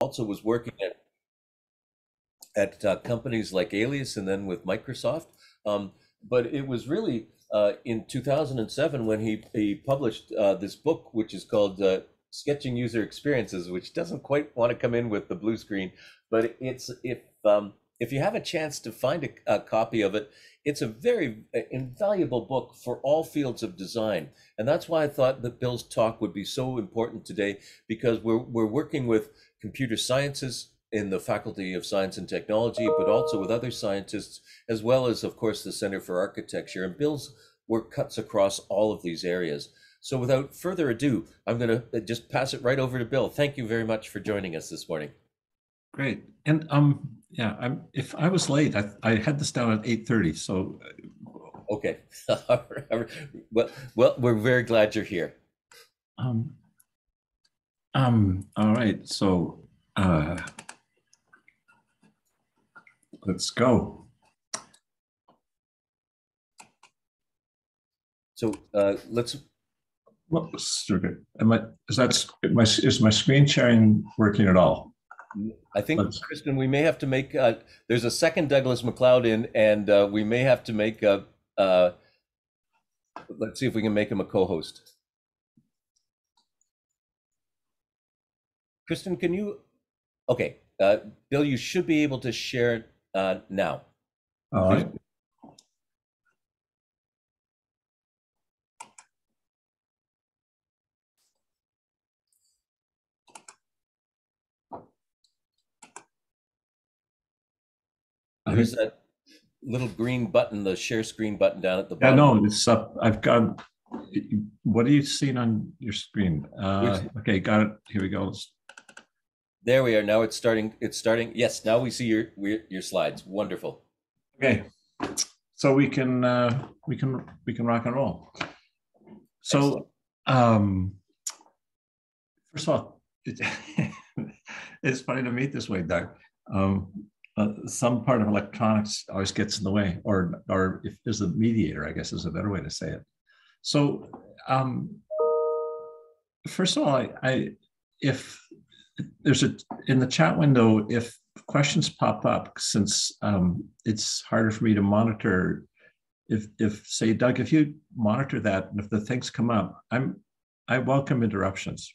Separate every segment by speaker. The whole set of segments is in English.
Speaker 1: also was working at at uh, companies like Alias and then with Microsoft. Um, but it was really uh, in 2007 when he, he published uh, this book, which is called uh, Sketching User Experiences, which doesn't quite want to come in with the blue screen. But it's if um, if you have a chance to find a, a copy of it, it's a very uh, invaluable book for all fields of design. And that's why I thought that Bill's talk would be so important today because we're, we're working with computer sciences in the Faculty of Science and Technology, but also with other scientists, as well as, of course, the Center for Architecture. And Bill's work cuts across all of these areas. So without further ado, I'm going to uh, just pass it right over to Bill. Thank you very much for joining us this morning.
Speaker 2: Great. And um, yeah, I'm, if I was late, I, I had this down at 8.30, so.
Speaker 1: Okay. well, well, we're very glad you're here.
Speaker 2: Um, um, all right, so uh, let's go.
Speaker 1: So uh, let's.
Speaker 2: Whoops, okay. Am I, is that, my, is my screen sharing working at all?
Speaker 1: I think, let's, Kristen, we may have to make, uh, there's a second Douglas MacLeod in, and uh, we may have to make a, uh, let's see if we can make him a co-host. Kristen, can you, okay, uh, Bill, you should be able to share uh, now.
Speaker 2: All right.
Speaker 1: There's that little green button, the share screen button down at the bottom.
Speaker 2: Yeah, no, it's up. I've got, what are you seeing on your screen? Uh, okay, got it. Here we go. Let's-
Speaker 1: There we are. Now it's starting. It's starting. Yes, now we see your your slides. Wonderful.
Speaker 2: Okay, so we can, uh, we can, we can rock and roll. So, um, first of all, it, it's funny to meet this way, Doug. Um, uh, some part of electronics always gets in the way, or or if there's a mediator, I guess is a better way to say it. So, um, first of all, I, I if there's a in the chat window, if questions pop up, since um, it's harder for me to monitor. If if say Doug, if you monitor that, and if the things come up, I'm I welcome interruptions.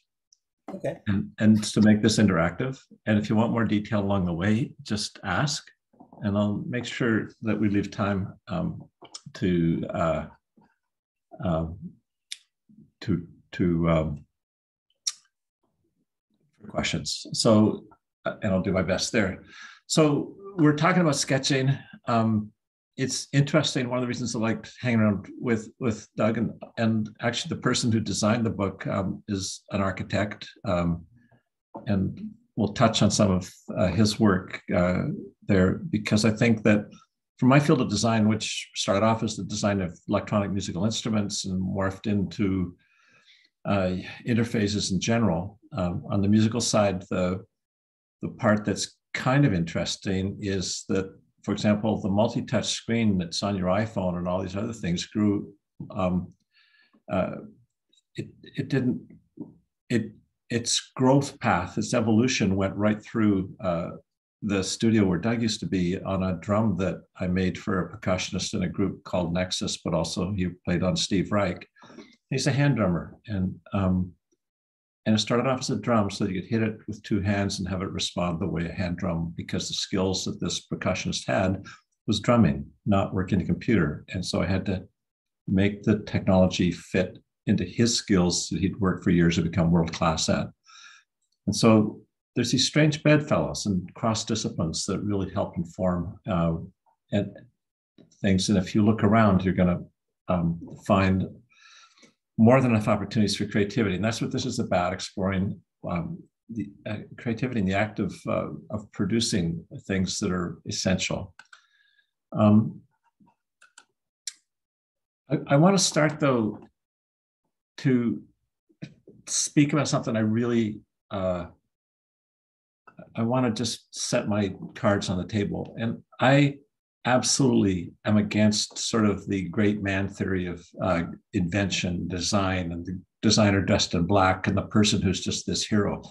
Speaker 1: Okay.
Speaker 2: And, and to make this interactive. And if you want more detail along the way, just ask, and I'll make sure that we leave time um, to uh, um, to to um, questions. So, uh, and I'll do my best there. So we're talking about sketching. Um, it's interesting. One of the reasons I liked hanging around with with Doug and and actually the person who designed the book um, is an architect, um, and we'll touch on some of uh, his work uh, there because I think that from my field of design, which started off as the design of electronic musical instruments and morphed into interfaces in general, um, on the musical side, the the part that's kind of interesting is that for example, the multi-touch screen that's on your iPhone and all these other things grew. Um, uh, it it didn't it its growth path, its evolution went right through uh, the studio where Doug used to be on a drum that I made for a percussionist in a group called Nexus, but also he played on Steve Reich. He's a hand drummer, and um, and it started off as a drum so you could hit it with two hands and have it respond the way a hand drum, because the skills that this percussionist had was drumming, not working a computer. And so I had to make the technology fit into his skills that he'd worked for years to become world class at. And so there's these strange bedfellows and cross disciplines that really help inform uh, and things. And if you look around, you're going to um, find more than enough opportunities for creativity. And that's what this is about, exploring um, the uh, creativity and the act of, uh, of producing things that are essential. Um, I, I want to start though to speak about something I really, uh, I want to just set my cards on the table. And I absolutely am against sort of the great man theory of uh, invention, design, and the designer dressed in black and the person who's just this hero.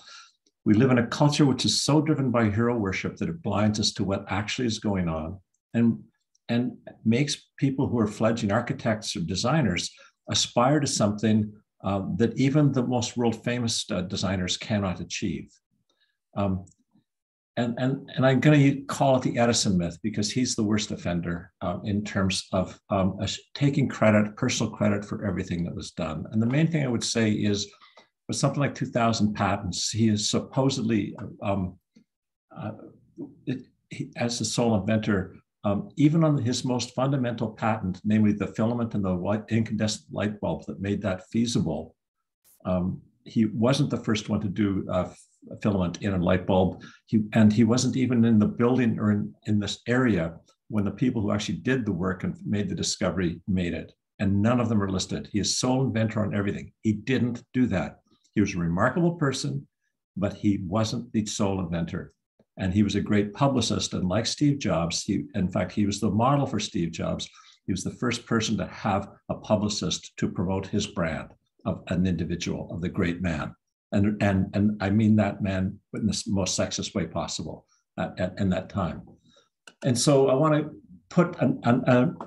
Speaker 2: We live in a culture which is so driven by hero worship that it blinds us to what actually is going on and, and makes people who are fledgling architects or designers aspire to something uh, that even the most world famous uh, designers cannot achieve. Um, and, and, and I'm going to call it the Edison myth because he's the worst offender um, in terms of um, taking credit, personal credit for everything that was done. And the main thing I would say is, with something like 2,000 patents, he is supposedly, um, uh, it, he, as the sole inventor, um, even on his most fundamental patent, namely the filament and the incandescent light bulb that made that feasible, um, he wasn't the first one to do uh, filament in a light bulb. He, and he wasn't even in the building or in, in this area when the people who actually did the work and made the discovery made it. And none of them are listed. He is sole inventor on everything. He didn't do that. He was a remarkable person, but he wasn't the sole inventor. And he was a great publicist. And like Steve Jobs, he, in fact, he was the model for Steve Jobs. He was the first person to have a publicist to promote his brand of an individual, of the great man and and and I mean that man in the most sexist way possible at, at in that time. And so I want to put an, an,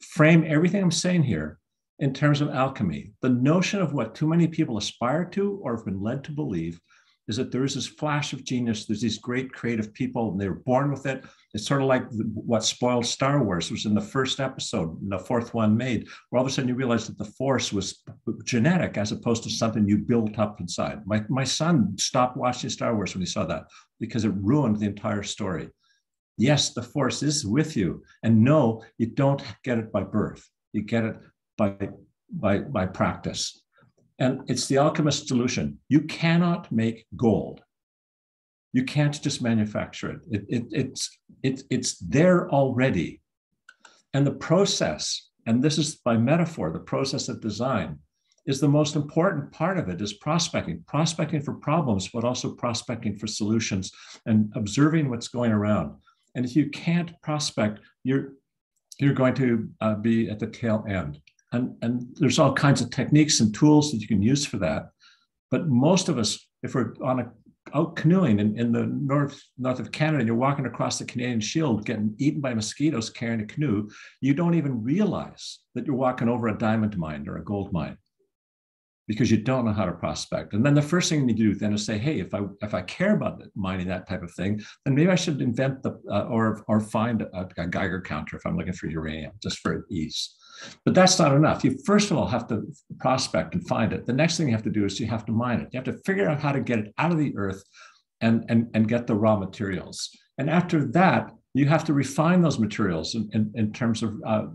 Speaker 2: frame everything I'm saying here in terms of alchemy. The notion of what too many people aspire to or have been led to believe is that there is this flash of genius. There's these great creative people, and they're born with it. It's sort of like what spoiled Star Wars was in the first episode, the fourth one made, where all of a sudden you realize that the Force was genetic as opposed to something you built up inside. My, my son stopped watching Star Wars when he saw that because it ruined the entire story. Yes, the Force is with you, and no, you don't get it by birth. You get it by by by practice and it's the alchemist's solution. You cannot make gold. You can't just manufacture it. it, it it's, it, it's there already. And the process, and this is by metaphor, the process of design, is the most important part of it is prospecting, prospecting for problems, but also prospecting for solutions and observing what's going around. And if you can't prospect, you're, you're going to uh, be at the tail end. And, and there's all kinds of techniques and tools that you can use for that. But most of us, if we're on a out canoeing in, in the north north of Canada and you're walking across the Canadian Shield getting eaten by mosquitoes carrying a canoe, you don't even realize that you're walking over a diamond mine or a gold mine because you don't know how to prospect. And then the first thing you do then is say, hey, if I if I care about mining that type of thing, then maybe I should invent the uh, or or find a, a Geiger counter if I'm looking for uranium just for ease. But that's not enough. You first of all have to prospect and find it. The next thing you have to do is you have to mine it. You have to figure out how to get it out of the earth and, and, and get the raw materials. And after that, you have to refine those materials in, in, in terms of uh,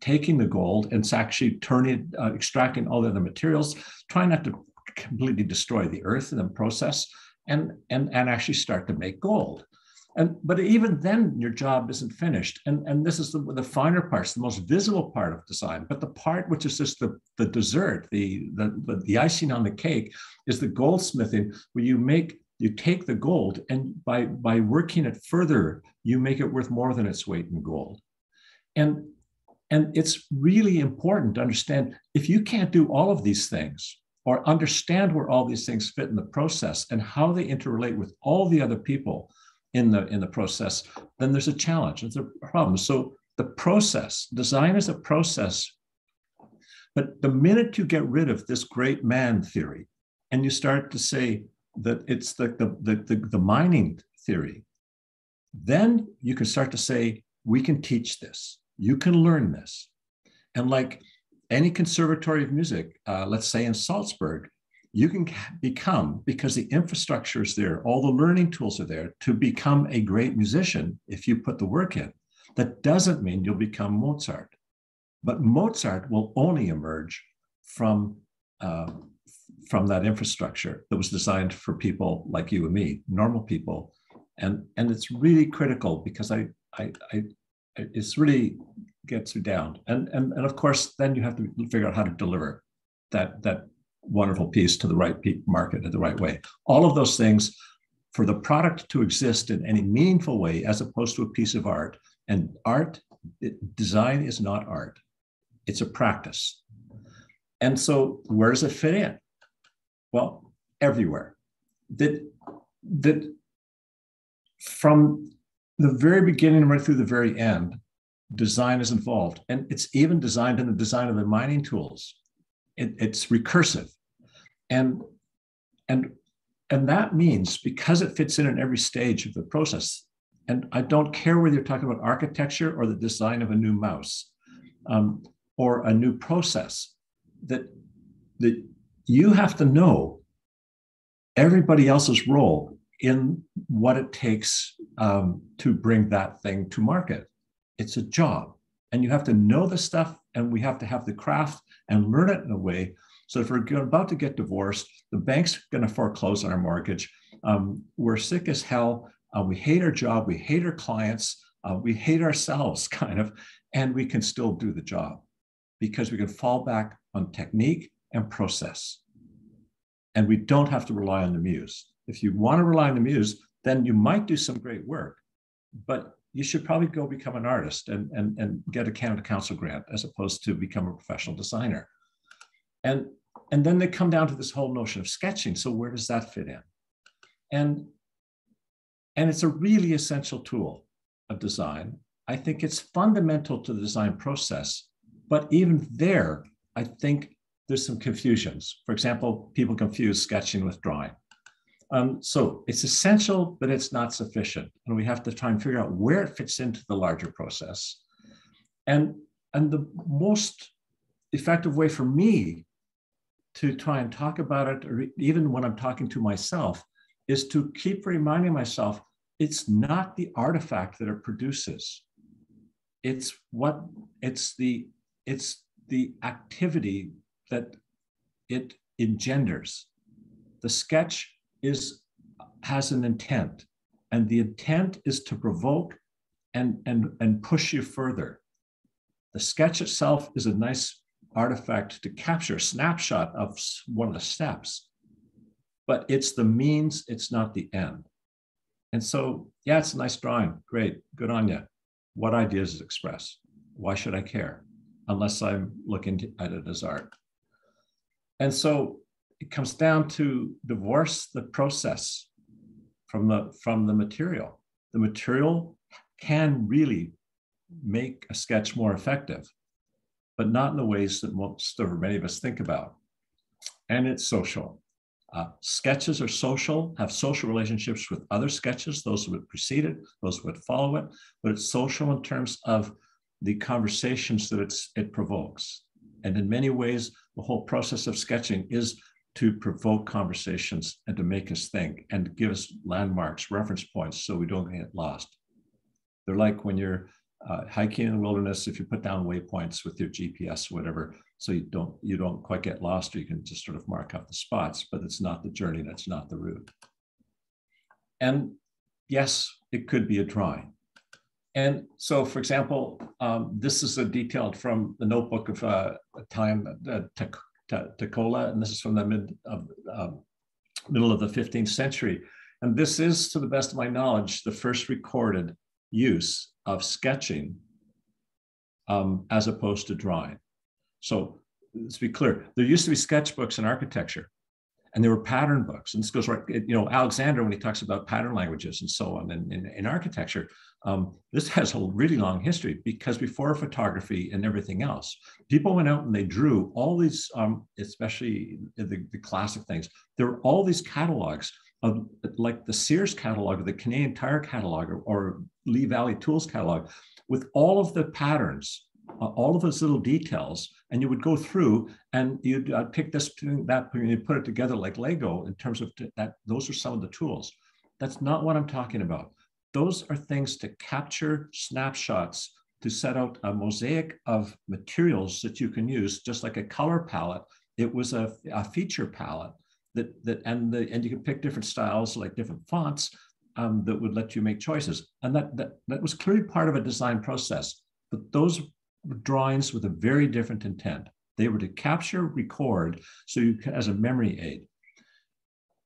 Speaker 2: taking the gold and actually turning, uh, extracting all the other materials, trying not to completely destroy the earth in the process, and, and, and actually start to make gold. And but even then, your job isn't finished. And, and this is the, the finer parts, the most visible part of design. But the part which is just the, the dessert, the, the, the icing on the cake, is the goldsmithing, where you make you take the gold and by by working it further, you make it worth more than its weight in gold. And and it's really important to understand if you can't do all of these things or understand where all these things fit in the process and how they interrelate with all the other people in the in the process, then there's a challenge. It's a problem. So the process, design is a process. But the minute you get rid of this great man theory, and you start to say that it's the, the, the, the, the mining theory, then you can start to say, we can teach this. You can learn this. And like any conservatory of music, uh, let's say in Salzburg, you can become, because the infrastructure is there, all the learning tools are there to become a great musician if you put the work in. That doesn't mean you'll become Mozart. But Mozart will only emerge from, uh, from that infrastructure that was designed for people like you and me, normal people. And, and it's really critical because I, I, I it's really gets you down. And, and, and of course, then you have to figure out how to deliver that, that wonderful piece to the right market in the right way. All of those things for the product to exist in any meaningful way as opposed to a piece of art. And art, it, design is not art, it's a practice. And so, where does it fit in? Well, everywhere. That that from the very beginning right through the very end, design is involved. And it's even designed in the design of the mining tools. It, it's recursive. And, and, and that means because it fits in in every stage of the process, and I don't care whether you're talking about architecture or the design of a new mouse um, or a new process, that, that you have to know everybody else's role in what it takes um, to bring that thing to market. It's a job. And you have to know the stuff, and we have to have the craft and learn it in a way. So if we're about to get divorced, the bank's going to foreclose on our mortgage. Um, we're sick as hell. Uh, we hate our job. We hate our clients. Uh, we hate ourselves, kind of, and we can still do the job because we can fall back on technique and process. And we don't have to rely on the muse. If you want to rely on the muse, then you might do some great work, but you should probably go become an artist and, and, and get a Canada Council grant as opposed to become a professional designer. And, and then they come down to this whole notion of sketching. So where does that fit in? And, and it's a really essential tool of design. I think it's fundamental to the design process, but even there, I think there's some confusions. For example, people confuse sketching with drawing. Um, so it's essential, but it's not sufficient. And we have to try and figure out where it fits into the larger process. And, and the most effective way for me to try and talk about it, or even when I'm talking to myself, is to keep reminding myself it's not the artifact that it produces. It's what it's the it's the activity that it engenders. The sketch is has an intent, and the intent is to provoke and and and push you further. The sketch itself is a nice artifact to capture snapshot of one of the steps, but it's the means, it's not the end. And so, yeah, it's a nice drawing. Great, good on you. What ideas does it? Why should I care? Unless I'm looking at it as art. And so it comes down to divorce the process from the from the material. The material can really make a sketch more effective, but not in the ways that most or many of us think about. And it's social. Uh, sketches are social, have social relationships with other sketches, those would precede it, those would follow it, but it's social in terms of the conversations that it provokes. And in many ways, the whole process of sketching is to provoke conversations and to make us think and give us landmarks, reference points, so we don't get lost. They're like when you're uh, hiking in the wilderness, if you put down waypoints with your GPS, whatever, so you don't you don't quite get lost, or you can just sort of mark up the spots, but it's not the journey, that's not the route. And yes, it could be a drawing. And so, for example, um, this is a detailed from the notebook of uh, time uh, Taccola, and this is from the mid of, um, middle of the 15th century. And this is, to the best of my knowledge, the first recorded use of sketching um, as opposed to drawing. So let's be clear, there used to be sketchbooks in architecture and there were pattern books. And this goes right, you know, Alexander, when he talks about pattern languages and so on in, in, in architecture, um, this has a really long history because before photography and everything else, people went out and they drew all these, um, especially the, the classic things. There were all these catalogs of like the Sears catalog or the Canadian Tire catalog or, or Lee Valley Tools catalog with all of the patterns, uh, all of those little details. And you would go through and you'd uh, pick this, that, and you put it together like Lego in terms of that. Those are some of the tools. That's not what I'm talking about. Those are things to capture snapshots to set out a mosaic of materials that you can use, just like a color palette. It was a, a feature palette that, that and, the, and you could pick different styles, like different fonts um, that would let you make choices. And that, that, that was clearly part of a design process. But those drawings with a very different intent. They were to capture, record, so you can, as a memory aid.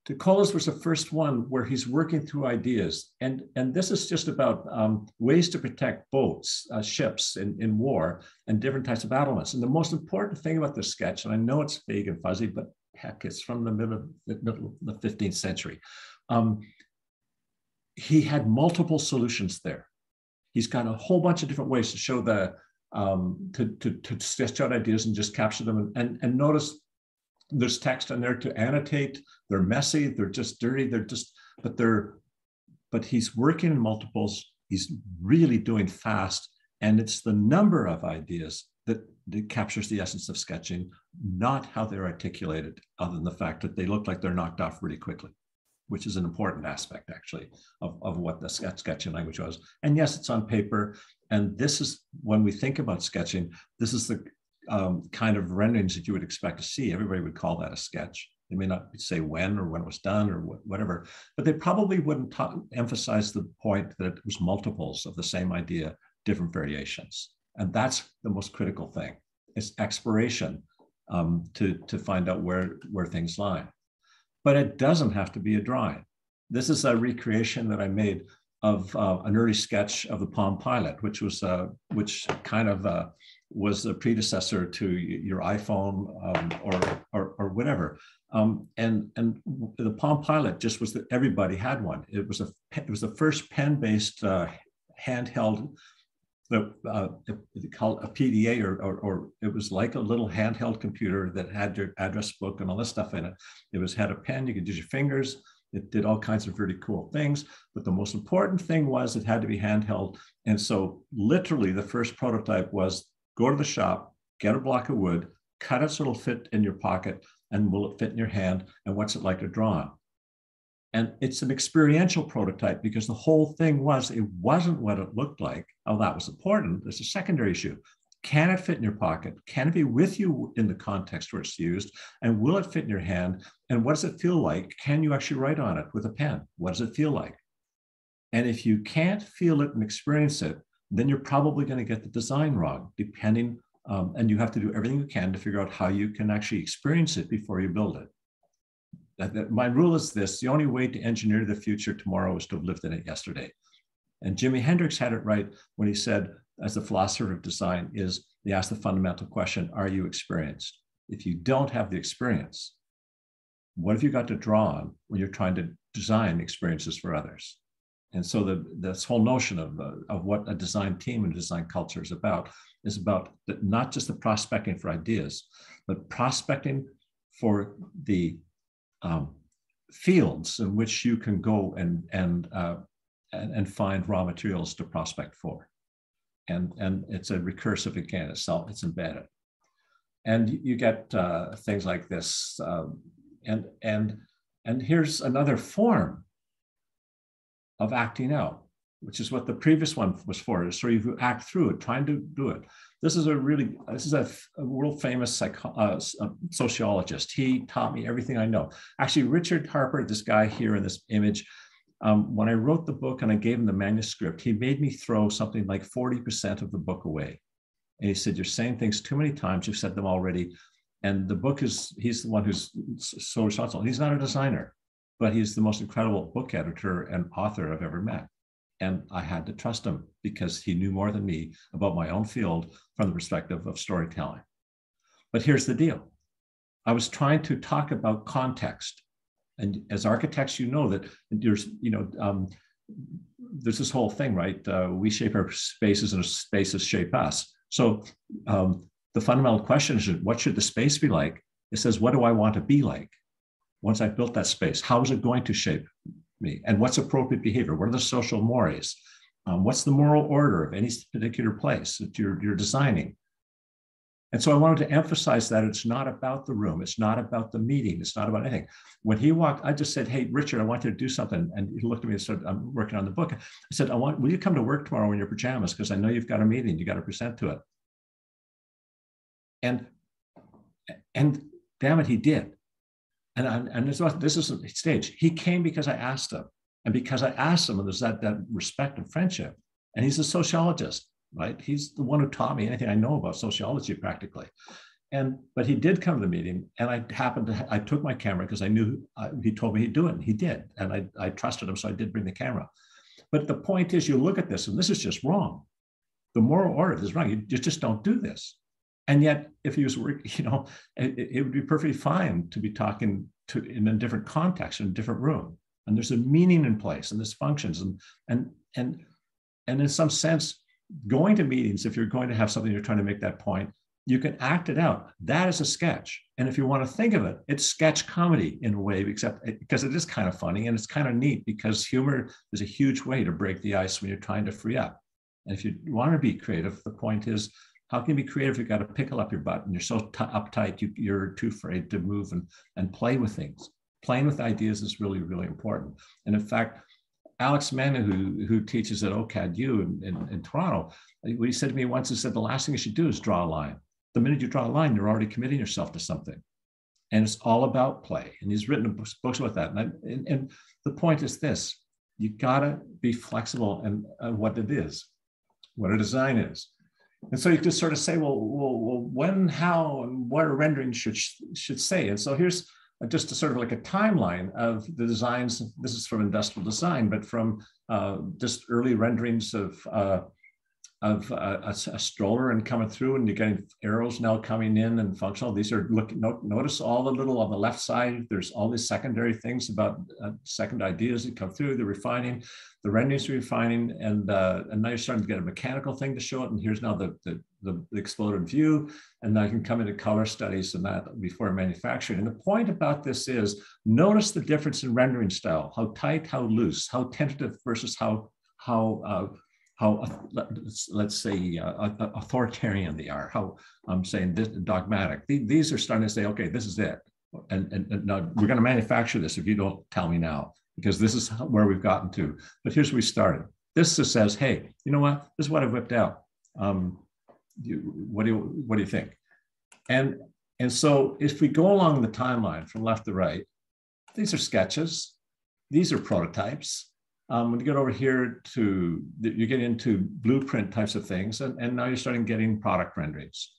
Speaker 2: Taccola's was the first one where he's working through ideas. And, and this is just about um, ways to protect boats, uh, ships in, in war, and different types of battlements. And the most important thing about this sketch, and I know it's vague and fuzzy, but heck, it's from the middle of the, middle of the 15th century. Um, he had multiple solutions there. He's got a whole bunch of different ways to show the um, to, to, to sketch out ideas and just capture them and, and, and notice there's text in there to annotate. They're messy, they're just dirty, they're just, but they're, but he's working in multiples. He's really doing fast. And it's the number of ideas that, that captures the essence of sketching, not how they're articulated, other than the fact that they look like they're knocked off really quickly which is an important aspect actually of, of what the sketch sketching language was. And yes, it's on paper. And this is when we think about sketching, this is the um, kind of renderings that you would expect to see. Everybody would call that a sketch. They may not say when or when it was done or wh whatever, but they probably wouldn't emphasize the point that it was multiples of the same idea, different variations. And that's the most critical thing. It's exploration um, to, to find out where, where things lie but it doesn't have to be a drawing. This is a recreation that I made of uh, an early sketch of the Palm Pilot, which was uh, which kind of uh, was a predecessor to your iPhone um, or, or, or whatever. Um, and and the Palm Pilot just was that everybody had one. It was a it was the first pen-based uh, handheld the uh, called a PDA or, or, or, it was like a little handheld computer that had your address book and all this stuff in it. It was had a pen, you could use your fingers. It did all kinds of really cool things. But the most important thing was it had to be handheld. And so literally the first prototype was go to the shop, get a block of wood, cut it so it'll fit in your pocket and will it fit in your hand? And what's it like to draw on? And it's an experiential prototype because the whole thing was it wasn't what it looked like. Oh, that was important. There's a secondary issue. Can it fit in your pocket? Can it be with you in the context where it's used? And will it fit in your hand? And what does it feel like? Can you actually write on it with a pen? What does it feel like? And if you can't feel it and experience it, then you're probably going to get the design wrong, depending. Um, and you have to do everything you can to figure out how you can actually experience it before you build it my rule is this the only way to engineer the future tomorrow is to have lived in it yesterday. And Jimi Hendrix had it right when he said, as a philosopher of design, is they ask the fundamental question, are you experienced? If you don't have the experience, what have you got to draw on when you're trying to design experiences for others? And so the, this whole notion of, uh, of what a design team and design culture is about is about the, not just the prospecting for ideas, but prospecting for the um, fields in which you can go and and, uh, and, and find raw materials to prospect for, and and it's a recursive again. It's self, it's embedded, and you get uh, things like this, um, and and and here's another form of acting out, which is what the previous one was for. So you act through it, trying to do it. This is a really, this is a, a world famous psycho, uh, uh, sociologist. He taught me everything I know. Actually, Richard Harper, this guy here in this image, um, when I wrote the book and I gave him the manuscript, he made me throw something like 40% of the book away. And he said, You're saying things too many times. You've said them already. And the book is, he's the one who's so responsible. He's not a designer, but he's the most incredible book editor and author I've ever met. And I had to trust him because he knew more than me about my own field from the perspective of storytelling. But here's the deal I was trying to talk about context. And as architects, you know that there's, you know, um, there's this whole thing, right? Uh, we shape our spaces and spaces shape us. So um, the fundamental question is what should the space be like? It says, what do I want to be like? Once I've built that space, how is it going to shape me? And what's appropriate behavior? What are the social mores? Um, what's the moral order of any particular place that you're, you're designing? And so I wanted to emphasize that it's not about the room. It's not about the meeting. It's not about anything. When he walked, I just said, Hey, Richard, I want you to do something. And he looked at me and said, I'm working on the book. I said, I want, will you come to work tomorrow in your pajamas? Because I know you've got a meeting, you got to present to it. And, and damn it, he did. And, I, and this, was, this is a stage. He came because I asked him. And because I asked him, and there's that, that respect and friendship. And he's a sociologist, right? He's the one who taught me anything I know about sociology practically. And but he did come to the meeting, and I happened to I took my camera because I knew uh, he told me he'd do it, and he did, and I I trusted him, so I did bring the camera. But the point is, you look at this, and this is just wrong. The moral order is wrong. You just don't do this. And yet, if he was working, you know, it, it, would be perfectly fine to be talking to in a different context, in a different room. and there's a meaning in place and there's functions and and and and in some sense going to meetings if you're going to have something you're trying to make that point you can act it out. That is a sketch. And if you want to think of it it's sketch comedy in a way except eh, because it is kind of funny and it's kind of neat because humor is a huge way to break the ice when you're trying to free up. And if you want to be creative the point is how can you be creative if you've got to pickle up your butt and you're so t- uptight you, you're too afraid to move and, and play with things playing with ideas is really really important and in fact Alex Manu, who, who teaches at OCADU in, in, in Toronto, he said to me once, he said, the last thing you should do is draw a line. The minute you draw a line, you're already committing yourself to something. And it's all about play. And he's written books about that. And, I, and, and, the point is this you gotta be flexible and what it is, what a design is. And so you just sort of say, well, well, well when, how, and what a rendering should should say. And so here's just a sort of like a timeline of the designs. This is from industrial design, but from uh, just early renderings of uh, of a, a, a, stroller and coming through, and you're getting arrows now coming in and functional. These are look. notice all the little on the left side. There's all these secondary things about uh, second ideas that come through. The refining, the renderings refining, and uh, and now you're starting to get a mechanical thing to show it. And here's now the the, the exploded view, and you can come into color studies and that before manufacturing. And the point about this is notice the difference in rendering style: how tight, how loose, how tentative versus how how uh, how let's say uh, authoritarian they are, how I'm saying this, dogmatic. These are starting to say, okay, this is it, and, and, and now we're going to manufacture this if you don't tell me now, because this is where we've gotten to. But here's where we started. This just says, hey, you know what? This is what I've whipped out. Um, you, what do you what do you think? And and so if we go along the timeline from left to right, these are sketches, these are prototypes, um, when you get over here to, you get into blueprint types of things, and, and now you're starting getting product renderings.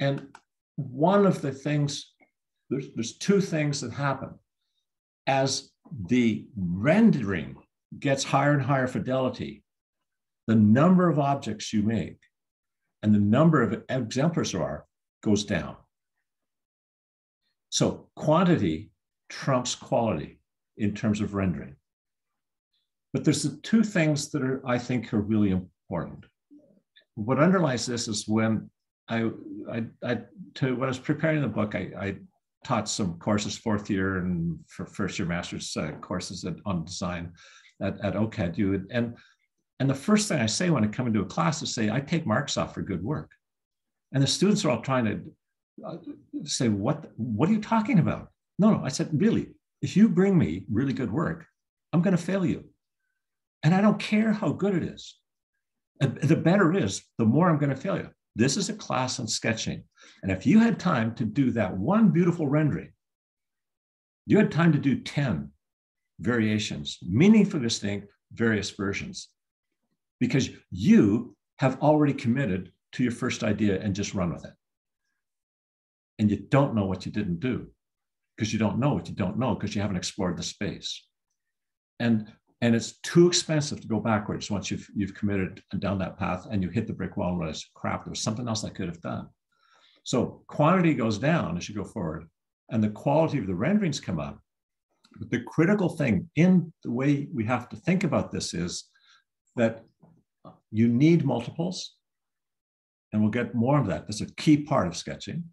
Speaker 2: And one of the things, there's, there's two things that happen. As the rendering gets higher and higher fidelity, the number of objects you make and the number of exemplars there are goes down. So quantity trumps quality in terms of rendering. But there's the two things that are, I think, are really important. What underlies this is when I, I, I to when I was preparing the book, I, I taught some courses fourth year and for first year master's uh, courses at, on design at, at OCAD. And, and the first thing I say when I come into a class is say, I take marks off for good work. And the students are all trying to uh, say, what, what are you talking about? No, no, I said, really, if you bring me really good work, I'm going to fail you. And I don't care how good it is. The better it is, the more I'm going to fail you. This is a class on sketching. And if you had time to do that one beautiful rendering, you had time to do 10 variations, meaningfully distinct, various versions, because you have already committed to your first idea and just run with it. And you don't know what you didn't do because you don't know what you don't know because you haven't explored the space. And and it's too expensive to go backwards once you've you've committed down that path and you hit the brick wall and realize crap there's something else i could have done. So quantity goes down as you go forward and the quality of the renderings come up. But the critical thing in the way we have to think about this is that you need multiples. And we'll get more of that. That's a key part of sketching.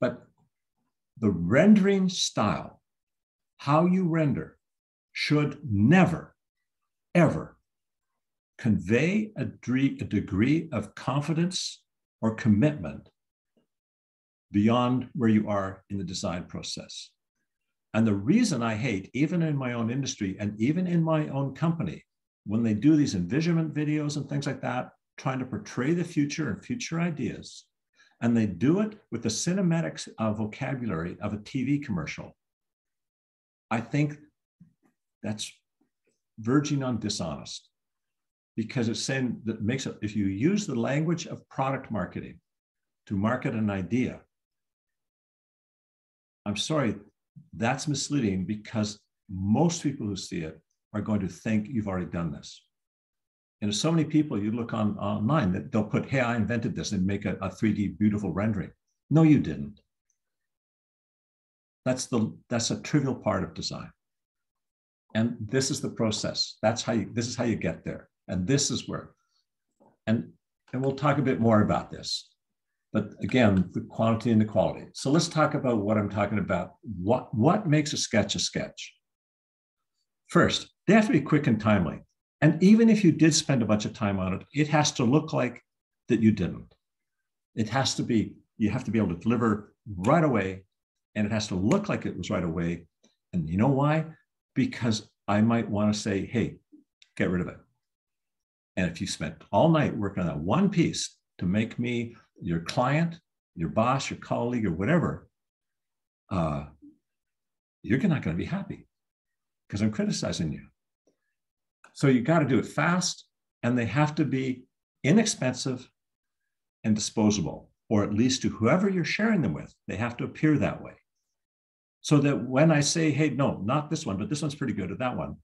Speaker 2: But the rendering style how you render should never ever convey a degree, a degree of confidence or commitment beyond where you are in the design process. And the reason I hate, even in my own industry and even in my own company, when they do these envisionment videos and things like that, trying to portray the future and future ideas, and they do it with the cinematic uh, vocabulary of a TV commercial, I think that's verging on dishonest because it's saying that makes it, if you use the language of product marketing to market an idea, I'm sorry, that's misleading because most people who see it are going to think you've already done this. And so many people you look on online that they'll put, hey, I invented this and make a, a 3D beautiful rendering. No, you didn't. That's the that's a trivial part of design. And this is the process. That's how you, this is how you get there. And this is where, and, and we'll talk a bit more about this. But again, the quantity and the quality. So let's talk about what I'm talking about. What, what makes a sketch a sketch? First, they have to be quick and timely. And even if you did spend a bunch of time on it, it has to look like that you didn't. It has to be, you have to be able to deliver right away, and it has to look like it was right away. And you know why? Because I might want to say, hey, get rid of it. And if you spent all night working on that one piece to make me your client, your boss, your colleague, or whatever, uh, you're not going to be happy because I'm criticizing you. So you got to do it fast, and they have to be inexpensive and disposable, or at least to whoever you're sharing them with. They have to appear that way. So that when I say, hey, no, not this one, but this one's pretty good at that one,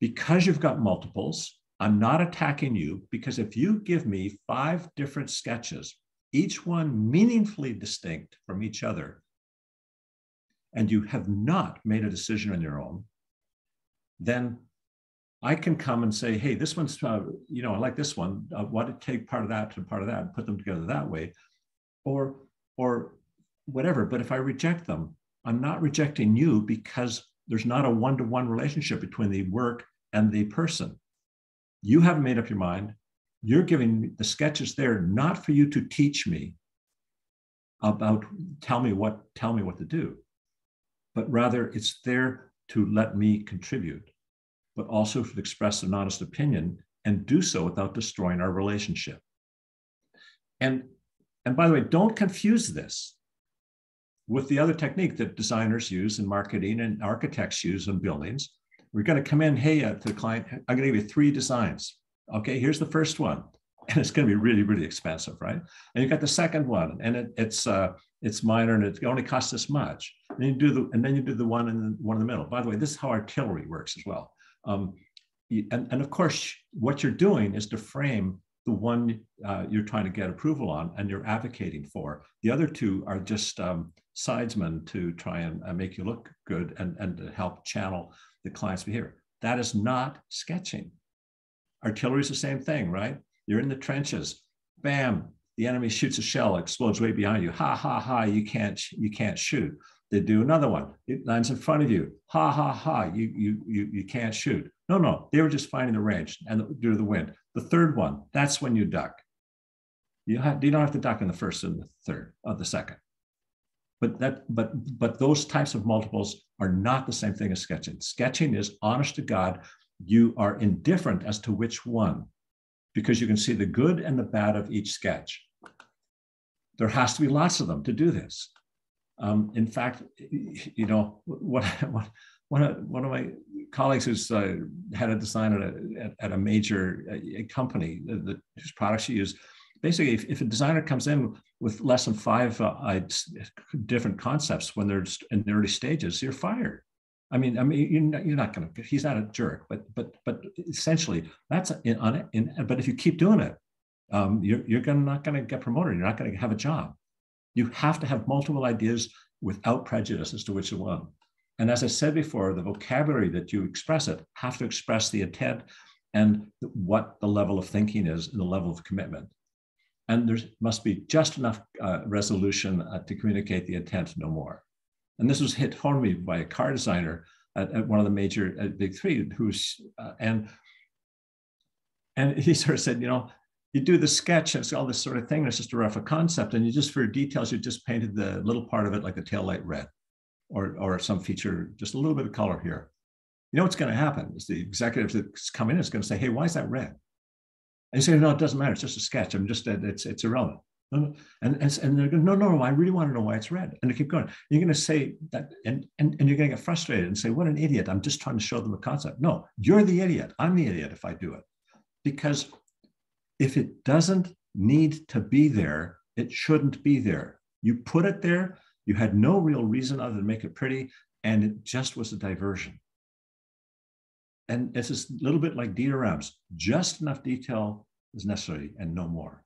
Speaker 2: because you've got multiples, I'm not attacking you because if you give me five different sketches, each one meaningfully distinct from each other, and you have not made a decision on your own, then I can come and say, hey, this one's, uh, you know, I like this one. I want to take part of that to part of that and put them together that way, or, or whatever. But if I reject them, I'm not rejecting you because there's not a one-to-one relationship between the work and the person. You haven't made up your mind. You're giving me the sketches there not for you to teach me about tell me what tell me what to do, but rather it's there to let me contribute but also to express an honest opinion and do so without destroying our relationship. And, and by the way, don't confuse this with the other technique that designers use in marketing and architects use in buildings. We're going to come in, hey, uh, to the client, I'm going to give you three designs. Okay, here's the first one. And it's going to be really, really expensive, right? And you got the second one, and it, it's uh, it's minor, and it only costs this much. And you do the, and then you do the one in the one in the middle. By the way, this is how artillery works as well. Um, and, and of course, what you're doing is to frame the one uh, you're trying to get approval on and you're advocating for. The other two are just um, sidesmen to try and uh, make you look good and, and to help channel the client's behavior. That is not sketching. Artillery is the same thing, right? You're in the trenches. Bam, the enemy shoots a shell, explodes way behind you. Ha ha ha! You can't you can't shoot. They do another one. It lands in front of you. Ha ha ha! You you you you can't shoot. No no, they were just finding the range and due to the wind. The third one, that's when you duck. You have you don't have to duck in the first and the third of the second. But that but but those types of multiples are not the same thing as sketching. Sketching is honest to God. You are indifferent as to which one, because you can see the good and the bad of each sketch. There has to be lots of them to do this. Um, in fact, you know, what, what, one, of, one of my colleagues who's uh, had a design at a, at, a major uh, company that, whose products she used, basically, if, if, a designer comes in with less than five uh, different concepts when they're in the early stages, you're fired. I mean, I mean, you're not, you're not going to. He's not a jerk, but but but essentially, that's in, on in. But if you keep doing it, um, you're you're gonna, not going to get promoted. You're not going to have a job. You have to have multiple ideas without prejudice as to which one. And as I said before, the vocabulary that you express it have to express the intent and what the level of thinking is and the level of commitment. And there must be just enough uh, resolution uh, to communicate the intent, no more. And this was hit home me by a car designer at, at one of the major uh, big three, who's uh, and and he sort of said, you know, you do the sketch, it's all this sort of thing. It's just a rough concept. And you just, for details, you just painted the little part of it like the tail light red or, or some feature, just a little bit of color here. You know what's going to happen is the executive that's coming in is going to say, hey, why is that red? And you say, no, it doesn't matter. It's just a sketch. I'm just, it's, it's irrelevant. And, and, and they're going, no, no, no, I really want to know why it's red. And they keep going. You're going to say that, and, and, and you're going to get frustrated and say, what an idiot. I'm just trying to show them a concept. No, you're the idiot. I'm the idiot if I do it. Because if it doesn't need to be there, it shouldn't be there. You put it there, you had no real reason other than make it pretty, and it just was a diversion. And it's a little bit like dioramas, just enough detail is necessary and no more.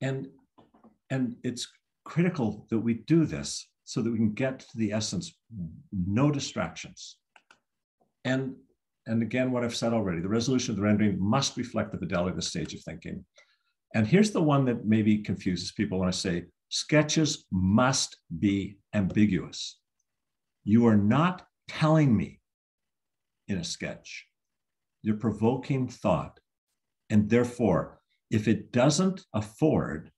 Speaker 2: And, and it's critical that we do this so that we can get to the essence, no distractions. And, and again, what I've said already, the resolution of the rendering must reflect the fidelity of the stage of thinking. And here's the one that maybe confuses people when I say sketches must be ambiguous. You are not telling me in a sketch. You're provoking thought. And therefore, if it doesn't afford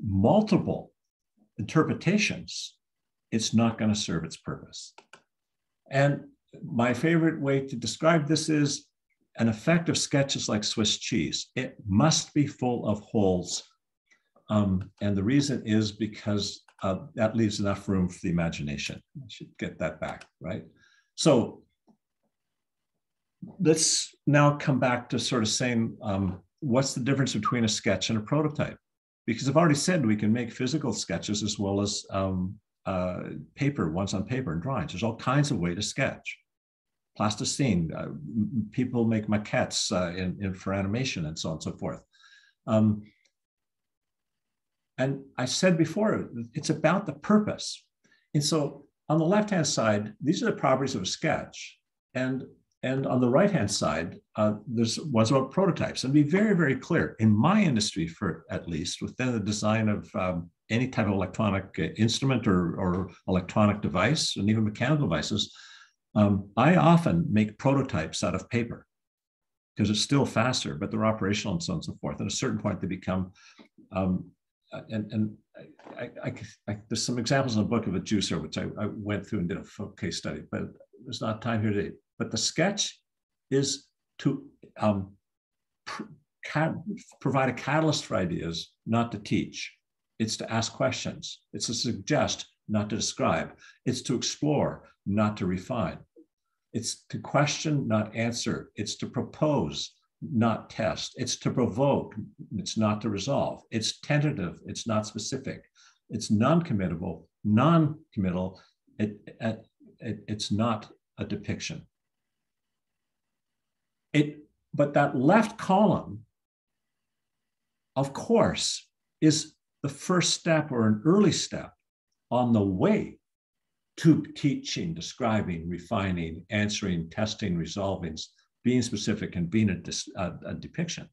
Speaker 2: multiple interpretations, it's not going to serve its purpose. And my favorite way to describe this is an effective sketch is like Swiss cheese. It must be full of holes. Um, and the reason is because uh, that leaves enough room for the imagination. I should get that back, right? So let's now come back to sort of saying um, what's the difference between a sketch and a prototype? Because I've already said we can make physical sketches as well as um, uh, paper, ones on paper and drawings. There's all kinds of way to sketch. Plasticine, uh, people make maquettes uh, in, in, for animation and so on and so forth. Um, and I said before, it's about the purpose. And so on the left-hand side, these are the properties of a sketch. And and on the right hand side, uh, there's ones about prototypes. And be very, very clear in my industry, for at least within the design of um, any type of electronic uh, instrument or, or electronic device, and even mechanical devices, um, I often make prototypes out of paper because it's still faster, but they're operational and so on and so forth. At a certain point, they become, um, and, and I, I, I, there's some examples in the book of a juicer, which I, went through and did a case study, but there's not time here today. But the sketch is to um, pr- provide a catalyst for ideas, not to teach. It's to ask questions. It's to suggest, not to describe. It's to explore, not to refine. It's to question, not answer. It's to propose, not test. It's to provoke. It's not to resolve. It's tentative. It's not specific. It's non-committable, non-committal. It, it, it, it's not a depiction. It, but that left column, of course, is the first step or an early step on the way to teaching, describing, refining, answering, testing, resolving, being specific, and being a, a, a depiction.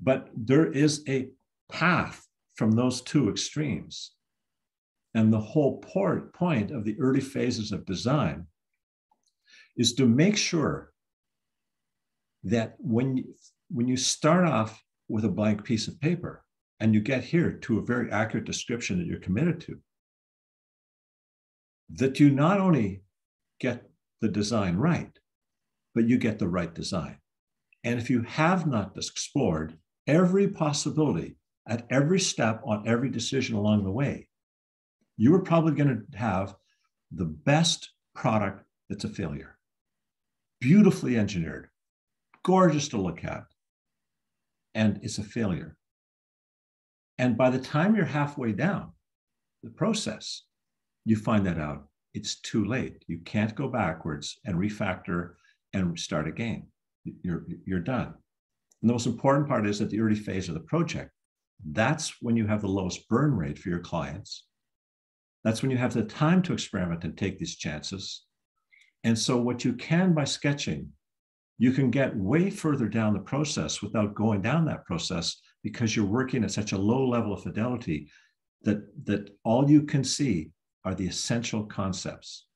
Speaker 2: But there is a path from those two extremes. And the whole point of the early phases of design is to make sure that when when you start off with a blank piece of paper and you get here to a very accurate description that you're committed to, that you not only get the design right, but you get the right design. And if you have not explored every possibility at every step on every decision along the way, you are probably going to have the best product that's a failure. Beautifully engineered, gorgeous to look at, and it's a failure. And by the time you're halfway down the process, you find that out. It's too late. You can't go backwards and refactor and start again. You're, you're done. And the most important part is at the early phase of the project, that's when you have the lowest burn rate for your clients. That's when you have the time to experiment and take these chances. And so, what you can by sketching you can get way further down the process without going down that process because you're working at such a low level of fidelity that, that all you can see are the essential concepts.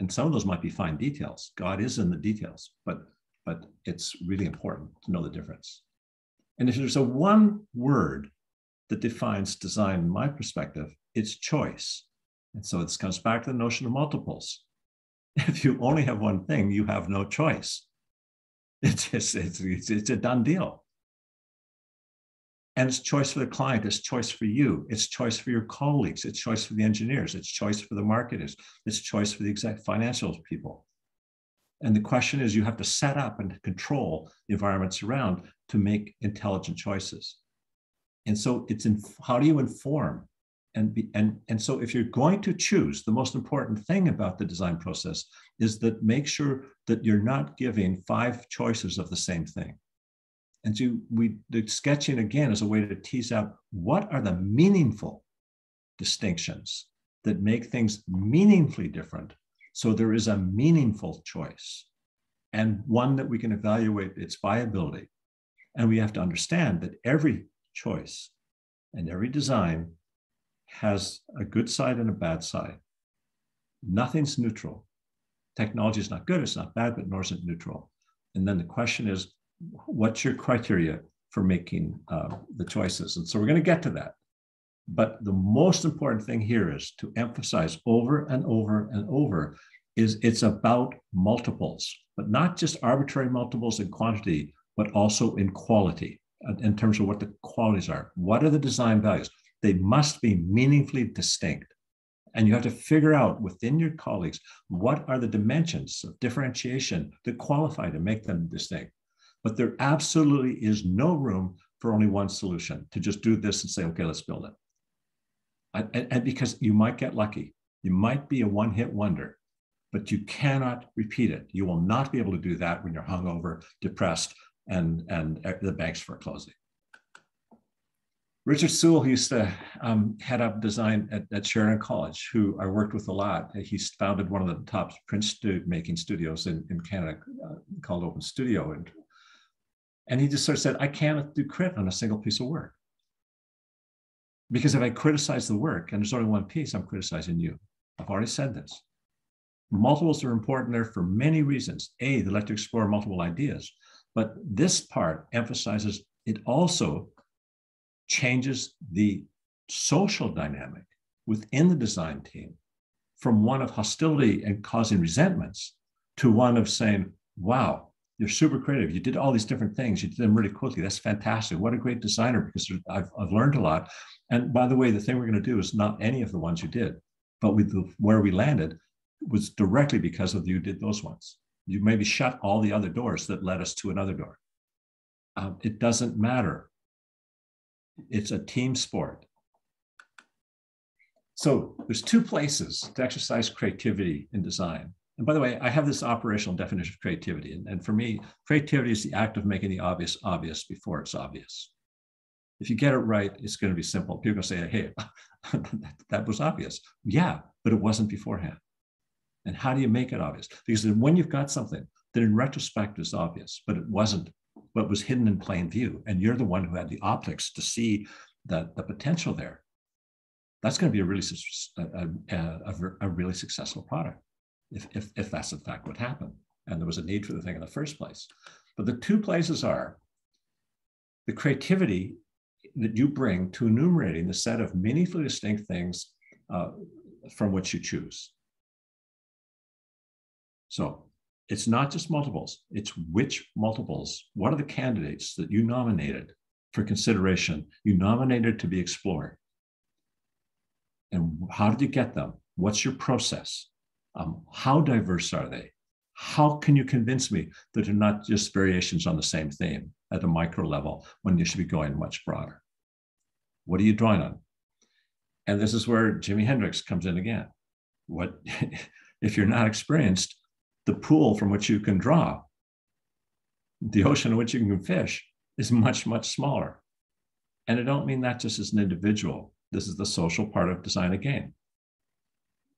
Speaker 2: And some of those might be fine details. God is in the details, but, but it's really important to know the difference. And if there's a one word that defines design, in my perspective, it's choice. And so this comes back to the notion of multiples. if you only have one thing, you have no choice. It's, just, it's, it's, it's a done deal. And it's choice for the client, it's choice for you, it's choice for your colleagues, it's choice for the engineers, it's choice for the marketers, it's choice for the exact financial people. And the question is, you have to set up and control the environments around to make intelligent choices. And so it's in how do you inform and be, and and so if you're going to choose the most important thing about the design process is that make sure that you're not giving five choices of the same thing and so we the sketching again is a way to tease out what are the meaningful distinctions that make things meaningfully different So there is a meaningful choice and one that we can evaluate its viability. And we have to understand that every choice and every design has a good side and a bad side. Nothing's neutral. Technology is not good, it's not bad, but nor is it neutral. And then the question is, what's your criteria for making uh, the choices? And so we're going to get to that. But the most important thing here is to emphasize over and over and over is it's about multiples, but not just arbitrary multiples in quantity, but also in quality, uh, in terms of what the qualities are. What are the design values? They must be meaningfully distinct. And you have to figure out within your colleagues what are the dimensions of differentiation that qualify to make them distinct. But there absolutely is no room for only one solution to just do this and say, okay, let's build it. And, and because you might get lucky, you might be a one hit wonder, but you cannot repeat it. You will not be able to do that when you're hungover, depressed, and, and the bank's foreclosing. Richard Sewell used to um, head up design at, at, Sheridan College, who I worked with a lot. He's founded one of the top print stu making studios in, in Canada uh, called Open Studio. And, and he just sort of said, I can't do crit on a single piece of work. Because if I criticize the work and there's only one piece, I'm criticizing you. I've already said this. Multiples are important there for many reasons. A, they let to explore multiple ideas. But this part emphasizes it also changes the social dynamic within the design team from one of hostility and causing resentments to one of saying, wow, you're super creative. You did all these different things. You did them really quickly. That's fantastic. What a great designer because I've, I've learned a lot. And by the way, the thing we're going to do is not any of the ones you did, but with the, where we landed was directly because of you did those ones. You maybe shut all the other doors that led us to another door. Um, it doesn't matter it's a team sport. So there's two places to exercise creativity in design. And by the way, I have this operational definition of creativity. And, and for me, creativity is the act of making the obvious obvious before it's obvious. If you get it right, it's going to be simple. People are going to say, hey, that was obvious. Yeah, but it wasn't beforehand. And how do you make it obvious? Because when you've got something that in retrospect is obvious, but it wasn't but was hidden in plain view. And you're the one who had the optics to see the, the potential there. That's going to be a really, a, a, a, really successful product if, if, if that's in fact what happened. And there was a need for the thing in the first place. But the two places are the creativity that you bring to enumerating the set of meaningfully distinct things uh, from which you choose. So it's not just multiples, it's which multiples. What are the candidates that you nominated for consideration? You nominated to be explored. And how did you get them? What's your process? Um, how diverse are they? How can you convince me that they're not just variations on the same theme at a micro level when you should be going much broader? What are you drawing on? And this is where Jimi Hendrix comes in again. What if you're not experienced? the pool from which you can draw, the ocean in which you can fish, is much, much smaller. And I don't mean that just as an individual. This is the social part of design again.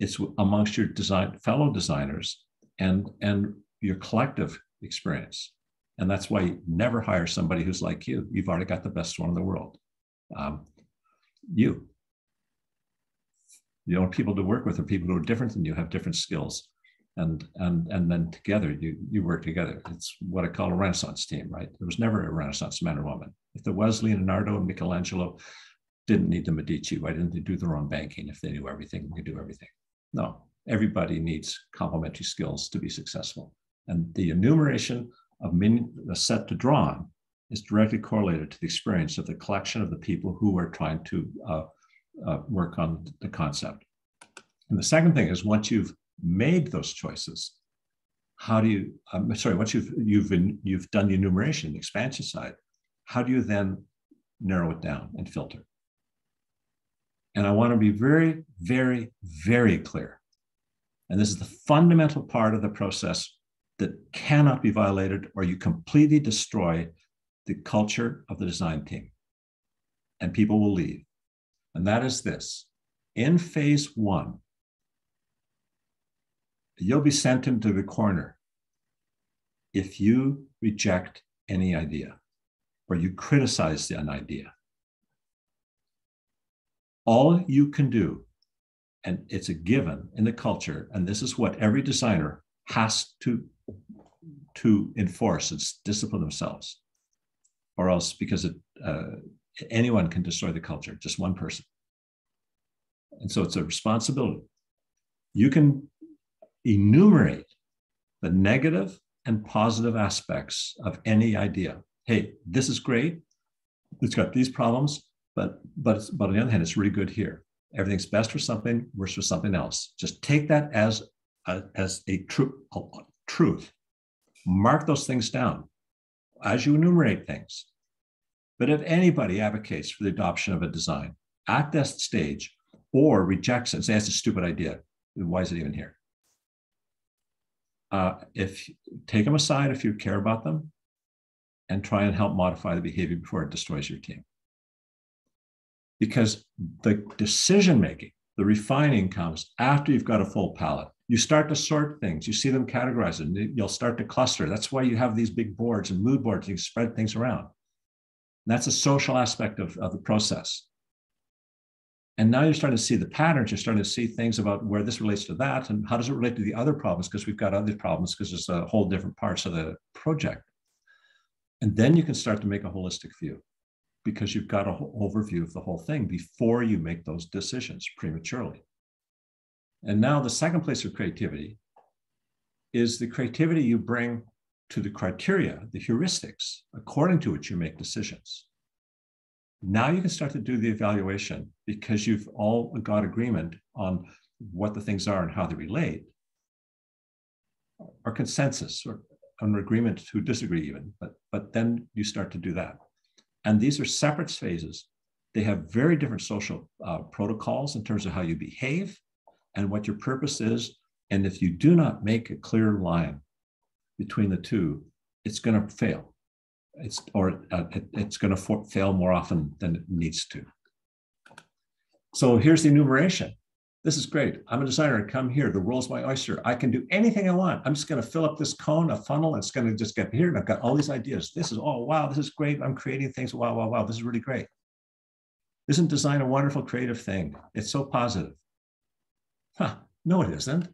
Speaker 2: It's amongst your design fellow designers and, and your collective experience. And that's why you never hire somebody who's like you. You've already got the best one in the world. Um, you. You want people to work with are people who are different than you, have different skills and and and then together you you work together. It's what I call a Renaissance team, right? There was never a Renaissance man or woman. If there was Leonardo and Michelangelo, didn't need the Medici. Why didn't they do their own banking if they knew everything and could do everything? No, everybody needs complementary skills to be successful. And the enumeration of a set to draw on is directly correlated to the experience of the collection of the people who are trying to uh, uh, work on the concept. And the second thing is once you've made those choices, how do you, I'm sorry, once you've, you've, been, you've done the enumeration, the expansion side, how do you then narrow it down and filter? And I want to be very, very, very clear. And this is the fundamental part of the process that cannot be violated, or you completely destroy the culture of the design team. And people will leave. And that is this in phase one, you'll be sent into the corner if you reject any idea or you criticize an idea. All you can do, and it's a given in the culture, and this is what every designer has to, to enforce and discipline themselves, or else because it, uh, anyone can destroy the culture, just one person. And so it's a responsibility. You can enumerate the negative and positive aspects of any idea. Hey, this is great. It's got these problems, but but but on the other hand, it's really good here. Everything's best for something, worse for something else. Just take that as a, as a true truth. Mark those things down as you enumerate things. But if anybody advocates for the adoption of a design at that stage or rejects it says it's a stupid idea, why is it even here? uh, if take them aside if you care about them and try and help modify the behavior before it destroys your team because the decision making the refining comes after you've got a full palette. You start to sort things. You see them categorized and you'll start to cluster. That's why you have these big boards and mood boards. You spread things around. That's a social aspect of, of the process. And now you're starting to see the patterns. You're starting to see things about where this relates to that and how does it relate to the other problems because we've got other problems because there's a whole different parts of the project. And then you can start to make a holistic view because you've got an overview of the whole thing before you make those decisions prematurely. And now the second place of creativity is the creativity you bring to the criteria, the heuristics, according to which you make decisions. Now you can start to do the evaluation because you've all got agreement on what the things are and how they relate, or consensus, or an agreement to disagree even. But but then you start to do that, and these are separate phases. They have very different social uh, protocols in terms of how you behave and what your purpose is. And if you do not make a clear line between the two, it's going to fail it's or uh, it, it's going to fail more often than it needs to. So here's the enumeration. This is great. I'm a designer. Come here. The world's my oyster. I can do anything I want. I'm just going to fill up this cone, a funnel. It's going to just get here. And I've got all these ideas. This is, oh, wow, this is great. I'm creating things. Wow, wow, wow. This is really great. Isn't design a wonderful creative thing? It's so positive. Huh. No, it isn't.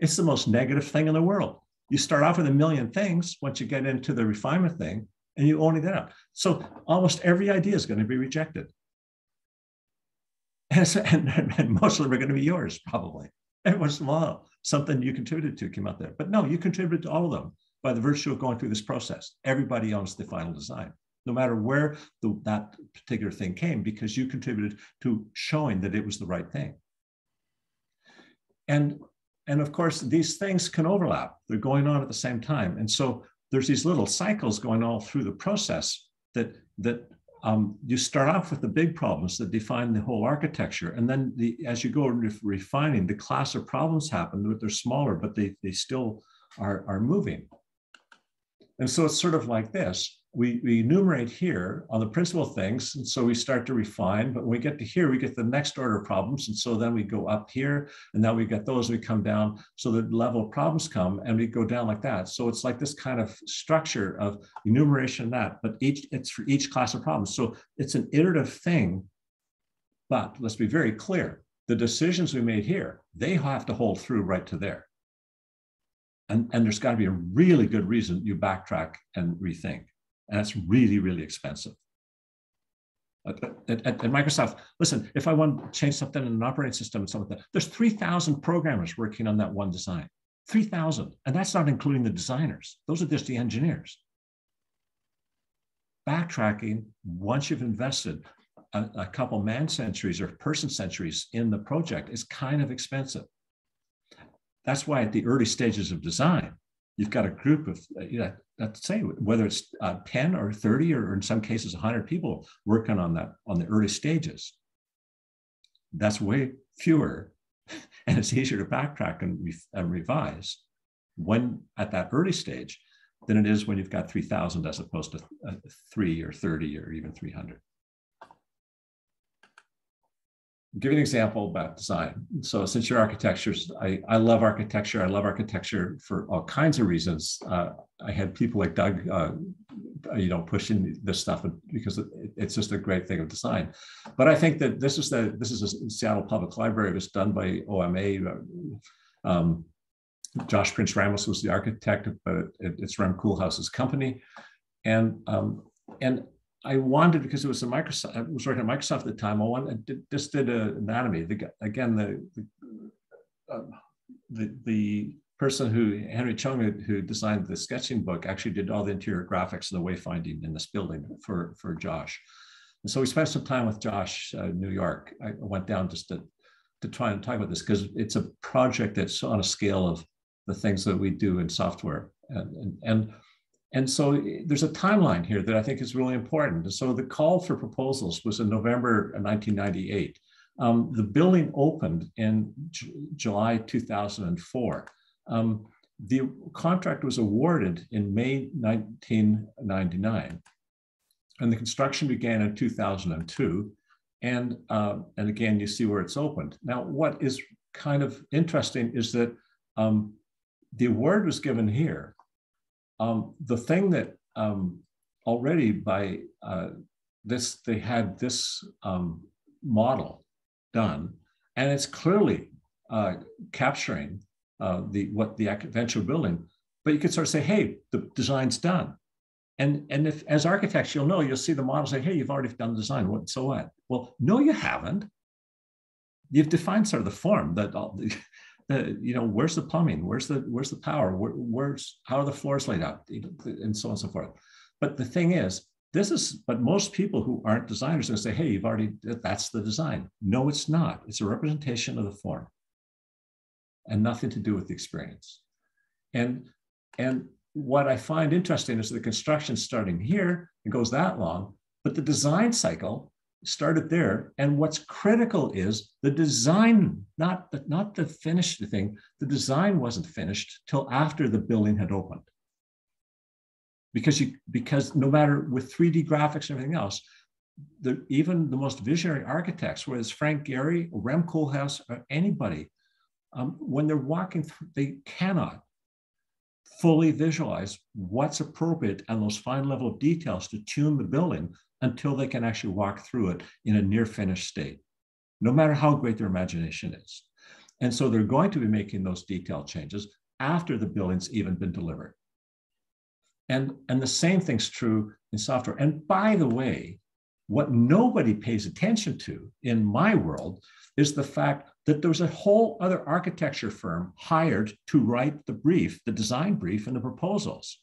Speaker 2: It's the most negative thing in the world. You start off with a million things. Once you get into the refinement thing, and you only that out. So almost every idea is going to be rejected. And, and, and most of them are going to be yours, probably. Every once in a while, something you contributed to came out there. But no, you contributed to all of them by the virtue of going through this process. Everybody owns the final design, no matter where the, that particular thing came, because you contributed to showing that it was the right thing. And, and of course, these things can overlap. They're going on at the same time. And so there's these little cycles going all through the process that that um, you start off with the big problems that define the whole architecture, and then the, as you go re- refining, the class of problems happen. But they're smaller, but they they still are are moving. And so it's sort of like this we, we enumerate here on the principal things. And so we start to refine, but when we get to here, we get the next order of problems. And so then we go up here and now we get those, we come down. So the level of problems come and we go down like that. So it's like this kind of structure of enumeration that, but each it's for each class of problems. So it's an iterative thing, but let's be very clear. The decisions we made here, they have to hold through right to there. And, and there's got to be a really good reason you backtrack and rethink. And that's really, really expensive. At, at, at, Microsoft, listen, if I want to change something in an operating system and something, there's 3,000 programmers working on that one design. 3,000. And that's not including the designers. Those are just the engineers. Backtracking, once you've invested a, a couple man centuries or person centuries in the project, is kind of expensive. That's why at the early stages of design, you've got a group of you know let's say whether it's uh, 10 or 30 or in some cases 100 people working on that on the early stages. That's way fewer and it's easier to backtrack and, re- and revise when at that early stage than it is when you've got 3000 as opposed to uh, 3 or 30 or even 300 I'll give you an example about design. So since your architectures, I, I love architecture. I love architecture for all kinds of reasons. Uh, I had people like Doug, uh, you know, pushing this stuff because it, it's just a great thing of design. But I think that this is the this is a Seattle Public Library. It was done by OMA. Um, Josh Prince Ramus was the architect, but it, it's Rem Koolhaas's company, and um, and I wanted because it was a Microsoft. I was working at Microsoft at the time. I wanted just did a anatomy. The, again, the the, uh, the, the person who Henry Chung who designed the sketching book actually did all the interior graphics and the wayfinding in this building for for Josh. And so we spent some time with Josh, uh, New York. I went down just to to try and talk about this because it's a project that's on a scale of the things that we do in software and and, and and so there's a timeline here that I think is really important. So the call for proposals was in November 1998. Um, the building opened in J July 2004. Um, the contract was awarded in May 1999, and the construction began in 2002. And, uh, and again, you see where it's opened. Now, what is kind of interesting is that um, the award was given here um, the thing that um, already by uh, this, they had this um, model done, and it's clearly uh, capturing uh, the what the eventual building. But you could sort of say, hey, the design's done. And, and if as architects, you'll know, you'll see the model say, hey, you've already done the design. What, so what? Well, no, you haven't. You've defined sort of the form that all the, you know, where's the plumbing? Where's the where's the power? Where, where's how are the floors laid out, and so on and so forth. But the thing is, this is. But most people who aren't designers are going to say, "Hey, you've already that's the design." No, it's not. It's a representation of the form, and nothing to do with the experience. And and what I find interesting is the construction starting here, it goes that long, but the design cycle started there. And what's critical is the design, not the, not the finished thing. The design wasn't finished till after the building had opened. Because you because no matter with 3D graphics and everything else, the, even the most visionary architects, whether it's Frank Gehry, Rem Koolhaas, or anybody, um, when they're walking through, they cannot fully visualize what's appropriate and those fine level of details to tune the building until they can actually walk through it in a near finished state, no matter how great their imagination is. And so they're going to be making those detailed changes after the building's even been delivered. And, and the same thing's true in software. And by the way, what nobody pays attention to in my world is the fact that there's a whole other architecture firm hired to write the brief, the design brief, and the proposals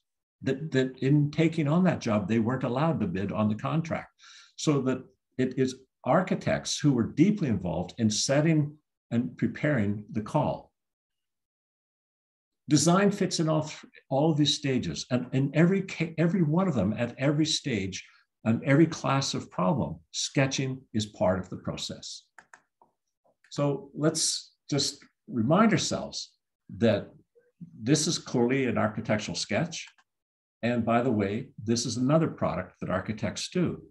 Speaker 2: that, that in taking on that job, they weren't allowed to bid on the contract. So that it is architects who were deeply involved in setting and preparing the call. Design fits in all, all of these stages, and in every, every one of them at every stage and every class of problem, sketching is part of the process. So let's just remind ourselves that this is clearly an architectural sketch. And by the way, this is another product that architects do.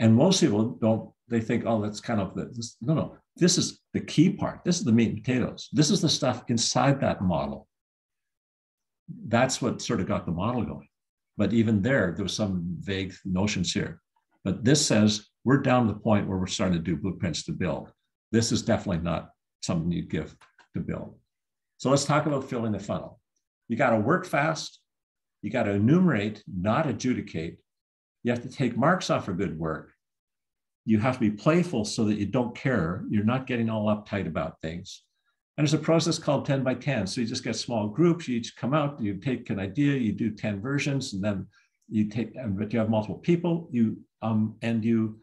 Speaker 2: And most people don't, they think, oh, that's kind of the, this, no, no, this is the key part. This is the meat and potatoes. This is the stuff inside that model. That's what sort of got the model going. But even there, there was some vague notions here. But this says we're down to the point where we're starting to do blueprints to build. This is definitely not something you give to build. So let's talk about filling the funnel. You got to work fast, you got to enumerate, not adjudicate. You have to take marks off for good work. You have to be playful so that you don't care. You're not getting all uptight about things. And there's a process called 10 by 10. So you just get small groups, you each come out, you take an idea, you do 10 versions, and then you take, but you have multiple people, you um, and you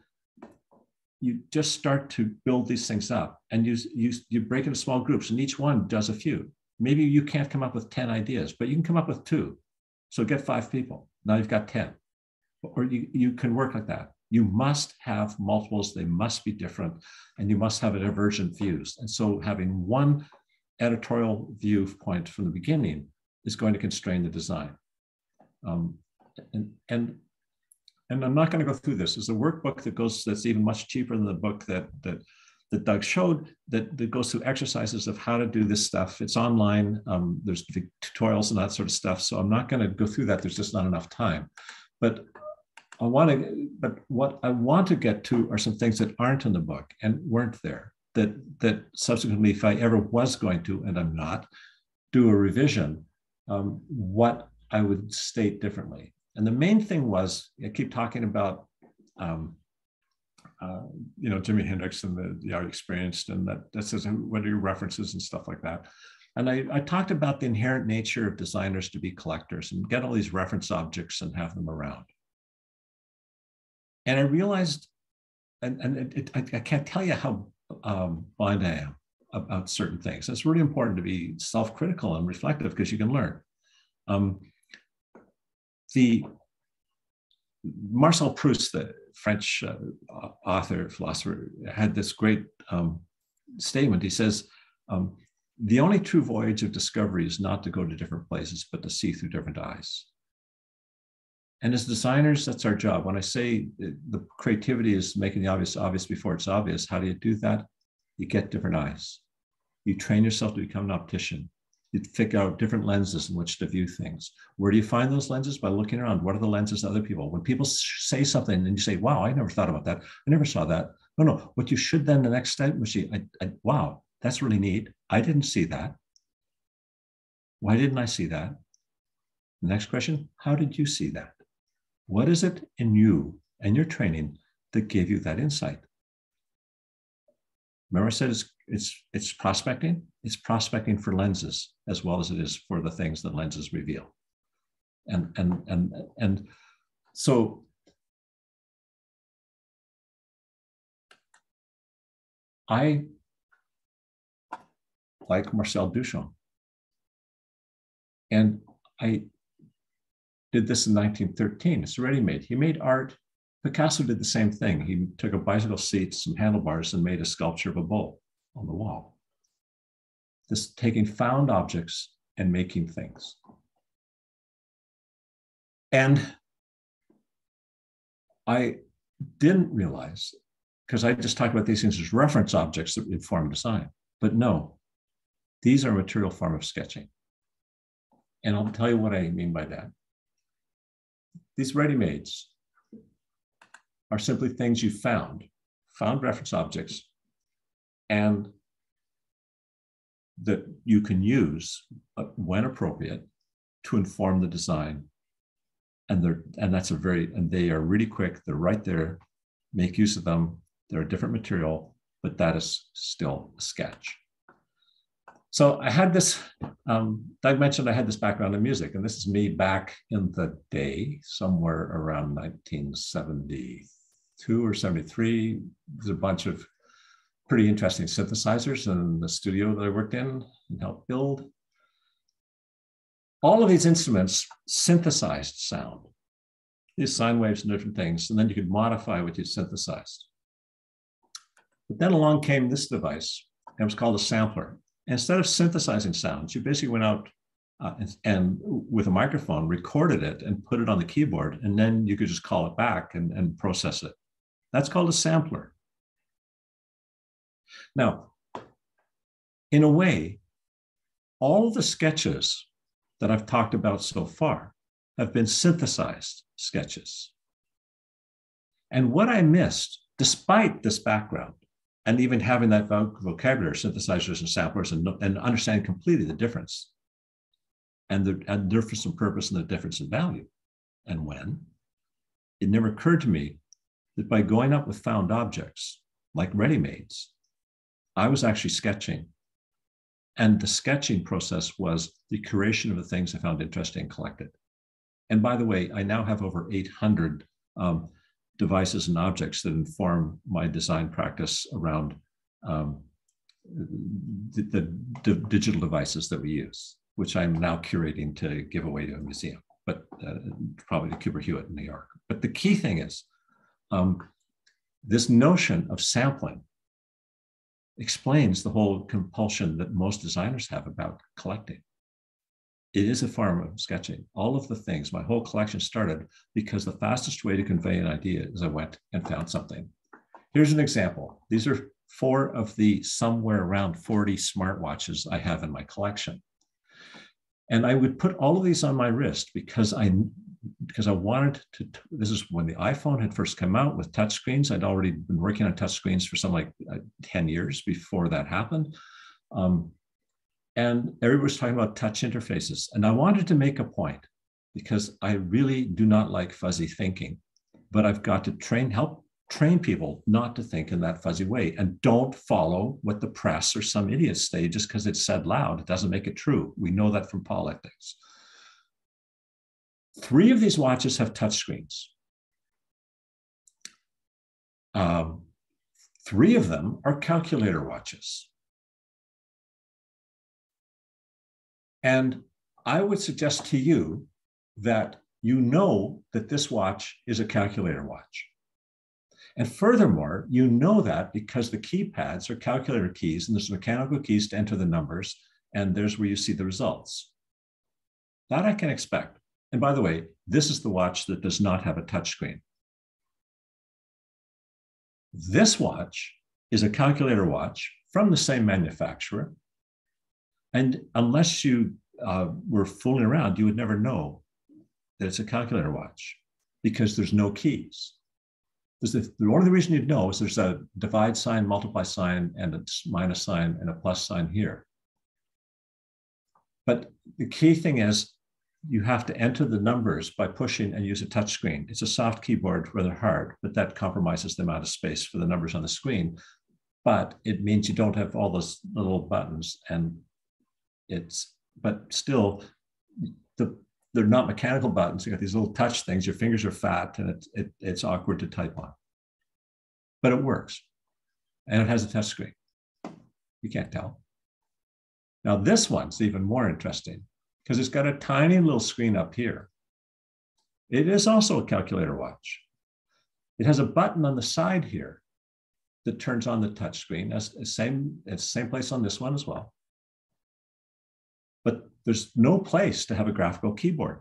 Speaker 2: you just start to build these things up and you, you, you break into small groups and each one does a few. Maybe you can't come up with 10 ideas, but you can come up with two. So get five people. Now you've got 10. Or you, you can work like that. You must have multiples, they must be different, and you must have a divergent views. And so having one editorial viewpoint from the beginning is going to constrain the design. Um, and, and, and I'm not going to go through this. There's a workbook that goes that's even much cheaper than the book that, that that Doug showed that, that goes through exercises of how to do this stuff. It's online. Um, there's tutorials and that sort of stuff. So I'm not going to go through that. There's just not enough time. But I want to, but what I want to get to are some things that aren't in the book and weren't there. That that subsequently, if I ever was going to, and I'm not, do a revision, um, what I would state differently. And the main thing was, I keep talking about um, uh, you know, Jimi Hendrix and the, the art experienced, and that that says what are your references and stuff like that. And I, I talked about the inherent nature of designers to be collectors and get all these reference objects and have them around. And I realized, and, and it, it, I, can't tell you how um, blind I am about certain things. It's really important to be self-critical and reflective because you can learn. Um, the Marcel Proust, the French uh, author, philosopher, had this great um, statement. He says, um, the only true voyage of discovery is not to go to different places, but to see through different eyes. And as designers, that's our job. When I say the creativity is making the obvious obvious before it's obvious, how do you do that? You get different eyes. You train yourself to become an optician you figure out different lenses in which to view things. Where do you find those lenses? By looking around. What are the lenses of other people? When people say something and you say, wow, I never thought about that. I never saw that. No, no. What you should then, the next step was, I, I, wow, that's really neat. I didn't see that. Why didn't I see that? The next question, how did you see that? What is it in you and your training that gave you that insight? Remember I said it's, it's, it's prospecting? It's prospecting for lenses as well as it is for the things that lenses reveal. And, and, and, and so I like Marcel Duchamp. And I did this in 1913. It's ready made. He made art Picasso did the same thing. He took a bicycle seat, some handlebars, and made a sculpture of a bull on the wall. This taking found objects and making things. And I didn't realize, because I just talked about these things as reference objects that inform design. But no, these are a material form of sketching. And I'll tell you what I mean by that. These ready-mades, are simply things you found, found reference objects, and that you can use uh, when appropriate to inform the design. And they're and that's a very and they are really quick. They're right there. Make use of them. They're a different material, but that is still a sketch. So I had this, um, Doug mentioned I had this background in music, and this is me back in the day, somewhere around 1972 or 73. There's a bunch of pretty interesting synthesizers in the studio that I worked in and helped build. All of these instruments synthesized sound, these sine waves and different things, and then you could modify what you synthesized. But then along came this device, and it was called a sampler. And instead of synthesizing sounds, you basically went out uh, and, and, with a microphone recorded it and put it on the keyboard, and then you could just call it back and, and process it. That's called a sampler. Now, in a way, all the sketches that I've talked about so far have been synthesized sketches. And what I missed, despite this background, and even having that vocabulary, synthesizers and samplers, and, and understanding completely the difference and the and difference in purpose and the difference in value and when, it never occurred to me that by going up with found objects, like ready-mades, I was actually sketching. And the sketching process was the curation of the things I found interesting and collected. And by the way, I now have over 800 um, devices and objects that inform my design practice around um, the, the, digital devices that we use, which I'm now curating to give away to a museum, but uh, probably to Cooper Hewitt in New York. But the key thing is um, this notion of sampling explains the whole compulsion that most designers have about collecting. It is a form of sketching. All of the things, my whole collection started because the fastest way to convey an idea is I went and found something. Here's an example. These are four of the somewhere around 40 smartwatches I have in my collection. And I would put all of these on my wrist because I because I wanted to. This is when the iPhone had first come out with touch screens. I'd already been working on touch screens for some like uh, 10 years before that happened. Um, and everybody was talking about touch interfaces. And I wanted to make a point because I really do not like fuzzy thinking, but I've got to train, help train people not to think in that fuzzy way and don't follow what the press or some idiots say just because it's said loud. It doesn't make it true. We know that from politics. Three of these watches have touchscreens. Um, three of them are calculator watches. And I would suggest to you that you know that this watch is a calculator watch. And furthermore, you know that because the keypads are calculator keys and there's mechanical keys to enter the numbers, and there's where you see the results. That I can expect. And by the way, this is the watch that does not have a touchscreen. This watch is a calculator watch from the same manufacturer. And unless you uh, were fooling around, you would never know that it's a calculator watch because there's no keys. The only reason you'd know is there's a divide sign, multiply sign, and a minus sign, and a plus sign here. But the key thing is you have to enter the numbers by pushing and use a touch screen. It's a soft keyboard, rather hard, but that compromises the amount of space for the numbers on the screen. But it means you don't have all those little buttons and it's, but still the, they're not mechanical buttons. You got these little touch things, your fingers are fat and it's, it, it's awkward to type on, but it works. And it has a touch screen. You can't tell. Now this one's even more interesting because it's got a tiny little screen up here. It is also a calculator watch. It has a button on the side here that turns on the touch screen. That's the same, it's the same place on this one as well. There's no place to have a graphical keyboard.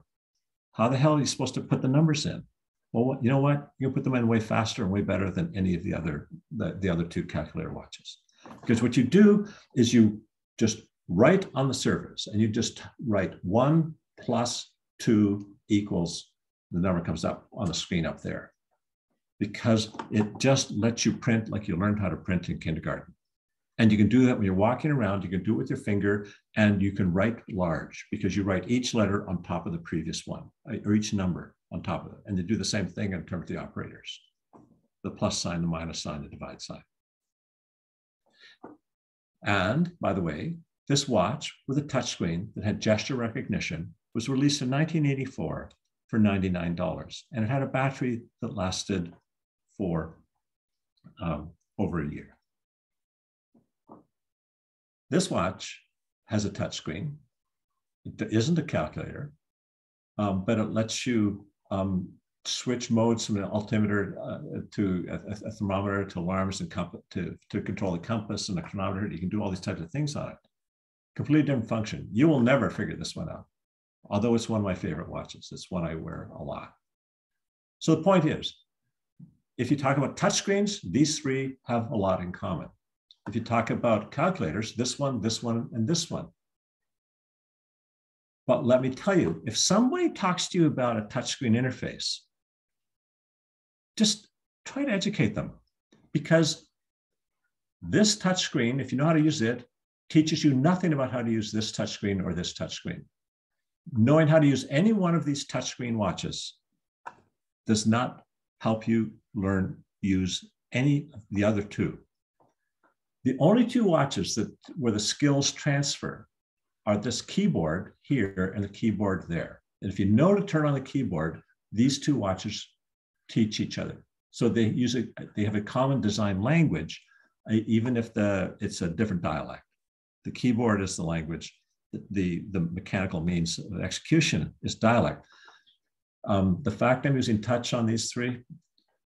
Speaker 2: How the hell are you supposed to put the numbers in? Well, you know what? You can put them in way faster and way better than any of the other the, the other two calculator watches. Because what you do is you just write on the surface and you just write one plus two equals, the number comes up on the screen up there because it just lets you print like you learned how to print in kindergarten. And you can do that when you're walking around, you can do it with your finger and you can write large because you write each letter on top of the previous one uh, or each number on top of it. And you do the same thing in terms of the operators, the plus sign, the minus sign, the divide sign. And by the way, this watch with a touchscreen that had gesture recognition was released in 1984 for $99, and it had a battery that lasted for um, over a year. This watch has a touchscreen. It isn't a calculator, um, but it lets you um, switch modes from an altimeter uh, to a, a, thermometer to alarms and to, to control the compass and the chronometer. You can do all these types of things on it completely different function. You will never figure this one out, although it's one of my favorite watches. It's one I wear a lot. So the point is, if you talk about touchscreens, these three have a lot in common. If you talk about calculators, this one, this one, and this one. But let me tell you, if somebody talks to you about a touchscreen interface, just try to educate them because this touchscreen, if you know how to use it, teaches you nothing about how to use this touchscreen or this touchscreen. Knowing how to use any one of these touchscreen watches does not help you learn use any of the other two. The only two watches that where the skills transfer are this keyboard here and the keyboard there. And if you know to turn on the keyboard, these two watches teach each other. So they use it, they have a common design language, even if the it's a different dialect. The keyboard is the language. The, the mechanical means of execution is dialect. Um, the fact I'm using touch on these three,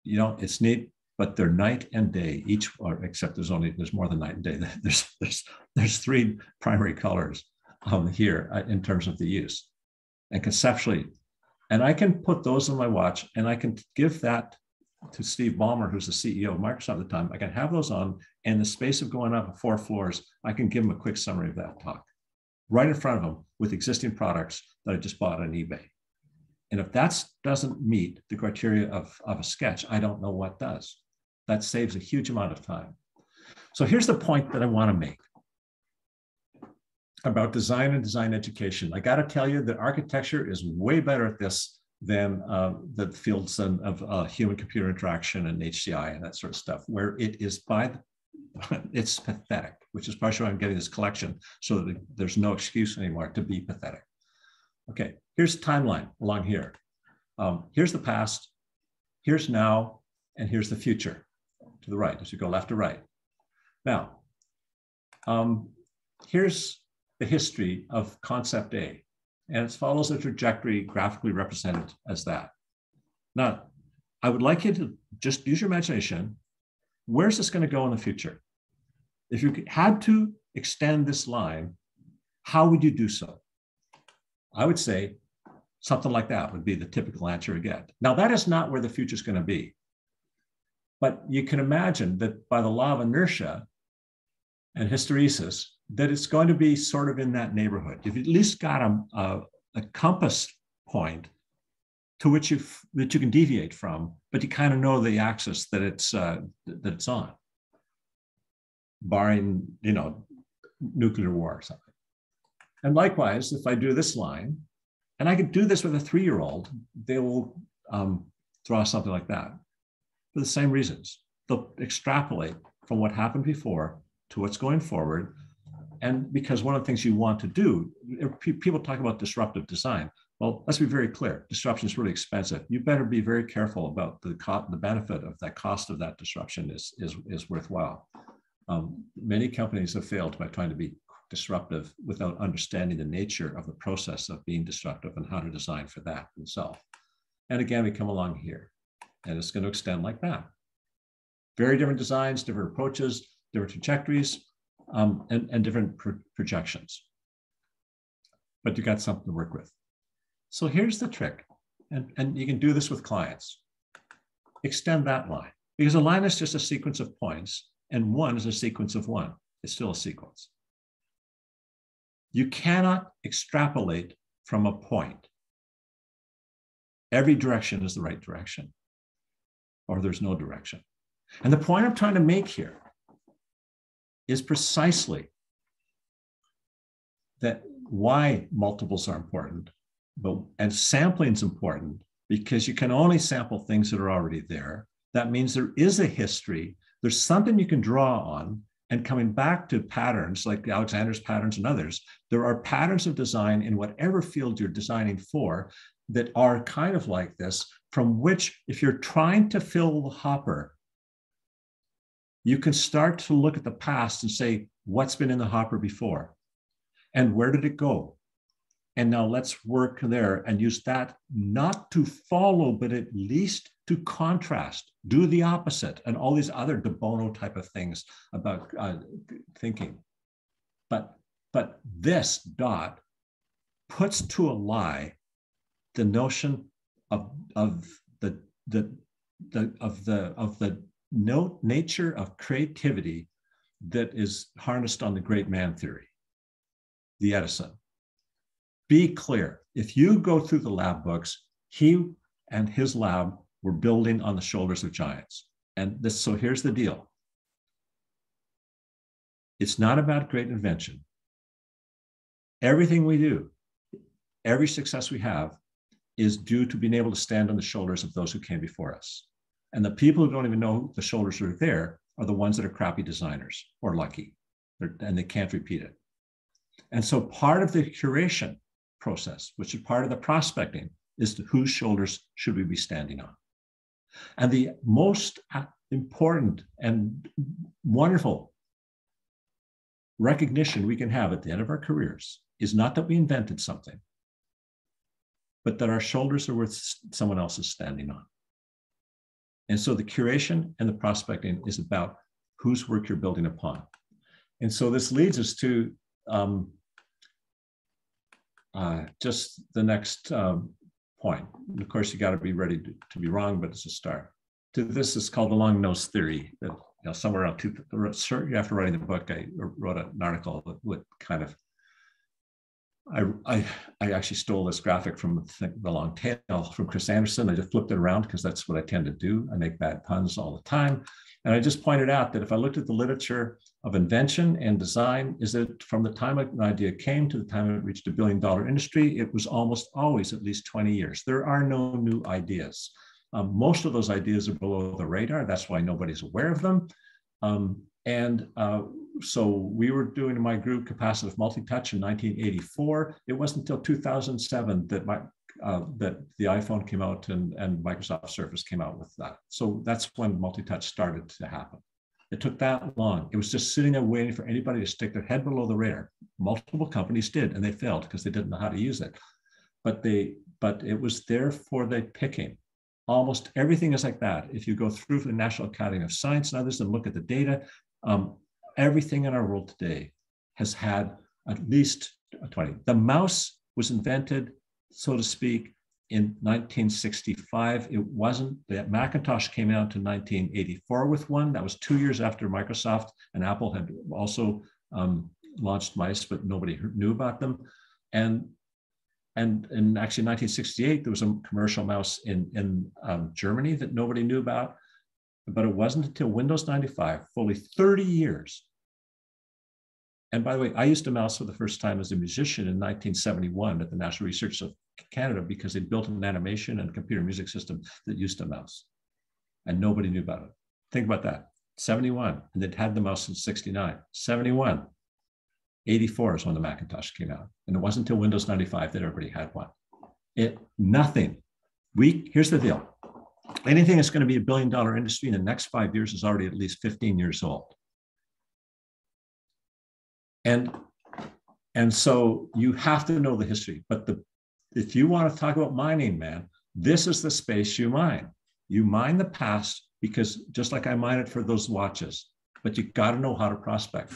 Speaker 2: you know, it's neat, but they're night and day each, or except there's only, there's more than night and day. There's, there's, there's three primary colors um, here uh, in terms of the use and conceptually. And I can put those on my watch and I can give that to Steve Ballmer, who's the CEO of Microsoft at the time. I can have those on, and the space of going up four floors, I can give him a quick summary of that talk right in front of him with existing products that I just bought on eBay. And if that doesn't meet the criteria of, of a sketch, I don't know what does. That saves a huge amount of time. So here's the point that I want to make about design and design education. I got to tell you that architecture is way better at this than uh, the fields of uh, human computer interaction and HCI and that sort of stuff, where it is by the, it's pathetic, which is partially why I'm getting this collection so that there's no excuse anymore to be pathetic. Okay, here's the timeline along here. Um, here's the past, here's now, and here's the future to the right as you go left to right. Now, um, here's the history of concept A, and it follows a trajectory graphically represented as that. Now, I would like you to just use your imagination. Where's this going to go in the future? If you had to extend this line, how would you do so? I would say something like that would be the typical answer you get. Now, that is not where the future is going to be. But you can imagine that by the law of inertia and hysteresis, that it's going to be sort of in that neighborhood. You've at least got a, a, a compass point to which you that you can deviate from, but you kind of know the axis that it's uh, that it's on, barring you know nuclear war or something. And likewise, if I do this line, and I could do this with a three-year-old, they will um, draw something like that for the same reasons. They'll extrapolate from what happened before to what's going forward. And because one of the things you want to do, people talk about disruptive design. Well, let's be very clear. Disruption is really expensive. You better be very careful about the co- the benefit of that cost of that disruption is, is, is worthwhile. Um, many companies have failed by trying to be disruptive without understanding the nature of the process of being disruptive and how to design for that themselves. And again, we come along here and it's going to extend like that. Very different designs, different approaches, different trajectories, um, and, and different pro projections. But you got something to work with. So here's the trick, and, and you can do this with clients. Extend that line, because a line is just a sequence of points, and one is a sequence of one. It's still a sequence. You cannot extrapolate from a point. Every direction is the right direction, or there's no direction. And the point I'm trying to make here is precisely that why multiples are important, but and sampling is important because you can only sample things that are already there. That means there is a history. There's something you can draw on and coming back to patterns like Alexander's patterns and others, there are patterns of design in whatever field you're designing for that are kind of like this, from which, if you're trying to fill the hopper, you can start to look at the past and say, what's been in the hopper before? And where did it go? And now let's work there and use that not to follow, but at least to contrast, do the opposite, and all these other de Bono type of things about uh, thinking. But, but this dot puts to a lie the notion of, of the, the, the, of the, of the no, nature of creativity that is harnessed on the great man theory, the Edison. Be clear. If you go through the lab books, he and his lab we're building on the shoulders of giants. And this, so here's the deal. It's not about great invention. Everything we do, every success we have is due to being able to stand on the shoulders of those who came before us. And the people who don't even know the shoulders are there are the ones that are crappy designers or lucky, and they can't repeat it. And so part of the curation process, which is part of the prospecting, is to whose shoulders should we be standing on? And the most uh, important and wonderful recognition we can have at the end of our careers is not that we invented something, but that our shoulders are worth someone else's standing on. And so the curation and the prospecting is about whose work you're building upon. And so this leads us to um, uh, just the next um, point. Of course, you got to be ready to, to be wrong, but it's a start. to this is called the long nose theory. That you know, somewhere around two, after writing the book, I wrote an article that would kind of I, I, actually stole this graphic from the, the long tail from Chris Anderson. I just flipped it around because that's what I tend to do. I make bad puns all the time. And I just pointed out that if I looked at the literature of invention and design, is that from the time an idea came to the time it reached a billion dollar industry, it was almost always at least 20 years. There are no new ideas. Um, most of those ideas are below the radar. That's why nobody's aware of them. Um, and uh, so we were doing my group capacitive multi-touch in 1984. It wasn't until 2007 that my uh, that the iPhone came out and, and Microsoft Surface came out with that. So that's when multi-touch started to happen. It took that long. It was just sitting there waiting for anybody to stick their head below the radar. Multiple companies did, and they failed because they didn't know how to use it. But they, but it was there for the picking. Almost everything is like that. If you go through the National Academy of Science and others and look at the data, um, everything in our world today has had at least 20. The mouse was invented, so to speak, in 1965. It wasn't, that Macintosh came out in 1984 with one. That was two years after Microsoft and Apple had also um, launched mice, but nobody knew about them. And and in actually 1968, there was a commercial mouse in, in um, Germany that nobody knew about. But it wasn't until Windows 95, fully 30 years. And by the way, I used a mouse for the first time as a musician in 1971 at the National Research of Canada because they built an animation and computer music system that used a mouse. And nobody knew about it. Think about that. 71, and they'd had the mouse since 69. 71, 84 is when the Macintosh came out. And it wasn't until Windows 95 that everybody had one. It nothing. We here's the deal anything that's going to be a billion dollar industry in the next five years is already at least 15 years old. And, and so you have to know the history. But the, if you want to talk about mining, man, this is the space you mine. You mine the past because just like I mine it for those watches, but you got to know how to prospect.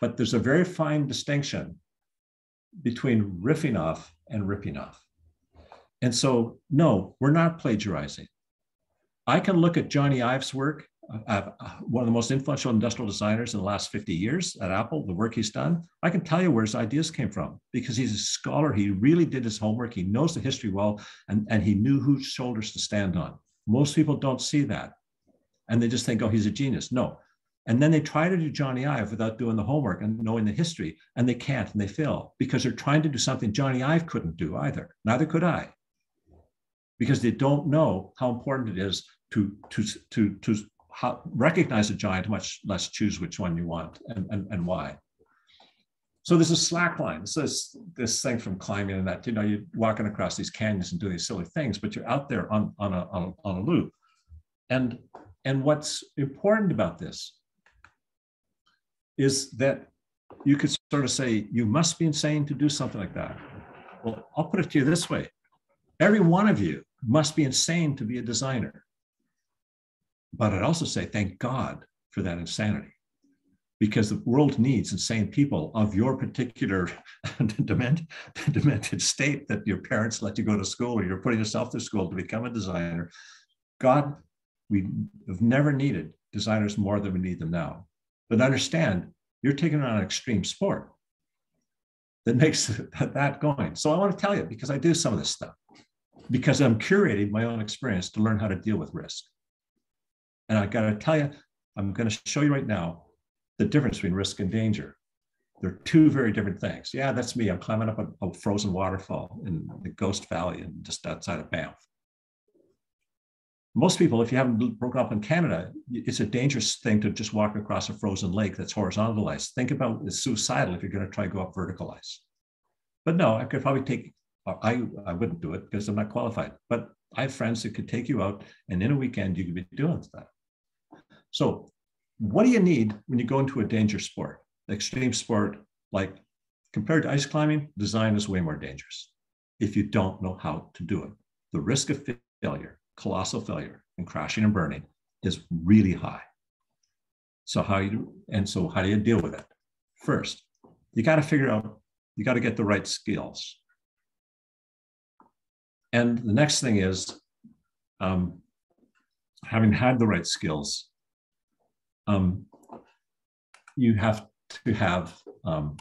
Speaker 2: But there's a very fine distinction between riffing off and ripping off. And so, no, we're not plagiarizing. I can look at Jony Ive's work, uh, uh, one of the most influential industrial designers in the last 50 years at Apple, the work he's done. I can tell you where his ideas came from because he's a scholar. He really did his homework. He knows the history well, and, and he knew whose shoulders to stand on. Most people don't see that. And they just think, oh, he's a genius. No. And then they try to do Jony Ive without doing the homework and knowing the history, and they can't and they fail because they're trying to do something Johnny Ive couldn't do either. Neither could I because they don't know how important it is to to to to recognize a giant, much less choose which one you want and, and, and why. So there's a slack line. This is this thing from climbing and that, you know, you're walking across these canyons and doing these silly things, but you're out there on, on, a, on, a, on a loop. And, and what's important about this is that you could sort of say, you must be insane to do something like that. Well, I'll put it to you this way. Every one of you must be insane to be a designer. But I'd also say, thank God for that insanity, because the world needs insane people of your particular demented, state that your parents let you go to school or you're putting yourself through school to become a designer. God, we have never needed designers more than we need them now. But understand, you're taking on an extreme sport that makes that going. So I want to tell you because I do some of this stuff because I'm curating my own experience to learn how to deal with risk. And I got to tell you, I'm going to show you right now the difference between risk and danger. They're two very different things. Yeah, that's me. I'm climbing up a, a frozen waterfall in the Ghost Valley and just outside of Banff. Most people, if you haven't broken up in Canada, it's a dangerous thing to just walk across a frozen lake that's horizontal ice. Think about it's suicidal if you're going to try to go up vertical ice. But no, I could probably take uh, I, I wouldn't do it because I'm not qualified. But I have friends that could take you out, and in a weekend, you could be doing that. So, what do you need when you go into a danger sport, extreme sport like compared to ice climbing? Design is way more dangerous if you don't know how to do it. The risk of failure, colossal failure, and crashing and burning is really high. So how you and so how do you deal with it? First, you got to figure out you got to get the right skills. And the next thing is um, having had the right skills, um, you have to have um,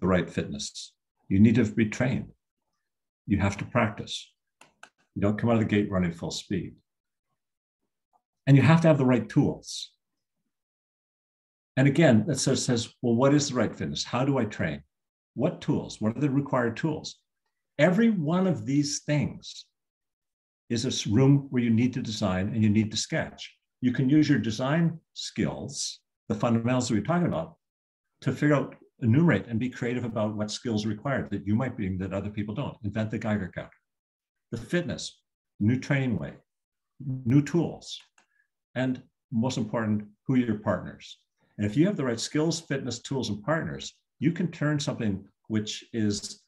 Speaker 2: the right fitness. You need to be trained. You have to practice. You don't come out of the gate running full speed. And you have to have the right tools. And again, that says, says, well, what is the right fitness? How do I train? What tools? What are the required tools? Every one of these things is a room where you need to design and you need to sketch. You can use your design skills, the fundamentals that we're talking about, to figure out, enumerate, and be creative about what skills are required that you might be that other people don't. Invent the Geiger counter. The fitness, new training way, new tools, and most important, who are your partners. And if you have the right skills, fitness, tools, and partners, you can turn something which is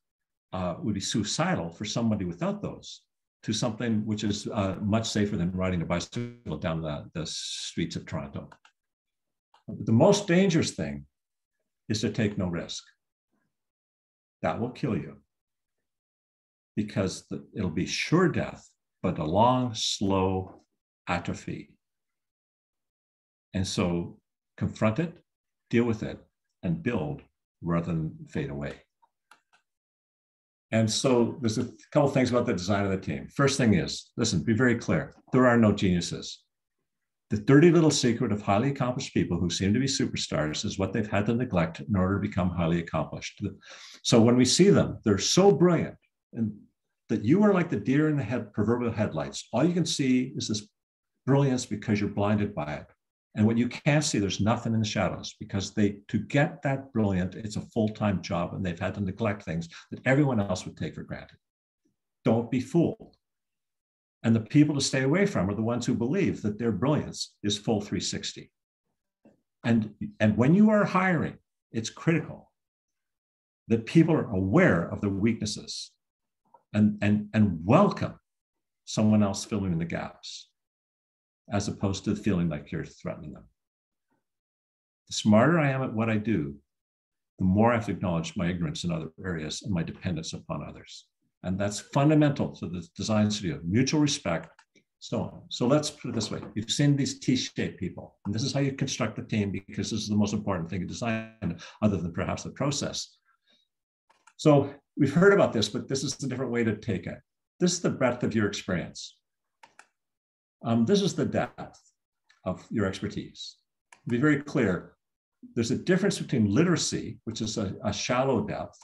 Speaker 2: uh, would be suicidal for somebody without those to something which is uh, much safer than riding a bicycle down the, the streets of Toronto. The most dangerous thing is to take no risk. That will kill you because the, it'll be sure death, but a long, slow atrophy. And so confront it, deal with it, and build rather than fade away. And so there's a couple things about the design of the team. First thing is, listen, be very clear. There are no geniuses. The dirty little secret of highly accomplished people who seem to be superstars is what they've had to neglect in order to become highly accomplished. So when we see them, they're so brilliant and that you are like the deer in the head, proverbial headlights. All you can see is this brilliance because you're blinded by it. And what you can't see, there's nothing in the shadows because they, to get that brilliant, it's a full time job and they've had to neglect things that everyone else would take for granted. Don't be fooled. And the people to stay away from are the ones who believe that their brilliance is full 360. And, and when you are hiring, it's critical that people are aware of their weaknesses and, and, and welcome someone else filling in the gaps as opposed to feeling like you're threatening them. The smarter I am at what I do, the more I have to acknowledge my ignorance in other areas and my dependence upon others. And that's fundamental to the design studio mutual respect, so on. So let's put it this way you've seen these T shaped people, and this is how you construct the team because this is the most important thing in design, other than perhaps the process. So we've heard about this, but this is a different way to take it. This is the breadth of your experience. Um, this is the depth of your expertise. Be very clear, there's a difference between literacy, which is a, a shallow depth,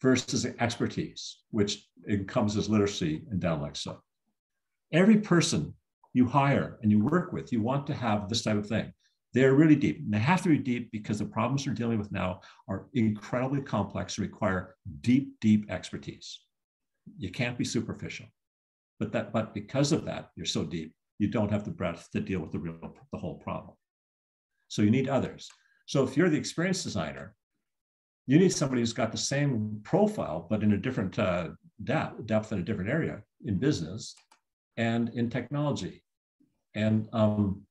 Speaker 2: versus expertise, which encompasses literacy and down like so. Every person you hire and you work with, you want to have this type of thing. They're really deep. And they have to be deep because the problems we're dealing with now are incredibly complex and require deep, deep expertise. You can't be superficial. But that, but because of that, you're so deep, you don't have the breadth to deal with the real the whole problem. So you need others. So if you're the experienced designer, you need somebody who's got the same profile, but in a different uh, depth, depth in a different area in business and in technology. And um,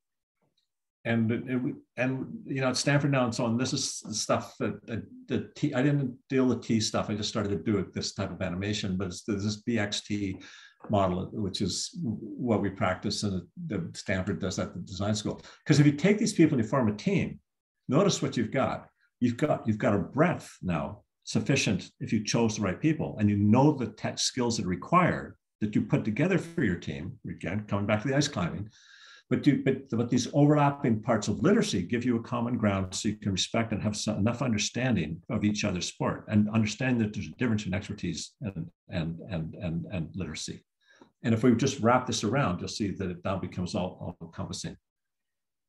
Speaker 2: and and you know at Stanford now and so on. This is stuff that, that the T. I didn't deal with T stuff. I just started to do it, this type of animation, but it's this BXT model, which is what we practice and the Stanford does at the design school. Because if you take these people and you form a team, notice what you've got. You've got you've got a breadth now sufficient if you chose the right people and you know the tech skills that are required that you put together for your team. Again, coming back to the ice climbing, but, do, but, but these overlapping parts of literacy give you a common ground so you can respect and have some, enough understanding of each other's sport and understand that there's a difference in expertise and, and, and, and, and literacy. And if we just wrap this around, you'll see that it now becomes all, all encompassing.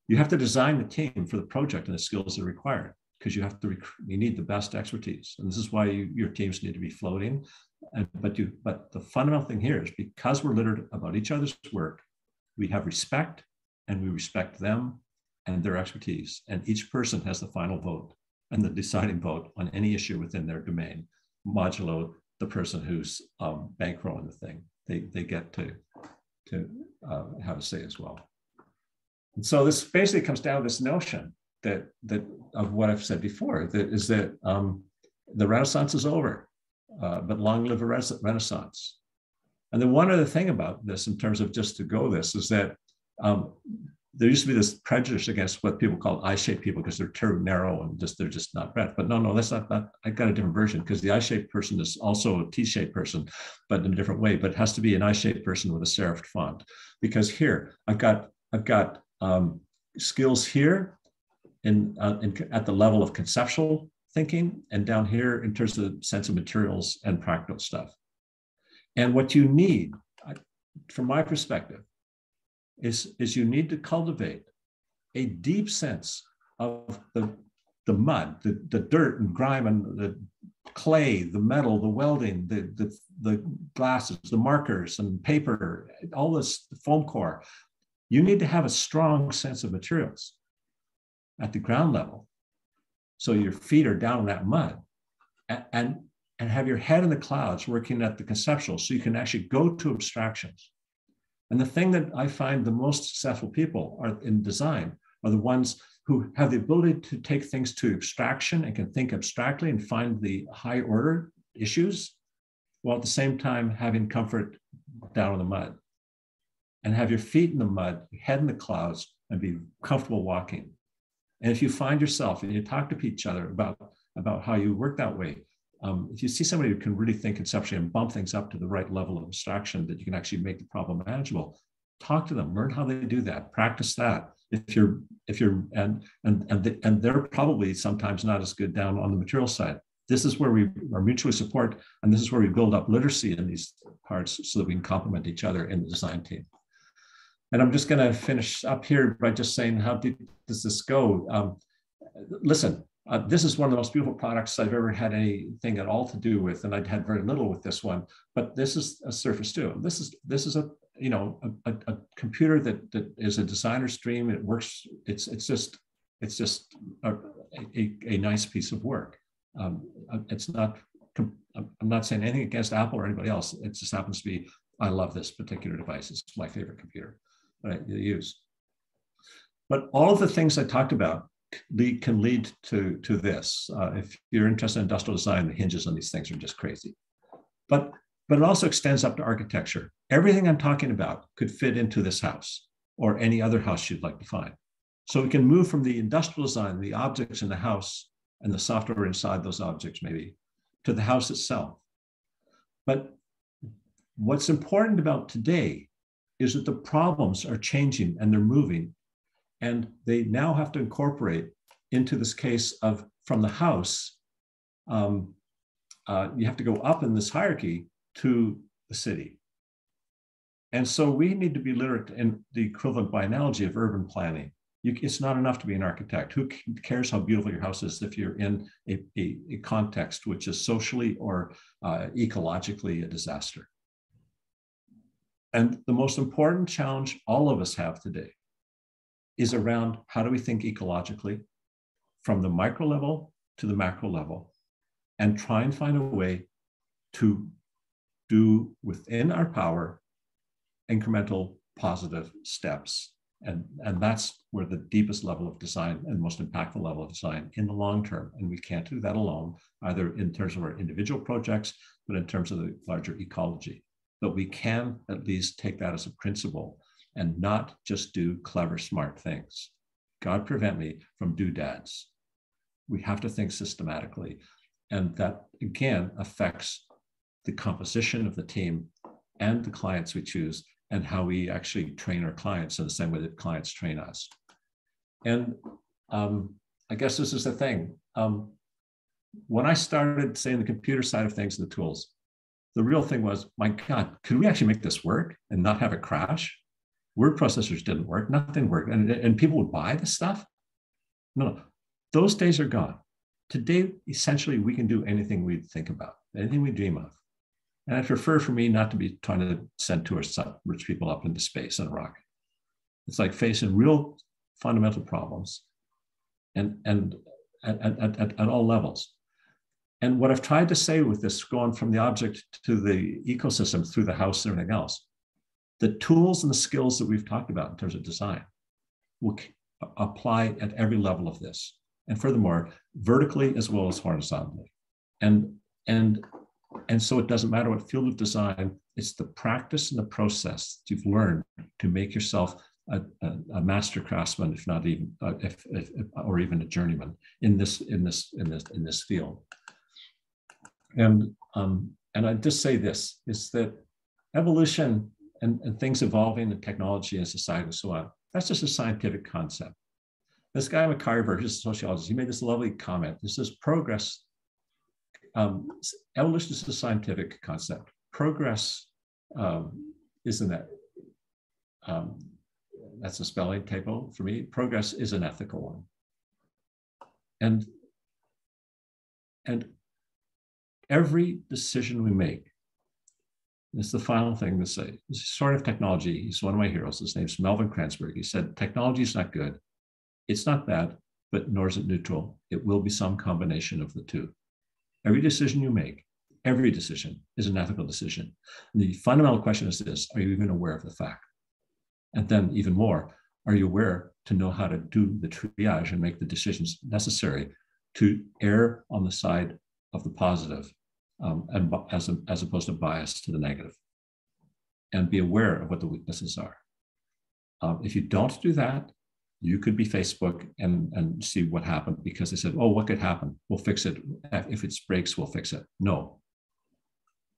Speaker 2: You have to design the team for the project and the skills that are required because you have to you need the best expertise and this is why you, your teams need to be floating and, but you but the fundamental thing here is because we're literate about each other's work we have respect and we respect them and their expertise. And each person has the final vote and the deciding vote on any issue within their domain, modulo the person who's um, bankrolling the thing. They, they get to, to uh, have a say as well. And so this basically comes down to this notion that, that of what I've said before, that is that um, the Renaissance is over, uh, but long live a renaissance. And then one other thing about this, in terms of just to go this, is that um, there used to be this prejudice against what people call I-shaped people because they're too narrow and just they're just not breadth. But no, no, that's not that. I got a different version because the I-shaped person is also a T-shaped person, but in a different way. But it has to be an I-shaped person with a serifed font because here I've got I've got um, skills here in, uh, in at the level of conceptual thinking and down here in terms of sense of materials and practical stuff. And what you need, from my perspective, is, is you need to cultivate a deep sense of the, the mud, the, the dirt and grime and the clay, the metal, the welding, the, the, the glasses, the markers and paper, all this foam core. You need to have a strong sense of materials at the ground level. So your feet are down in that mud and, and, and have your head in the clouds working at the conceptual so you can actually go to abstractions and the thing that I find the most successful people are in design are the ones who have the ability to take things to abstraction and can think abstractly and find the high order issues, while at the same time having comfort down in the mud. And have your feet in the mud, head in the clouds, and be comfortable walking. And if you find yourself and you talk to each other about, about how you work that way, um, if you see somebody who can really think conceptually and bump things up to the right level of abstraction that you can actually make the problem manageable, talk to them, learn how they do that, practice that. If you're, if you're, and and and the, and they're probably sometimes not as good down on the material side. This is where we are mutually support, and this is where we build up literacy in these parts so that we can complement each other in the design team. And I'm just going to finish up here by just saying, how deep does this go? Um, listen, uh, this is one of the most beautiful products I've ever had anything at all to do with, and I'd had very little with this one. But this is a Surface Duo. This is this is a you know a, a, a computer that that is a designer stream. It works. It's it's just it's just a, a, a nice piece of work. Um, uh, it's not. I'm not saying anything against Apple or anybody else. It just happens to be. I love this particular device. It's my favorite computer that I use. But all of the things I talked about lead, can lead to, to this. Uh, if you're interested in industrial design, the hinges on these things are just crazy. But, but it also extends up to architecture. Everything I'm talking about could fit into this house or any other house you'd like to find. So we can move from the industrial design, the objects in the house and the software inside those objects maybe, to the house itself. But what's important about today is that the problems are changing and they're moving and they now have to incorporate into this case of from the house, um, uh, you have to go up in this hierarchy to the city. And so we need to be literate in the equivalent by analogy of urban planning. You, it's not enough to be an architect. Who cares how beautiful your house is if you're in a, a, a context which is socially or uh, ecologically a disaster? And the most important challenge all of us have today is around how do we think ecologically from the micro level to the macro level and try and find a way to do within our power incremental positive steps. And, and that's where the deepest level of design and most impactful level of design in the long term. And we can't do that alone, either in terms of our individual projects, but in terms of the larger ecology. But we can at least take that as a principle and not just do clever, smart things. God prevent me from doodads. We have to think systematically. And that again affects the composition of the team and the clients we choose and how we actually train our clients in the same way that clients train us. And um, I guess this is the thing. Um, when I started saying the computer side of things and the tools, the real thing was, my God, could we actually make this work and not have it crash? Word processors didn't work, nothing worked. And, and people would buy the stuff. No, no, those days are gone. Today, essentially, we can do anything we think about, anything we dream of. And I prefer for me not to be trying to send tourists up, rich people up into space and rocket. It's like facing real fundamental problems and, and at, at, at, at all levels. And what I've tried to say with this, going from the object to the ecosystem through the house and everything else, the tools and the skills that we've talked about in terms of design will apply at every level of this. And furthermore, vertically as well as horizontally. And, and and so it doesn't matter what field of design, it's the practice and the process you've learned to make yourself a, a, a master craftsman, if not even, uh, if, if, or even a journeyman in this, in this, in this, in this field. And, um, and I just say this, is that evolution and, and things evolving in technology and society and so on, that's just a scientific concept. This guy MacIver, he's a sociologist, he made this lovely comment. This is progress. Um, evolution is a scientific concept. Progress um, isn't that. Um, that's a spelling typo for me. Progress is an ethical one. And, and every decision we make, is the final thing to say. This sort of technology. He's one of my heroes. His name's Melvin Kranzberg. He said, technology is not good. It's not bad, but nor is it neutral. It will be some combination of the two. Every decision you make, every decision is an ethical decision. And the fundamental question is this, are you even aware of the fact? And then even more, are you aware to know how to do the triage and make the decisions necessary to err on the side of the positive um, and as, a, as opposed to bias to the negative and be aware of what the weaknesses are. Um, if you don't do that, you could be Facebook and, and see what happened because they said, oh, what could happen? We'll fix it. If it breaks, we'll fix it. No.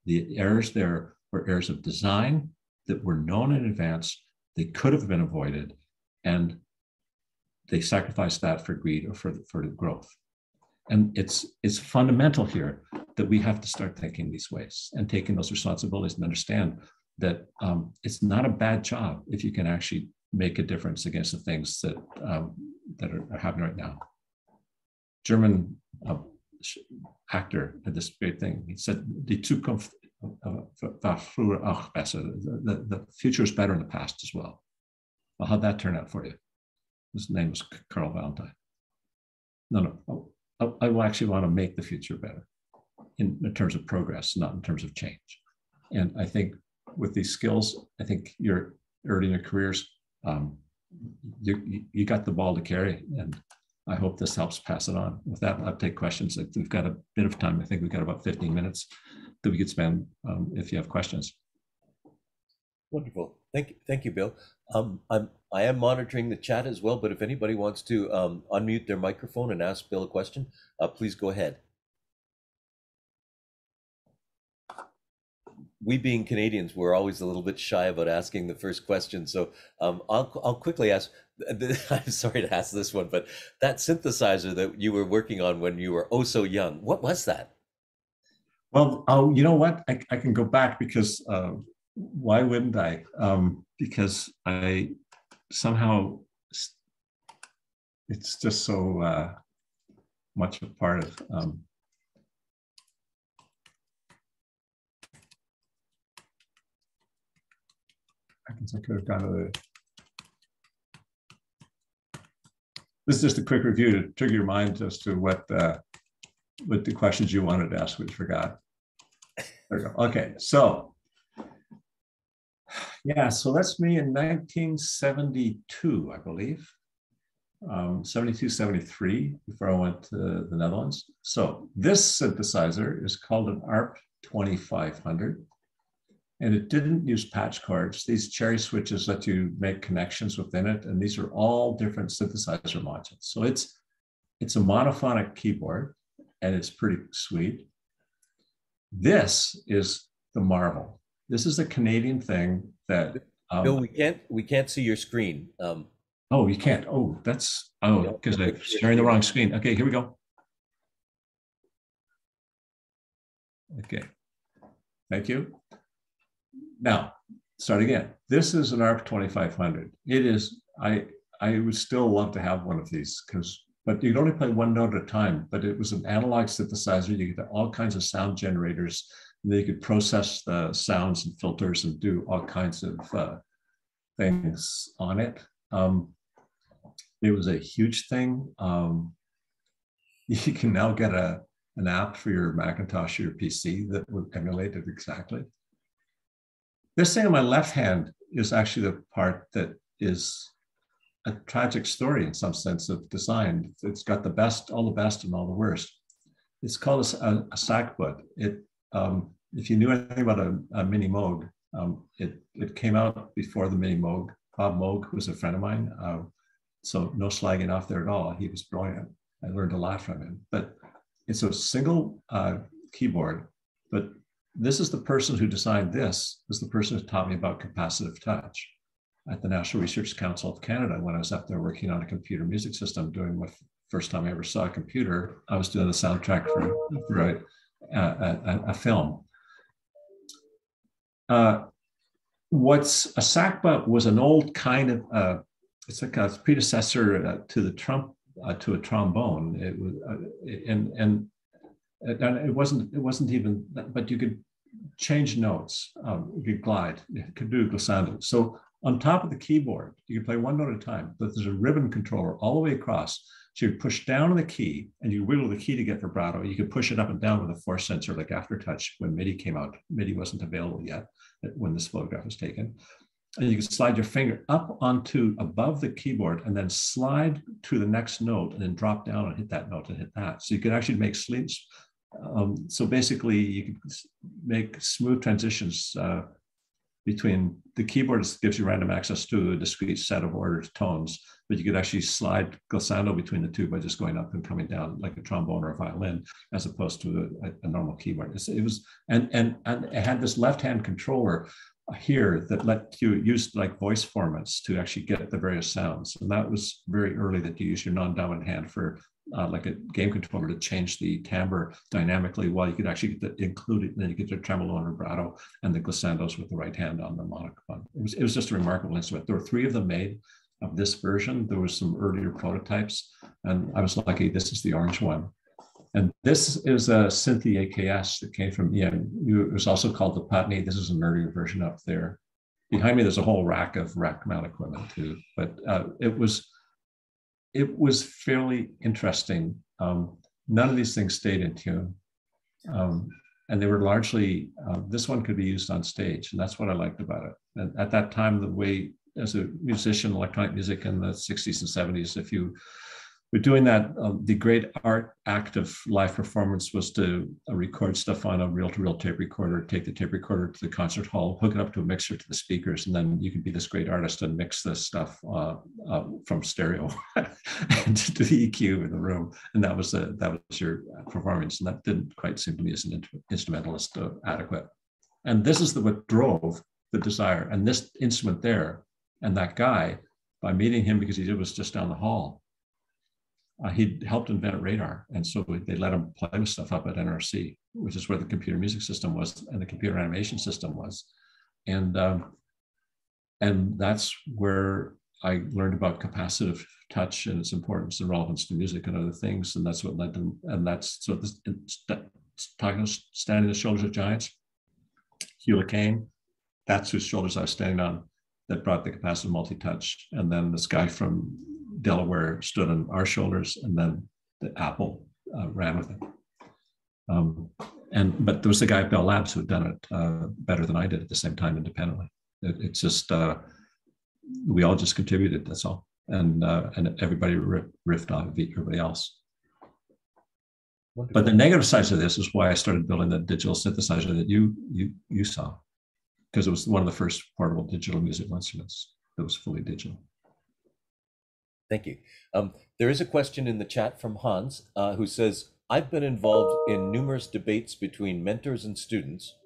Speaker 2: The errors there were errors of design that were known in advance. They could have been avoided. And they sacrificed that for greed or for, for growth. And it's, it's fundamental here that we have to start thinking these ways and taking those responsibilities and understand that um, it's not a bad job if you can actually make a difference against the things that um, that are, are, happening right now. German uh, actor had this great thing. He said, "Die Zukunft war früher auch besser." The, the, future is better in the past as well. Well, how'd that turn out for you? His name was Karl Valentin. No, no, I, I actually want to make the future better in, in terms of progress, not in terms of change. And I think with these skills, I think you're early in your careers, um, you, you got the ball to carry. And I hope this helps pass it on. With that, I'll take questions. We've got a bit of time. I think we've got about 15 minutes that we could spend um, if you have questions.
Speaker 1: Wonderful. Thank you. Thank you, Bill. Um, I'm, I am monitoring the chat as well, but if anybody wants to um, unmute their microphone and ask Bill a question, uh, please go ahead. we being Canadians, we're always a little bit shy about asking the first question. So um, I'll, I'll quickly ask. I'm sorry to ask this one, but that synthesizer that you were working on when you were oh so young, what was that?
Speaker 2: Well, oh, you know what? I, I can go back because uh, why wouldn't I? Um, because I somehow it's just so uh, much a part of um, I guess I could have gone to the. This is just a quick review to trigger your mind as to what uh, what the questions you wanted to ask, forgot. We go. Okay, so yeah, so that's me in 1972, I believe. Um, 72, 73, before I went to the Netherlands. So this synthesizer is called an ARP 2500 and it didn't use patch cords. These cherry switches let you make connections within it, and these are all different synthesizer modules. So it's it's a monophonic keyboard, and it's pretty sweet. This is the Marvel. This is a Canadian thing that.
Speaker 1: Um, no, we can't. We can't see your screen. Um,
Speaker 2: oh, you can't. Oh, that's oh because I'm sharing the wrong screen. Okay, here we go. Okay, thank you. Now, start again. This is an ARP 2500. It is, I, I would still love to have one of these because, but you would only play one note at a time, but it was an analog synthesizer. You get all kinds of sound generators. They could process the sounds and filters and do all kinds of uh, things on it. Um, it was a huge thing. Um, you can now get a, an app for your Macintosh or your PC that would emulate it exactly. This thing on my left hand is actually the part that is a tragic story in some sense of design. It's got the best, all the best and all the worst. It's called a, a, a sackbut. It um, if you knew anything about a, a mini Moog, um, it it came out before the mini Moog. Bob Moog was a friend of mine, uh, so no slagging off there at all. He was brilliant. I learned a lot from him. But it's a single uh, keyboard. But this is the person who designed this. Was the person who taught me about capacitive touch at the National Research Council of Canada when I was up there working on a computer music system, doing my first time I ever saw a computer. I was doing the soundtrack for, for a, a, a film. Uh, what's a sackbut was an old kind of, uh, it's like a predecessor uh, to the Trump, to a trombone. It was, and, and, and it wasn't, it wasn't even, but you could change notes. Um, you could glide, you could do glissando. So on top of the keyboard, you can play one note at a time, but there's a ribbon controller all the way across. So you push down on the key and you wiggle the key to get vibrato. You could push it up and down with a force sensor like Aftertouch when MIDI came out. MIDI wasn't available yet when this photograph was taken. And you can slide your finger up onto above the keyboard and then slide to the next note and then drop down and hit that note and hit that. So you can actually make sleeps. Um, so basically you can make smooth transitions uh, between the keyboard gives you random access to a discrete set of ordered tones, but you could actually slide glissando between the two by just going up and coming down like a trombone or a violin, as opposed to a, a normal keyboard. it was, and, and, and it had this left-hand controller here that let you use like voice formants to actually get the various sounds. And that was very early that you use your non-dominant hand for uh, like a game controller to change the timbre dynamically while you could actually get the, include it and then you get the tremolo and vibrato and the glissandos with the right hand on the monophone. It was, it was just a remarkable instrument. There were three of them made of this version. There was some earlier prototypes and I was lucky this is the orange one. And this is a Synthi AKS that came from EM. It was also called the Putney. This is an earlier version up there. Behind me, there's a whole rack of rack mount equipment too. But uh, it was it was fairly interesting. Um, none of these things stayed in tune. Um, and they were largely, uh, this one could be used on stage. And that's what I liked about it. And at that time, the way, as a musician, electronic music in the 60s and 70s, if you we're doing that. Um, the great art act of live performance was to uh, record stuff on a reel-to-reel tape recorder, take the tape recorder to the concert hall, hook it up to a mixer to the speakers, and then you could be this great artist and mix this stuff uh, uh, from stereo to the EQ in the room, and that was a, that was your performance, and that didn't quite seem to me as an instrumentalist uh, adequate. And this is the, what drove the desire, and this instrument there, and that guy, by meeting him because he was just down the hall uh, he helped invent radar. And so they let him play with stuff up at NRC, which is where the computer music system was and the computer animation system was. And, um, and that's where I learned about capacitive touch and its importance and relevance to music and other things. And that's what led them. And that's so this, talking, standing on the shoulders of giants, Hugh Kane, that's whose shoulders I was standing on that brought the capacitive multi-touch. And then this guy from Delaware stood on our shoulders, and then the Apple uh, ran with it. Um, and but there was a guy at Bell Labs who had done it uh, better than I did at the same time independently. It, it's just uh, we all just contributed. That's all, and uh, and everybody riffed off of everybody else. Wonderful. But the negative side of this is why I started building the digital synthesizer that you you you saw, because it was one of the first portable digital musical instruments that was fully digital.
Speaker 1: Thank you. Um, there is a question in the chat from Hans uh, who says, I've been involved in numerous debates between mentors and students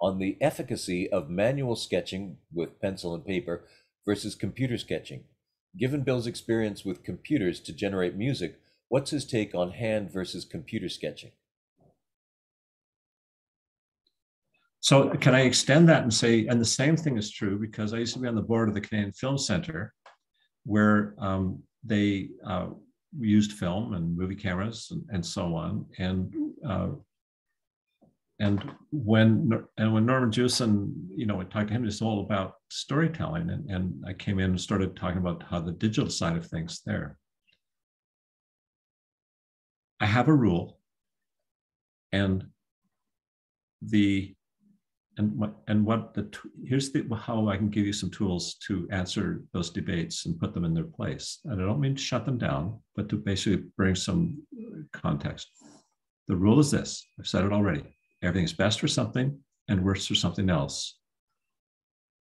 Speaker 1: on the efficacy of manual sketching with pencil and paper versus computer sketching. Given Bill's experience with computers to generate music, what's his take on hand versus computer sketching?
Speaker 2: So can I extend that and say, and the same thing is true because I used to be on the board of the Canadian Film Center, where um, they uh, used film and movie cameras and, and so on. And uh, and when and when Norman Jewison, you know, I talked to him, it's all about storytelling. And, and I came in and started talking about how the digital side of things there. I have a rule, and the and what and what the here's the how I can give you some tools to answer those debates and put them in their place. And I don't mean to shut them down, but to basically bring some context. The rule is this: I've said it already. Everything's best for something and worse for something else.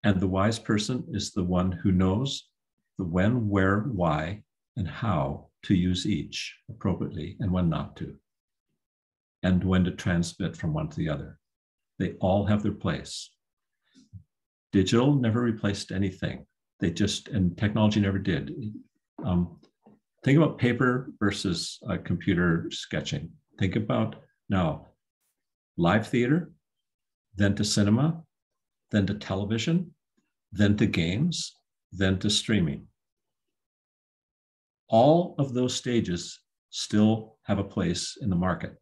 Speaker 2: And the wise person is the one who knows the when, where, why, and how to use each appropriately and when not to, and when to transmit from one to the other. They all have their place. Digital never replaced anything. They just, and technology never did. Um, think about paper versus uh, computer sketching. Think about now live theater, then to cinema, then to television, then to games, then to streaming. All of those stages still have a place in the market.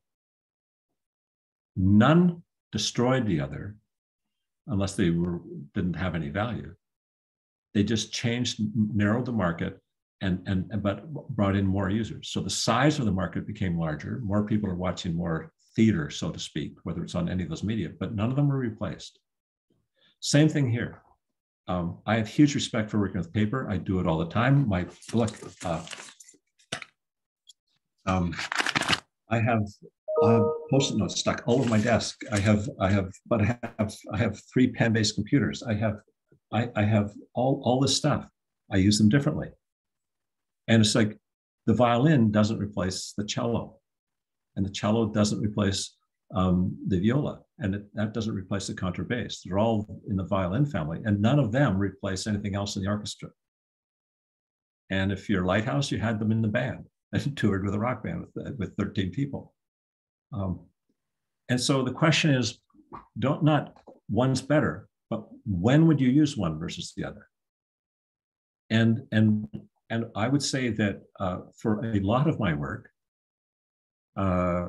Speaker 2: None destroyed the other unless they were, didn't have any value. They just changed, narrowed the market, and, and, but brought in more users. So the size of the market became larger. More people are watching more theater, so to speak, whether it's on any of those media, but none of them were replaced. Same thing here. Um, I have huge respect for working with paper. I do it all the time. My look, uh, um, I have uh, post-it notes stuck all over my desk. I have, I have, but I have, I have three pen-based computers. I have, I, I have all, all this stuff. I use them differently. And it's like the violin doesn't replace the cello, and the cello doesn't replace um, the viola, and it, that doesn't replace the contrabass. They're all in the violin family, and none of them replace anything else in the orchestra. And if you're Lighthouse, you had them in the band and toured with a rock band with, with 13 people. Um, and so the question is, don't not one's better, but when would you use one versus the other? And and and I would say that uh, for a lot of my work, uh,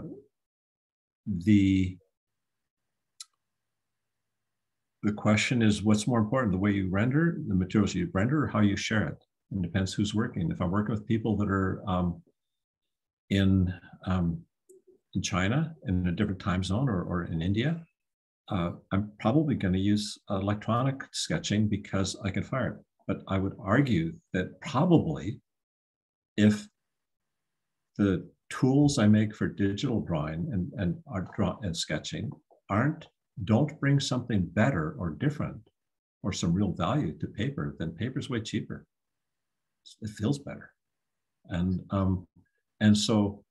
Speaker 2: the the question is what's more important the way you render the materials you render or how you share it it depends who's working if i'm working with people that are um, in um, in china in a different time zone or, or in india uh, i'm probably going to use electronic sketching because i can fire it but I would argue that probably if the tools I make for digital drawing and, and art draw and sketching aren't don't bring something better or different or some real value to paper, then paper's way cheaper. It feels better. And um, and so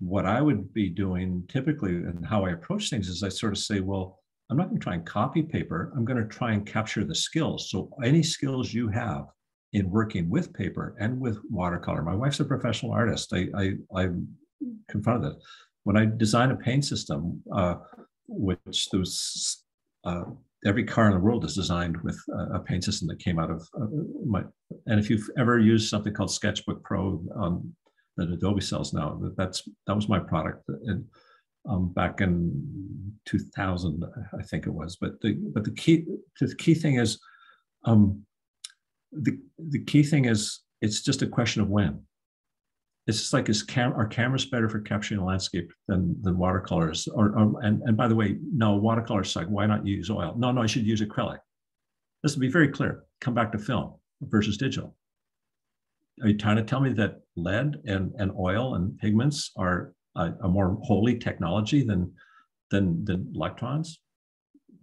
Speaker 2: what I would be doing typically and how I approach things is I sort of say, well, I'm not going to try and copy paper. I'm going to try and capture the skills. So any skills you have in working with paper and with watercolor. My wife's a professional artist. I I, I'm confronted that when I design a paint system, uh, which was uh, every car in the world is designed with a, paint system that came out of uh, my. And if you've ever used something called Sketchbook Pro that Adobe sells now, that's that was my product. And um, back in 2000, I think it was. But the but the key the key thing is um, the the key thing is it's just a question of when. It's just like is cam are cameras better for capturing landscape than than watercolors? Or, or and and by the way, no watercolors suck. Why not use oil? No, no, I should use acrylic. This will be very clear. Come back to film versus digital. Are you trying to tell me that lead and, and oil and pigments are a, a more holy technology than, than, than electrons,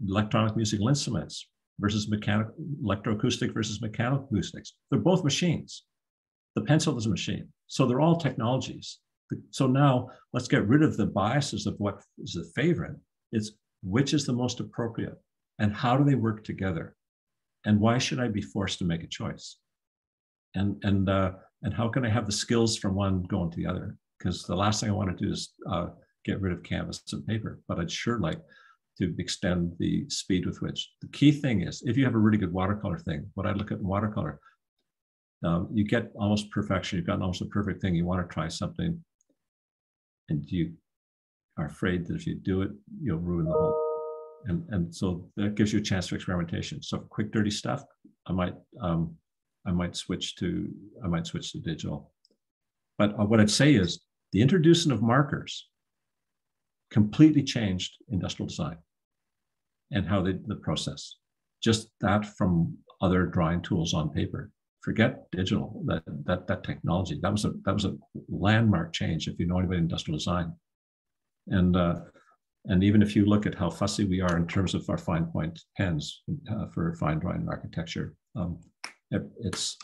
Speaker 2: electronic musical instruments versus mechanical, electroacoustic versus mechanical acoustics. They're both machines. The pencil is a machine. So they're all technologies. So now let's get rid of the biases of what is the favorite. It's which is the most appropriate and how do they work together? And why should I be forced to make a choice? And, and, uh, and how can I have the skills from one going to the other? because the last thing I want to do is uh, get rid of canvas and paper, but I'd sure like to extend the speed with which. The key thing is if you have a really good watercolor thing, what I look at in watercolor, um, you get almost perfection. You've got almost a perfect thing. You want to try something, and you are afraid that if you do it, you'll ruin the whole. And and so that gives you a chance for experimentation. So quick, dirty stuff. I might um, I might switch to I might switch to digital. But uh, what I'd say is the introduction of markers completely changed industrial design and how they the process. Just that from other drawing tools on paper. Forget digital, that that that technology. That was a that was a landmark change if you know anybody in industrial design. And uh, and even if you look at how fussy we are in terms of our fine point pens uh, for fine drawing architecture, um, it's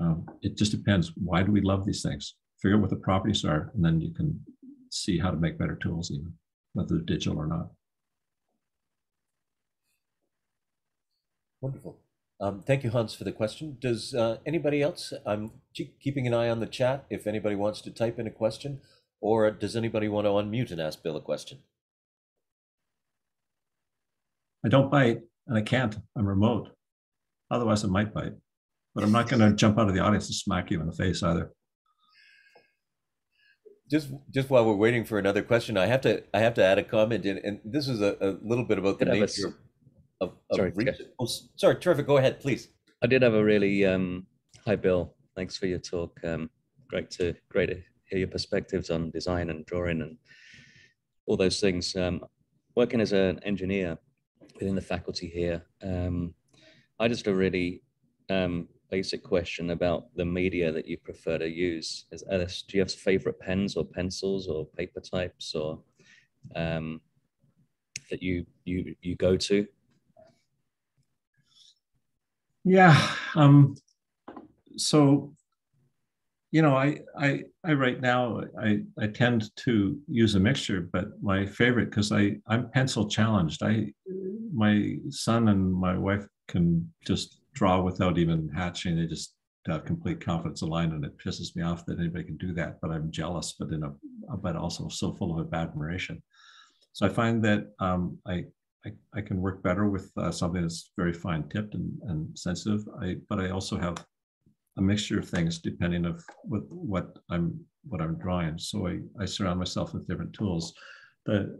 Speaker 2: um, it just depends. Why do we love these things? Figure out what the properties are, and then you can see how to make better tools, even whether they're digital or not.
Speaker 1: Wonderful. Um, thank you, Hans, for the question. Does uh, anybody else? I'm keeping an eye on the chat if anybody wants to type in a question, or does anybody want to unmute and ask Bill a question?
Speaker 2: I don't bite, and I can't. I'm remote. Otherwise, I might bite, but I'm not going to jump out of the audience and smack you in the face either.
Speaker 1: Just, just while we're waiting for another question, I have to, I have to add a comment, in, and this is a, a little bit about the nature of, of sorry, research. Oh, sorry, terrific. Go ahead, please.
Speaker 3: I did have a really um, hi, Bill. Thanks for your talk. Um, great to great to hear your perspectives on design and drawing and all those things. Um, working as an engineer within the faculty here, um, I just a really um, basic question about the media that you prefer to use. Is, uh, do you have favorite pens or pencils or paper types or um, that you you you go to?
Speaker 2: Yeah. Um, so, you know, I, I, I right now, I, I tend to use a mixture, but my favorite, cause I, I'm pencil challenged. I, my son and my wife can just draw without even hatching. They just have complete confidence aligned and it pisses me off that anybody can do that, but I'm jealous, but in a, but also so full of admiration. So I find that um, I, I, I can work better with uh, something that's very fine tipped and, and sensitive. I, but I also have a mixture of things depending of what, what I'm what I'm drawing. So I, I surround myself with different tools. The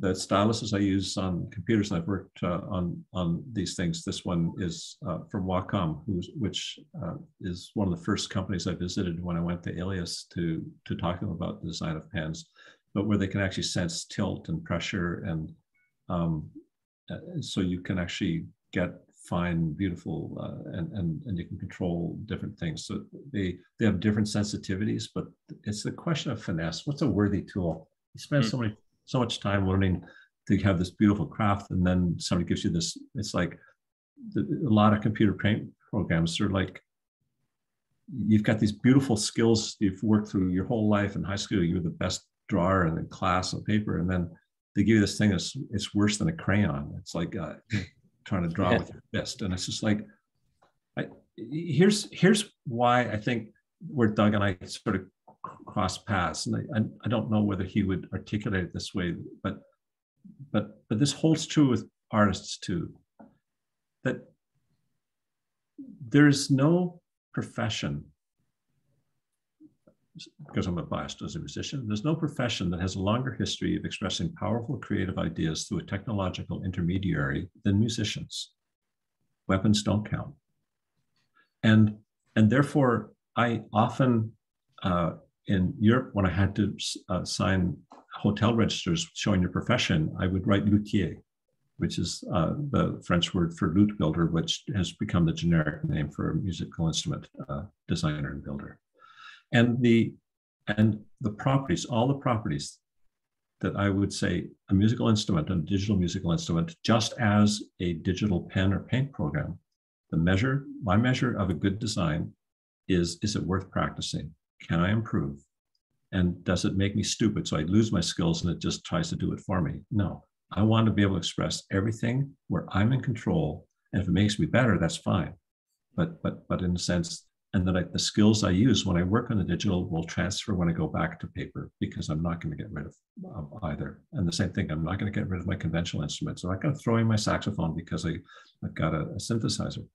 Speaker 2: the styluses I use on computers, and I've worked uh, on on these things. This one is uh, from Wacom, who's, which uh, is one of the first companies I visited when I went to Alias to to talk to them about the design of pens, but where they can actually sense tilt and pressure and um, uh, so you can actually get fine, beautiful, uh, and, and, and you can control different things. So they, they have different sensitivities, but it's the question of finesse. What's a worthy tool? You spend mm-hmm. so many, so much time learning to have this beautiful craft, and then somebody gives you this. It's like the, a lot of computer paint programs are like you've got these beautiful skills you've worked through your whole life in high school. You're the best drawer in the class on paper, and then they give you this thing that's it's worse than a crayon. It's like uh, trying to draw yeah. with your fist, and it's just like, I, here's here's why I think where Doug and I sort of cross paths, and I, I don't know whether he would articulate it this way, but but but this holds true with artists too. That there's no profession because I'm a biased as a musician, there's no profession that has a longer history of expressing powerful creative ideas through a technological intermediary than musicians. Weapons don't count. And, and therefore, I often, uh, in Europe, when I had to uh, sign hotel registers showing your profession, I would write luthier, which is uh, the French word for lute builder, which has become the generic name for a musical instrument uh, designer and builder and the and the properties, all the properties that I would say a musical instrument, a digital musical instrument, just as a digital pen or paint program, the measure, my measure of a good design is, is it worth practicing? Can I improve? And does it make me stupid? So I lose my skills and it just tries to do it for me. No, I want to be able to express everything where I'm in control. And if it makes me better, that's fine. But, but, but in a sense, and that I, the skills I use when I work on the digital will transfer when I go back to paper because I'm not going to get rid of, of either. And the same thing, I'm not going to get rid of my conventional instruments. I'm not going to throw in my saxophone because I, I've got a, a synthesizer.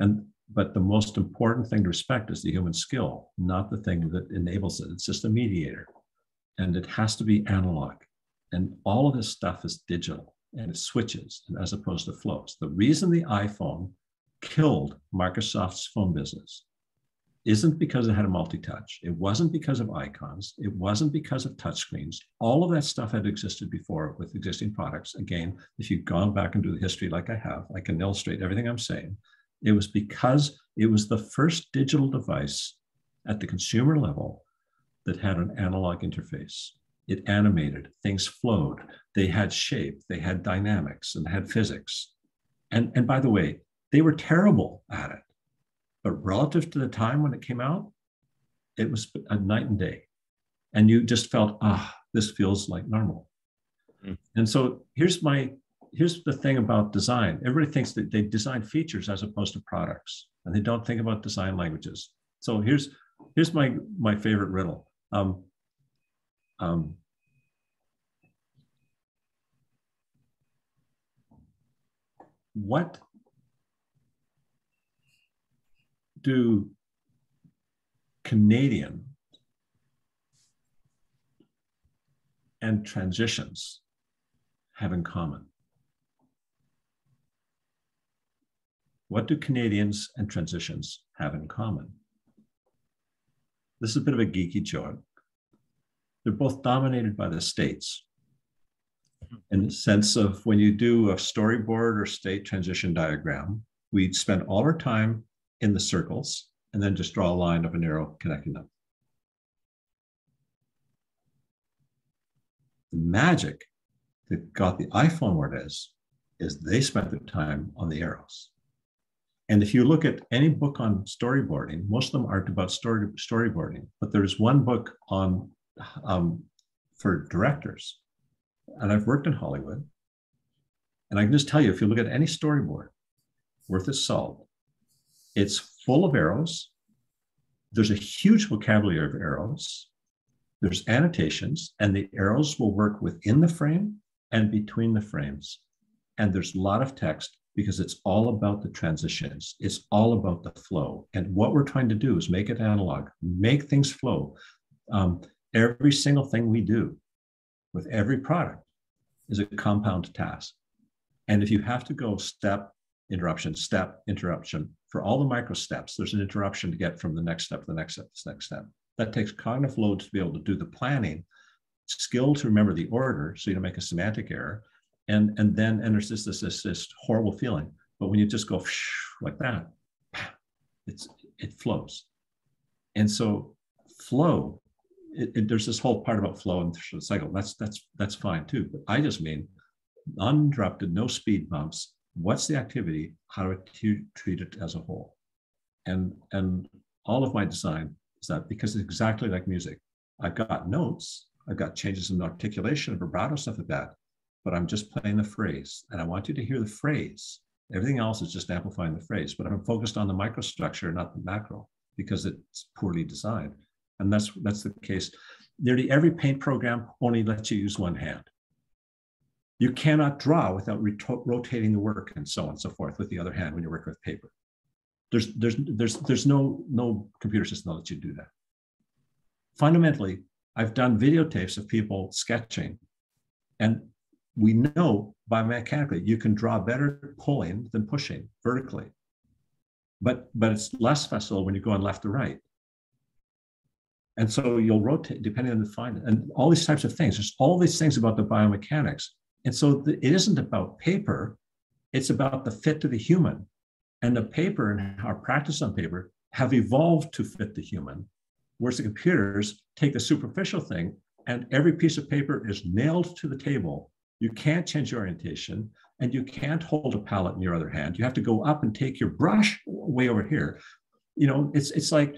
Speaker 2: And but the most important thing to respect is the human skill, not the thing that enables it. It's just a mediator, and it has to be analog. And all of this stuff is digital and it switches as opposed to flows. The reason the iPhone killed Microsoft's phone business isn't because it had a multi-touch. It wasn't because of icons. It wasn't because of touchscreens. All of that stuff had existed before with existing products. Again, if you've gone back do the history like I have, I can illustrate everything I'm saying. It was because it was the first digital device at the consumer level that had an analog interface. it animated, things flowed, they had shape, they had dynamics, and had physics. And, and by the way, they were terrible at it. But relative to the time when it came out, it was a night and day. And you just felt, ah, this feels like normal. Mm. And so here's my here's the thing about design. Everybody thinks that they design features as opposed to products, and they don't think about design languages. So here's here's my my favorite riddle. Um, um, what do Canadian and transitions have in common? What do Canadians and transitions have in common? This is a bit of a geeky joke. They're both dominated by the states in the sense of when you do a storyboard or state transition diagram, we spend all our time in the circles and then just draw a line of an arrow connecting them. The magic that got the iPhone where it is, is they spent their time on the arrows. And if you look at any book on storyboarding, most of them aren't about story, storyboarding, but there's one book on um, for directors. And I've worked in Hollywood. And I can just tell you, if you look at any storyboard worth its salt, it's full of arrows. There's a huge vocabulary of arrows. There's annotations, and the arrows will work within the frame and between the frames. And there's a lot of text because it's all about the transitions. It's all about the flow. And what we're trying to do is make it analog, make things flow. Um, every single thing we do with every product is a compound task. And if you have to go step, interruption, step, interruption, for all the micro steps, there's an interruption to get from the next step to the next step, to the next step. That takes cognitive load to be able to do the planning, skill to remember the order so you don't make a semantic error, and and then and there's this this this, this horrible feeling. But when you just go like that, it's it flows. And so flow, it, it, there's this whole part about flow and cycle. That's that's that's fine too. But I just mean uninterrupted, no speed bumps. What's the activity? How do I treat it as a whole? And and all of my design is that because it's exactly like music. I've got notes, I've got changes in articulation, vibrato, stuff like that but I'm just playing the phrase. And I want you to hear the phrase. Everything else is just amplifying the phrase, but I'm focused on the microstructure, not the macro, because it's poorly designed. And that's that's the case. Nearly every paint program only lets you use one hand. You cannot draw without rotating the work and so on and so forth with the other hand when you're working with paper. There's there's there's there's no no computer system that lets you do that. Fundamentally, I've done videotapes of people sketching, and we know biomechanically you can draw better pulling than pushing vertically. But, but it's less facile when you go on left to right. And so you'll rotate depending on the find and all these types of things. There's all these things about the biomechanics. And so the, it isn't about paper, it's about the fit to the human. And the paper and our practice on paper have evolved to fit the human, whereas the computers take the superficial thing and every piece of paper is nailed to the table you can't change your orientation and you can't hold a palette in your other hand. You have to go up and take your brush way over here. You know, it's it's like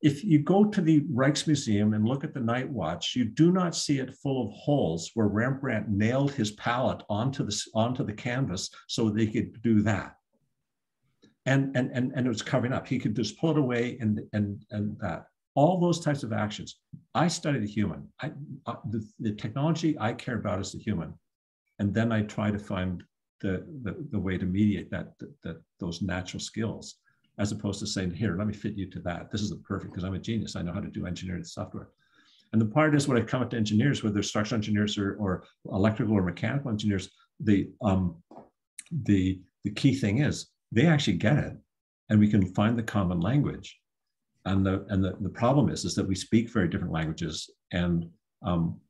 Speaker 2: if you go to the Rijksmuseum and look at the night watch, you do not see it full of holes where Rembrandt nailed his palette onto the onto the canvas so they could do that. And and and, and it was covering up. He could just pull it away and and and that. All those types of actions. I study the human. I, uh, the, the technology I care about is the human and then I try to find the, the, the way to mediate that, that, those natural skills, as opposed to saying, here, let me fit you to that. This is the perfect, because I'm a genius. I know how to do engineering software. And the part is when I come up to engineers, whether structural engineers or, or electrical or mechanical engineers, the, um, the, the key thing is they actually get it and we can find the common language. And the, and the, the problem is, is that we speak very different languages and um,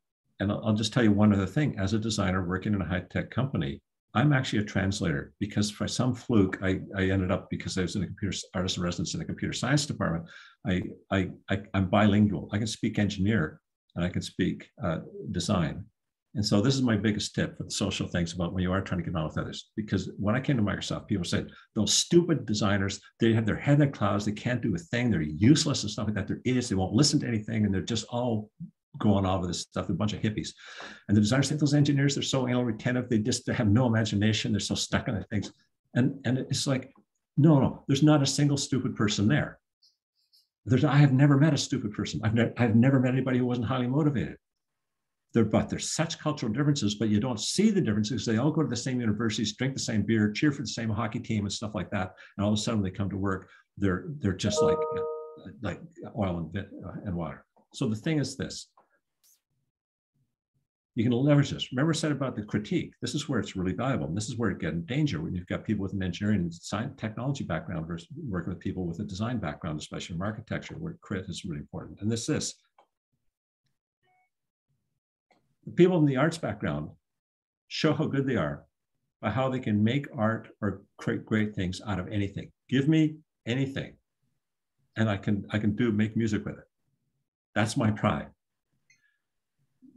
Speaker 2: and I'll, just tell you one other thing. As a designer working in a high tech company, I'm actually a translator because for some fluke, I, I ended up because I was in a computer artist in residence in the computer science department. I, I, I am bilingual. I can speak engineer and I can speak uh, design. And so this is my biggest tip for the social things about when you are trying to get on with others. Because when I came to Microsoft, people said those stupid designers, they have their head in the clouds, they can't do a thing, they're useless and stuff like that. They're idiots, they won't listen to anything, and they're just all going off of this stuff, a bunch of hippies. And the designers think those engineers, they're so anal retentive, they just they have no imagination, they're so stuck in their things. And, and it's like, no, no, there's not a single stupid person there. There's, I have never met a stupid person. I've, ne- I've never met anybody who wasn't highly motivated. There, but there's such cultural differences, but you don't see the differences. They all go to the same universities, drink the same beer, cheer for the same hockey team and stuff like that. And all of a sudden they come to work, they're, they're just like, like oil and, uh, and water. So the thing is this, you can leverage this. Remember I said about the critique. This is where it's really valuable. And this is where it gets in danger when you've got people with an engineering and science technology background versus working with people with a design background, especially in architecture, where crit is really important. And this is the people in the arts background show how good they are by how they can make art or create great things out of anything. Give me anything, and I can I can do make music with it. That's my pride.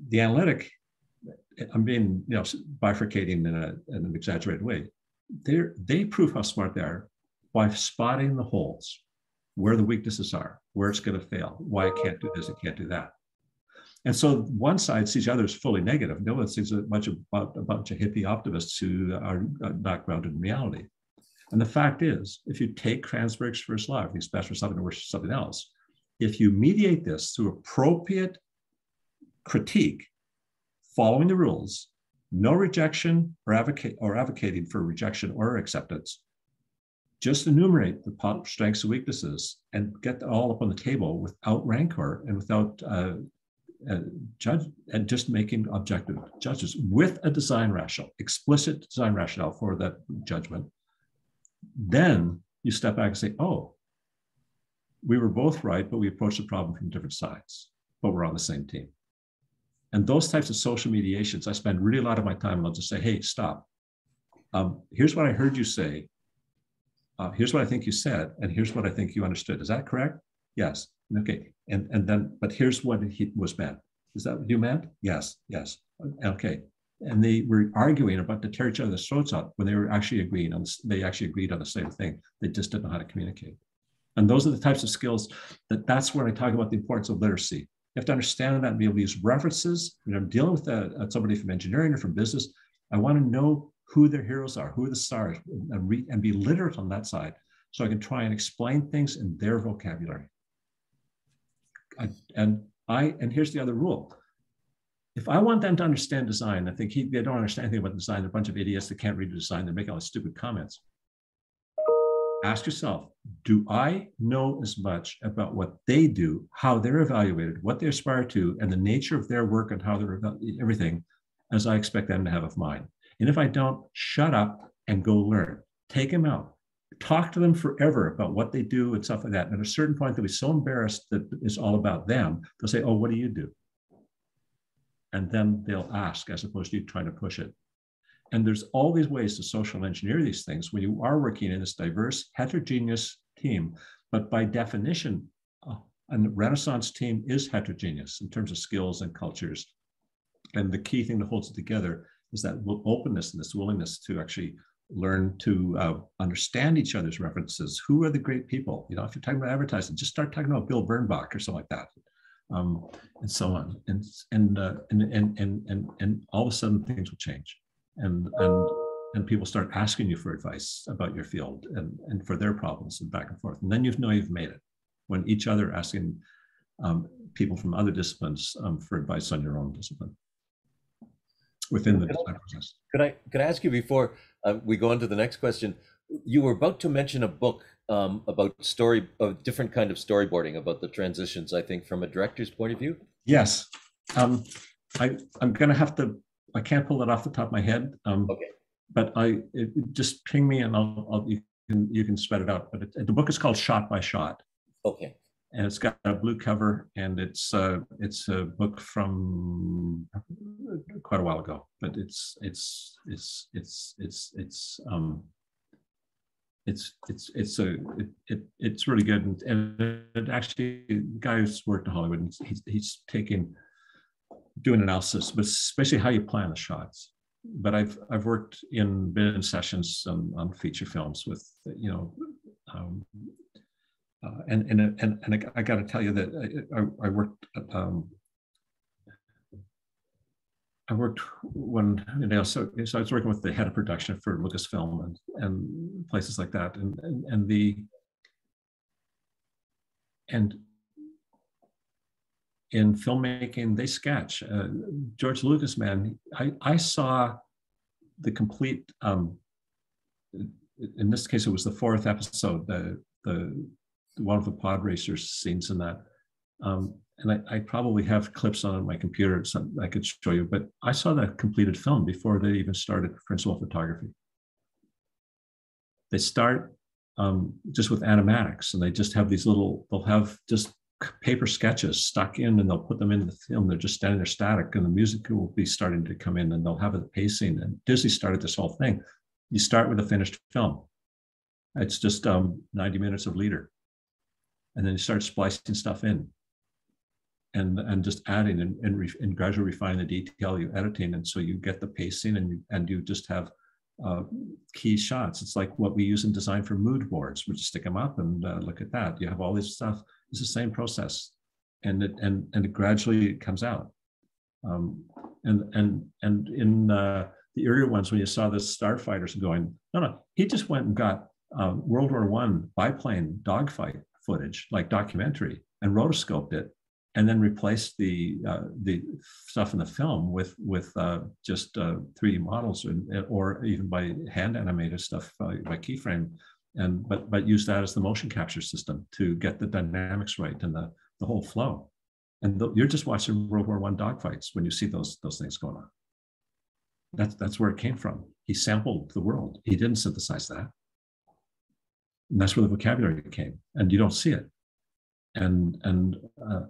Speaker 2: The analytic I'm being, you know, bifurcating in, a, in an exaggerated way. They they prove how smart they are by spotting the holes, where the weaknesses are, where it's going to fail, why it can't do this, it can't do that. And so one side sees the other as fully negative. No one sees a bunch of a bunch of hippie optimists who are uh, not grounded in reality. And the fact is, if you take Kranzberg's first law, if best for something or worse for something else, if you mediate this through appropriate critique following the rules, no rejection or, advocate, or advocating for rejection or acceptance. Just enumerate the strengths and weaknesses and get all up on the table without rancor and without uh, uh, judge and just making objective judges with a design rationale, explicit design rationale for that judgment. Then you step back and say, oh, we were both right, but we approached the problem from different sides, but we're on the same team. And those types of social mediations, I spend really a lot of my time and I'll just say, hey, stop. Um, here's what I heard you say. Uh, here's what I think you said, and here's what I think you understood. Is that correct? Yes. Okay. And and then, but here's what he was meant. Is that what you meant? Yes. Yes. Okay. And they were arguing about to tear each other's throats out when they were actually agreeing on. They actually agreed on the same thing. They just didn't know how to communicate. And those are the types of skills that that's where I talk about the importance of literacy. You have to understand that and be able to use references. When I'm dealing with a, uh, somebody from engineering or from business, I want to know who their heroes are, who are the stars, and, re, and be literate on that side so I can try and explain things in their vocabulary. I, and I and here's the other rule. If I want them to understand design, I think he, they don't understand anything about design. They're a bunch of idiots that can't read the design. They're making all these stupid comments ask yourself do I know as much about what they do, how they're evaluated, what they aspire to, and the nature of their work and how they're everything as I expect them to have of mine? And if I don't, shut up and go learn. Take them out. Talk to them forever about what they do and stuff like that. And at a certain point, they'll be so embarrassed that it's all about them. They'll say, Oh, what do you do? And then they'll ask as opposed to you trying to push it. And there's all these ways to social engineer these things when you are working in this diverse, heterogeneous team. But by definition, uh, a Renaissance team is heterogeneous in terms of skills and cultures. And the key thing that holds it together is that openness and this willingness to actually learn to uh, understand each other's references. Who are the great people? You know, if you're talking about advertising, just start talking about Bill Bernbach or something like that, um, and so on. And and, uh, and and and and and all of a sudden things will change and and and people start asking you for advice about your field and, and for their problems and back and forth. And then you know you've made it when each other asking um, people from other disciplines um, for advice on your own discipline within the design process.
Speaker 1: Could I could I ask you before uh, we go on to the next question? You were about to mention a book um, about story, a different kind of storyboarding about the transitions. I think from a director's point of view.
Speaker 2: Yes, um, I I'm going to have to I can't pull that off the top of my head. Um,
Speaker 1: okay.
Speaker 2: But I it, just ping me and I'll, I'll, you can you can spread it out. But it, the book is called Shot by Shot.
Speaker 1: Okay.
Speaker 2: And it's got a blue cover, and it's uh, it's a book from quite a while ago. But it's it's it's it's it's it's um, it's it's it's a it, it it's really good and, and it actually the guy who's worked in Hollywood he's he's taking do an analysis, but especially how you plan the shots. But I've I've worked in been in sessions on, on feature films with you know, um, uh, and and and and I, I got to tell you that I, I worked um, I worked when you know so, so I was working with the head of production for Lucasfilm and and places like that and and, and the and in filmmaking, they sketch. Uh, George Lucas, man, I, I saw the complete, um, in this case, it was the fourth episode, the, the, one of the pod racers scenes in that. Um, and I, I, probably have clips on my computer I could show you, but I saw that completed film before they even started principal photography. They start um, just with animatics and they just have these little, they'll have just paper sketches stuck in and they'll put them in the film. They're just standing there static and the music will be starting to come in and they'll have a pacing. And Disney started this whole thing. You start with a finished film. It's just um, 90 minutes of leader. And then you start splicing stuff in and, and just adding and, and, re, and gradually refine the detail you editing. And so you get the pacing and you, and you just have uh, key shots. It's like what we use in design for mood boards. We just stick them up and uh, look at that. You have all this stuff it's the same process, and it and and it gradually comes out. Um, and and and in uh, the earlier ones, when you saw the starfighters going, no, no, he just went and got uh, World War One biplane dogfight footage, like documentary, and rotoscoped it, and then replaced the uh, the stuff in the film with with uh, just 3D uh, models, or, or even by hand animated stuff by keyframe and but but use that as the motion capture system to get the dynamics right and the the whole flow. And the, you're just watching World War One dogfights when you see those those things going on. That's that's where it came from. He sampled the world. He didn't synthesize that. And that's where the vocabulary came. And you don't see it. And and uh,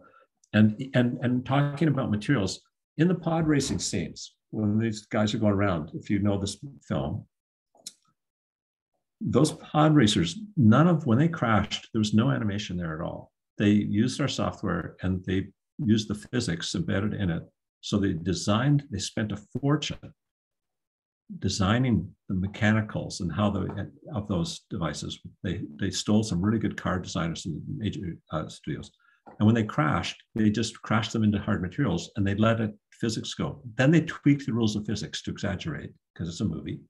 Speaker 2: and and and talking about materials in the pod racing scenes when these guys are going around. If you know this film, those pod racers, none of when they crashed, there was no animation there at all. They used our software and they used the physics embedded in it. So they designed, they spent a fortune designing the mechanicals and how the of those devices. They they stole some really good car designers in major uh, studios. And when they crashed, they just crashed them into hard materials and they let it physics go. Then they tweaked the rules of physics to exaggerate because it's a movie.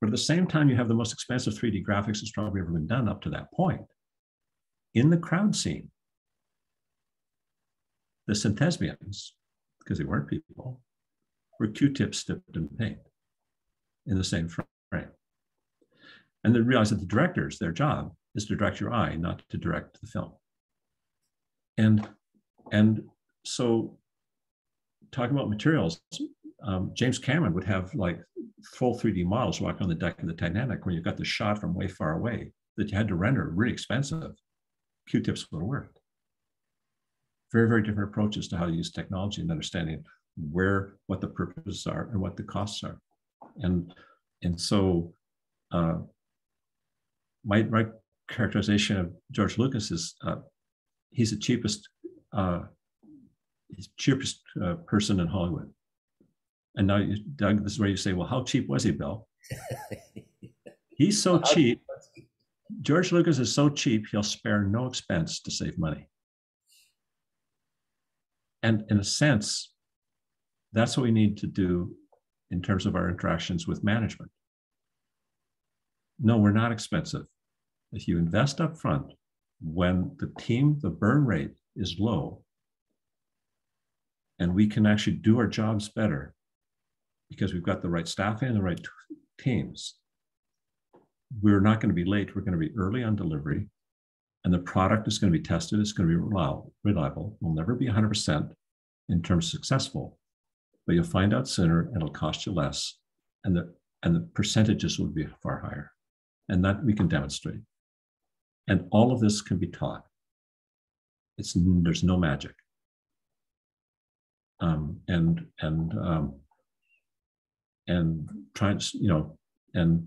Speaker 2: But at the same time, you have the most expensive 3D graphics that's probably ever been done up to that point. In the crowd scene, the synthespians, because they weren't people, were Q-tips dipped in paint in the same frame. And they realized that the directors, their job is to direct your eye, not to direct the film. And, and so talking about materials, um, James Cameron would have like full 3D models walking on the deck of the Titanic when you got the shot from way far away that you had to render really expensive. Q-tips would have worked. Very, very different approaches to how to use technology and understanding where, what the purposes are and what the costs are. And, and so uh, my, my characterization of George Lucas is uh, he's the cheapest, uh, he's cheapest uh, person in Hollywood and now, you, Doug, this is where you say, well, how cheap was he, Bill? He's so cheap. George Lucas is so cheap, he'll spare no expense to save money. And in a sense, that's what we need to do in terms of our interactions with management. No, we're not expensive. If you invest up front, when the team, the burn rate is low, and we can actually do our jobs better, because we've got the right staffing and the right teams. We're not going to be late. We're going to be early on delivery. And the product is going to be tested. It's going to be reliable. We'll never be 100% in terms of successful, but you'll find out sooner and it'll cost you less. And the, and the percentages will be far higher. And that we can demonstrate. And all of this can be taught. It's, there's no magic. Um, and and um, and trying to, you know, and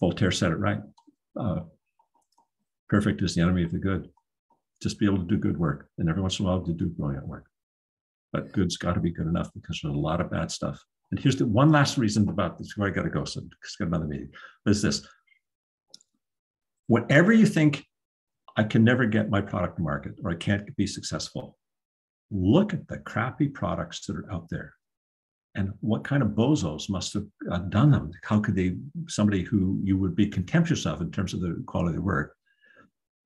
Speaker 2: Voltaire said it right. Uh, perfect is the enemy of the good. Just be able to do good work, and every once in a while to do brilliant work. but good's got to be good enough because there's a lot of bad stuff. And here's the one last reason about this before I got to go. So it's got another meeting. Is this whatever you think I can never get my product to market or I can't be successful, look at the crappy products that are out there and what kind of bozos must have uh, done them? How could they somebody who you would be contemptuous of in terms of the quality of work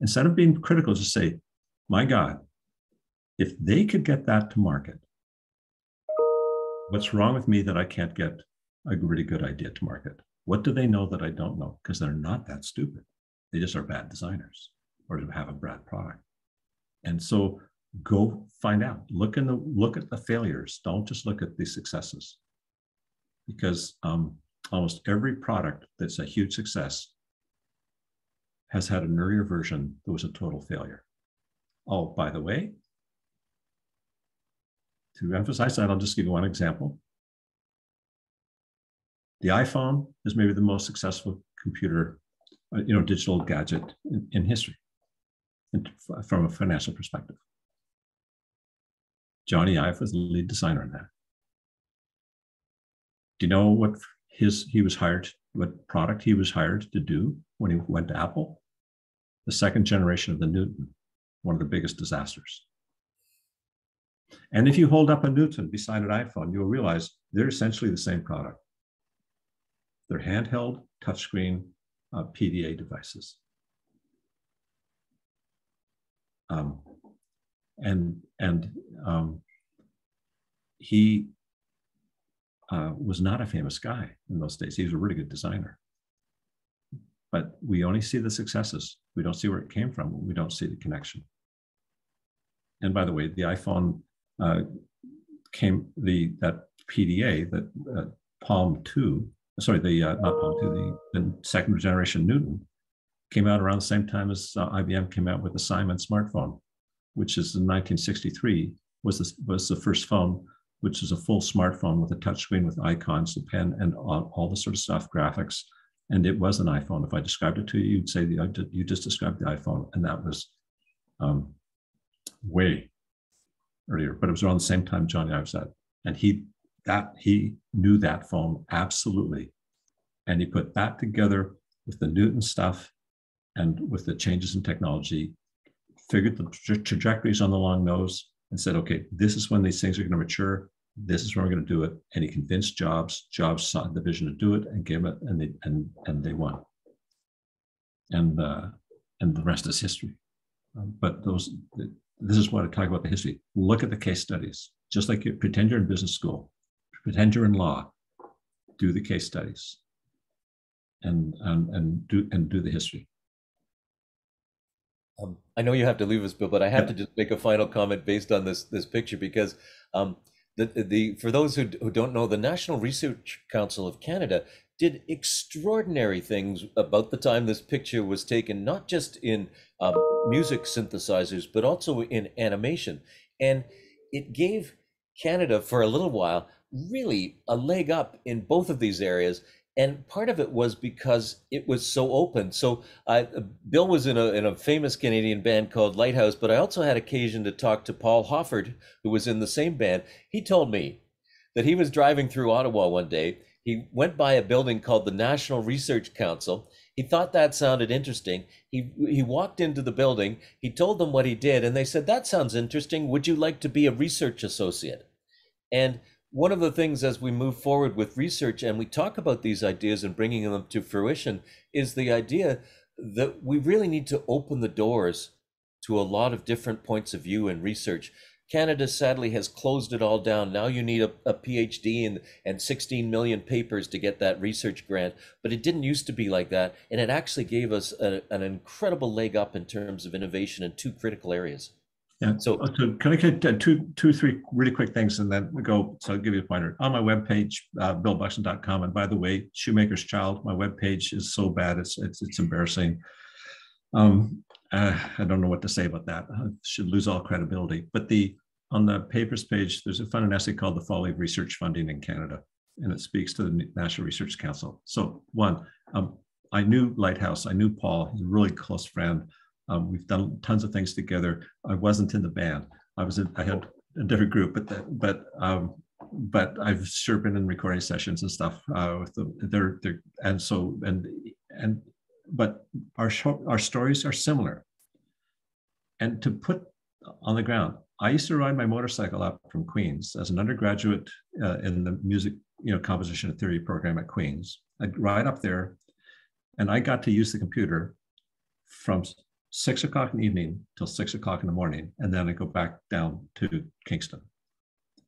Speaker 2: instead of being critical just say my god if they could get that to market what's wrong with me that i can't get a really good idea to market? What do they know that i don't know? Because they're not that stupid. They just are bad designers or have a bad product. And so go find out. Look in the look at the failures. Don't just look at the successes. Because um, almost every product that's a huge success has had an earlier version that was a total failure. Oh by the way to emphasize that i'll just give you one example. The iphone is maybe the most successful computer uh, you know digital gadget in, in history from a financial perspective Jony Ive was the lead designer on that. Do you know what his he was hired, what product he was hired to do when he went to Apple? The second generation of the Newton, one of the biggest disasters. And if you hold up a Newton beside an iPhone, you'll realize they're essentially the same product. They're handheld, touchscreen uh, PDA devices. Um, and and um, he uh, was not a famous guy in those days. He was a really good designer, but we only see the successes. We don't see where it came from. We don't see the connection. And by the way, the iPhone uh, came the that PDA that uh, Palm Two, sorry, the uh, not Palm Two, the, the second generation Newton came out around the same time as uh, IBM came out with the Simon smartphone which is in 1963, was the, was the first phone, which is a full smartphone with a touchscreen with icons, the pen, and all, all the sort of stuff, graphics. And it was an iPhone. If I described it to you, you'd say the, you just described the iPhone, and that was um, way earlier. But it was around the same time Jony Ives said, and he that he knew that phone absolutely, and he put that together with the Newton stuff and with the changes in technology figured the tra- trajectories on the long nose and said, okay, this is when these things are going to mature. This is when we're going to do it. And he convinced Jobs. Jobs saw the vision to do it and gave it, and they and and they won. And uh, and the rest is history. Um, but those, this is what I talk about the history. Look at the case studies. Just like you pretend you're in business school, pretend you're in law, do the case studies, and and and do and do the history.
Speaker 1: Um, I know you have to leave us, Bill, but I have to just make a final comment based on this this picture because um, the the for those who, who don't know, the National Research Council of Canada did extraordinary things about the time this picture was taken, not just in um, music synthesizers, but also in animation, and it gave Canada for a little while really a leg up in both of these areas and part of it was because it was so open. So uh, Bill was in a in a famous Canadian band called Lighthouse, but I also had occasion to talk to Paul Hoffert, who was in the same band. He told me that he was driving through Ottawa one day. He went by a building called the National Research Council. He thought that sounded interesting. He he walked into the building. He told them what he did, and they said, "That sounds interesting. Would you like to be a research associate?" And one of the things as we move forward with research and we talk about these ideas and bringing them to fruition is the idea that we really need to open the doors to a lot of different points of view in research. Canada sadly has closed it all down. Now you need a, a PhD and, and 16 million papers to get that research grant. But it didn't used to be like that. And it actually gave us a, an incredible leg up in terms of innovation in two critical areas.
Speaker 2: Yeah. So, so can I get uh, two, two, three really quick things and then we go. So I'll give you a pointer on my webpage, uh, billbuxton.com. And by the way, Shoemaker's Child, my webpage is so bad. It's, it's, it's embarrassing. Um, uh, I don't know what to say about that. I should lose all credibility. But the, on the papers page, there's a fun essay called The Folly of Research Funding in Canada. And it speaks to the National Research Council. So one, um, I knew Lighthouse. I knew Paul. He's a really close friend. Um, we've done tons of things together. I wasn't in the band. I was in, I had a different group, but that, but um, but I've sure been in recording sessions and stuff uh, with them. They're, they're and so and and but our show, our stories are similar. And to put on the ground, I used to ride my motorcycle up from Queen's as an undergraduate uh, in the music, you know, composition and theory program at Queen's. I'd ride up there, and I got to use the computer from six o'clock in the evening till six o'clock in the morning, and then I go back down to Kingston,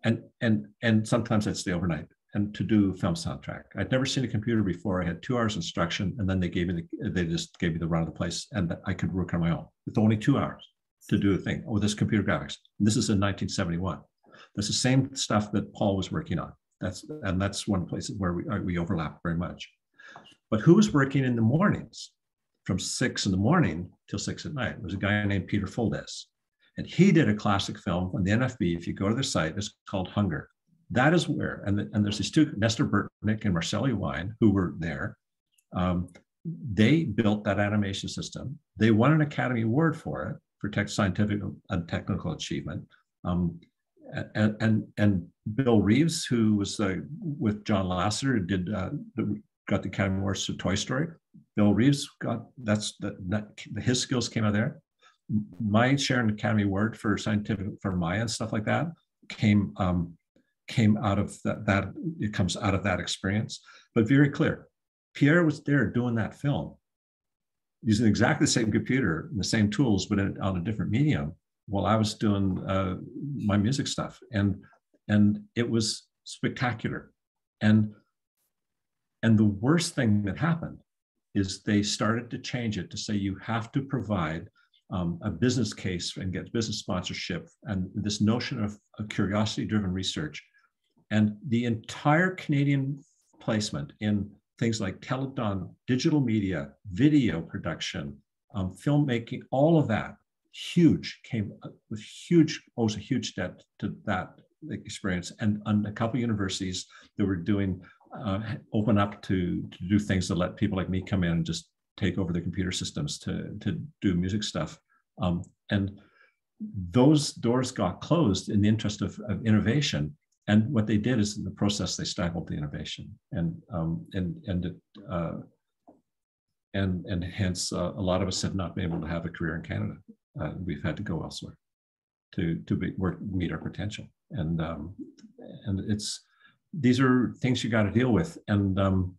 Speaker 2: and and and sometimes I'd stay overnight and to do film soundtrack. I'd never seen a computer before. I had two hours instruction, and then they gave me the, they just gave me the run of the place, and I could work on my own with only two hours to do a thing. Oh, this computer graphics. And this is in 1971. That's the same stuff that Paul was working on. That's and that's one place where we uh, we overlap very much. But who was working in the mornings? From six in the morning till six at night. There was a guy named Peter Foldes. And he did a classic film on the NFB. If you go to their site, it's called Hunger. That is where, and, the, and there's these two, Nestor Burtnyk and Marceli Wein, who were there. Um, they built that animation system. They won an Academy Award for it, for tech, scientific and technical achievement. Um, and, and, and Bill Reeves, who was uh, with John Lasseter, did uh, got the Academy Awards for Toy Story. Bill Reeves got that's that, that his skills came out there. My Sharon Academy Award for scientific for Maya and stuff like that came um, came out of that, that it comes out of that experience. But very clear, Pierre was there doing that film using exactly the same computer and the same tools, but on a different medium while I was doing uh, my music stuff. And and it was spectacular. And and the worst thing that happened is they started to change it to say you have to provide um, a business case and get business sponsorship and this notion of, curiosity driven research. And the entire Canadian placement in things like Telethon, digital media, video production, um, filmmaking, all of that, huge, came with huge, owes a huge debt to that experience. And, and a couple universities that were doing uh, open up to, to do things to let people like me come in and just take over the computer systems to, to do music stuff. Um, and those doors got closed in the interest of, of, innovation. And what they did is in the process, they stifled the innovation. And, um, and, and, it, uh, and, and hence uh, a lot of us have not been able to have a career in Canada. Uh, we've had to go elsewhere to, to be, work, meet our potential. And, um, and it's, these are things you got to deal with. And um,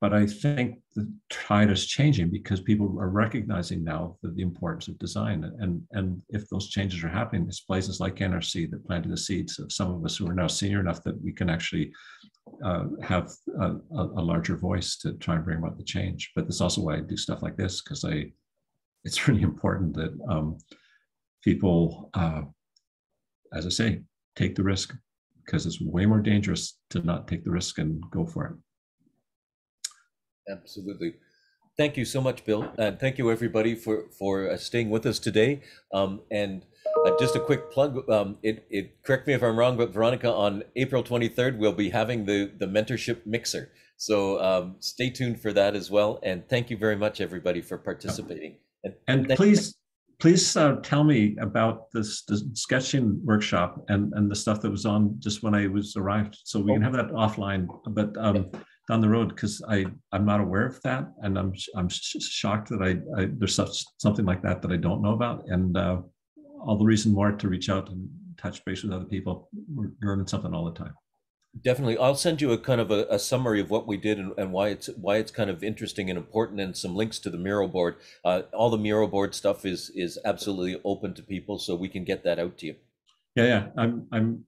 Speaker 2: but I think the tide is changing because people are recognizing now the, the importance of design. And and if those changes are happening, it's places like NRC that planted the seeds of some of us who are now senior enough that we can actually uh, have a, a, larger voice to try and bring about the change. But that's also why I do stuff like this because I, it's really important that um, people, uh, as I say, take the risk because it's way more dangerous to not take the risk and go for it.
Speaker 1: Absolutely. Thank you so much, Bill, and thank you everybody for for uh, staying with us today. Um, and uh, just a quick plug. Um, it, it correct me if I'm wrong, but Veronica, on April 23rd, we'll be having the the mentorship mixer. So um, stay tuned for that as well. And thank you very much, everybody, for participating.
Speaker 2: And, and please please uh, tell me about this, this, sketching workshop and, and the stuff that was on just when I was arrived. So we can have that offline, but um, down the road because I I'm not aware of that, and I'm I'm shocked that I, I, there's such something like that that I don't know about, and uh, all the reason more to reach out and touch base with other people. We're learning something all the time.
Speaker 1: Definitely. I'll send you a kind of a, a summary of what we did and, and, why it's why it's kind of interesting and important and some links to the mural board. Uh, all the mural board stuff is is absolutely open to people, so we can get that out to you.
Speaker 2: Yeah, yeah. I'm I'm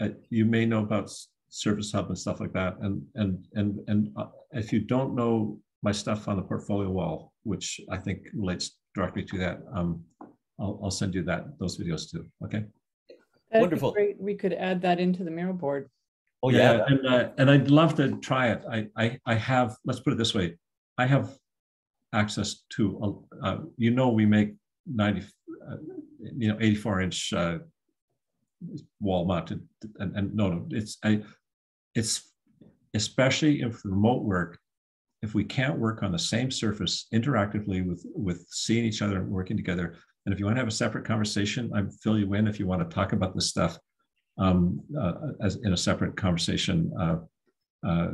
Speaker 2: uh, you may know about Surface Hub and stuff like that. And and and and uh, if you don't know my stuff on the portfolio wall, which I think relates directly to that, um, I'll, I'll send you that those videos too. Okay.
Speaker 4: That'd Wonderful. Great. We could add that into the mural board.
Speaker 2: Oh yeah, yeah and uh, and I'd love to try it. I, I I have. Let's put it this way. I have access to. Uh, you know, we make ninety, uh, you know, eighty-four inch uh, wall mounted, and, and no, no, it's I. It's especially if remote work. If we can't work on the same surface interactively with with seeing each other and working together, And if you want to have a separate conversation, I fill you in if you want to talk about this stuff um, uh, as in a separate conversation. Uh, uh,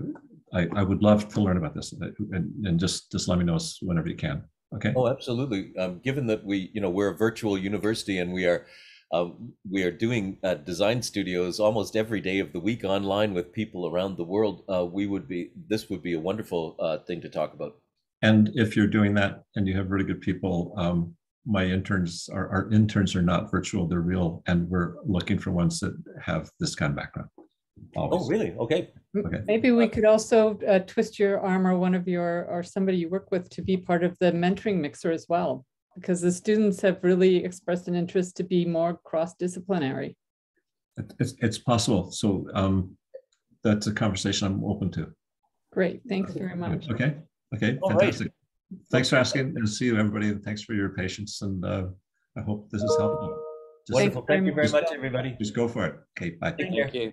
Speaker 2: I, I would love to learn about this uh, and, and just just let me know whenever you can. Okay.
Speaker 1: Oh, absolutely. Um, given that we, you know, we're a virtual university and we are, uh, we are doing uh, design studios almost every day of the week online with people around the world. Uh, we would be, this would be a wonderful uh, thing to talk about.
Speaker 2: And if you're doing that and you have really good people, um, my interns, our, our interns are not virtual, they're real, and we're looking for ones that have this kind of background.
Speaker 1: Oh, really? Okay.
Speaker 2: Okay.
Speaker 4: Maybe we could also uh, twist your arm or one of your, or somebody you work with to be part of the mentoring mixer as well. Because the students have really expressed an interest to be more cross-disciplinary.
Speaker 2: It's, it's possible. So um, that's a conversation I'm open to.
Speaker 4: Great, thanks very much.
Speaker 2: Okay, okay,
Speaker 1: All right.
Speaker 2: Fantastic. Thanks for asking and see you, everybody. and Thanks for your patience and uh, I hope this is helpful. Just,
Speaker 1: Wonderful.
Speaker 4: very
Speaker 1: Thank you very
Speaker 4: much.
Speaker 1: much, everybody.
Speaker 2: just go for it. Okay, bye.
Speaker 1: Take care.
Speaker 3: you.